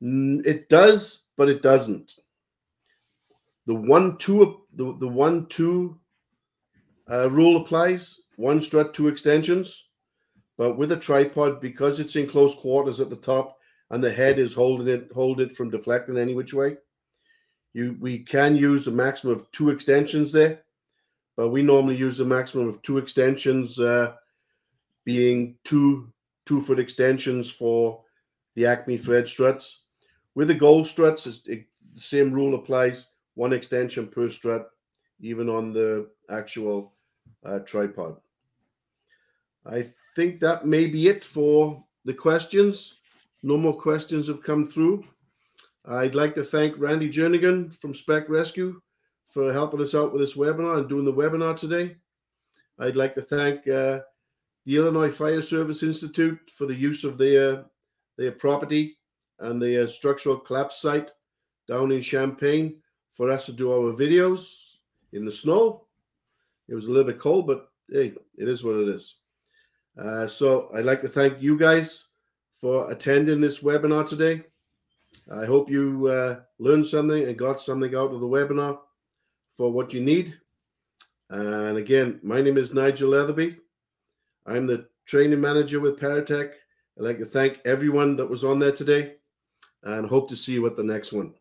It does, but it doesn't. The one, two, the, the one, two uh, rule applies one strut, two extensions. But with a tripod, because it's in close quarters at the top and the head is holding it, hold it from deflecting any which way, you we can use a maximum of two extensions there. But we normally use a maximum of two extensions, uh, being two two foot extensions for the Acme thread struts. With the gold struts, it, the same rule applies: one extension per strut, even on the actual uh, tripod. I think that may be it for the questions. No more questions have come through. I'd like to thank Randy Journigan from Spec Rescue for helping us out with this webinar and doing the webinar today. I'd like to thank uh, the Illinois Fire Service Institute for the use of their their property and their structural collapse site down in Champaign for us to do our videos in the snow. It was a little bit cold, but hey, it is what it is. Uh, so I'd like to thank you guys for attending this webinar today. I hope you uh, learned something and got something out of the webinar for what you need. And again, my name is Nigel Letherby. I'm the training manager with Paratech. I'd like to thank everyone that was on there today and hope to see you at the next one.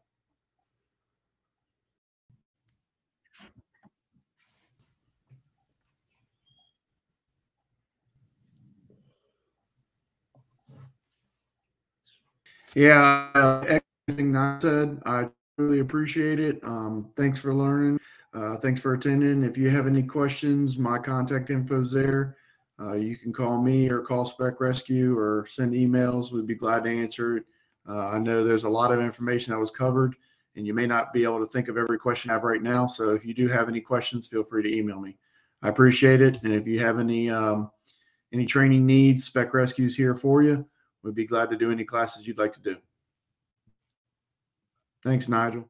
Yeah, everything I said, I really appreciate it. Um, thanks for learning. Uh, thanks for attending. If you have any questions, my contact info is there. Uh, you can call me or call Spec Rescue or send emails. We'd be glad to answer it. Uh, I know there's a lot of information that was covered, and you may not be able to think of every question I have right now. So if you do have any questions, feel free to email me. I appreciate it. And if you have any um, any training needs, Spec Rescue is here for you. We'd be glad to do any classes you'd like to do. Thanks, Nigel.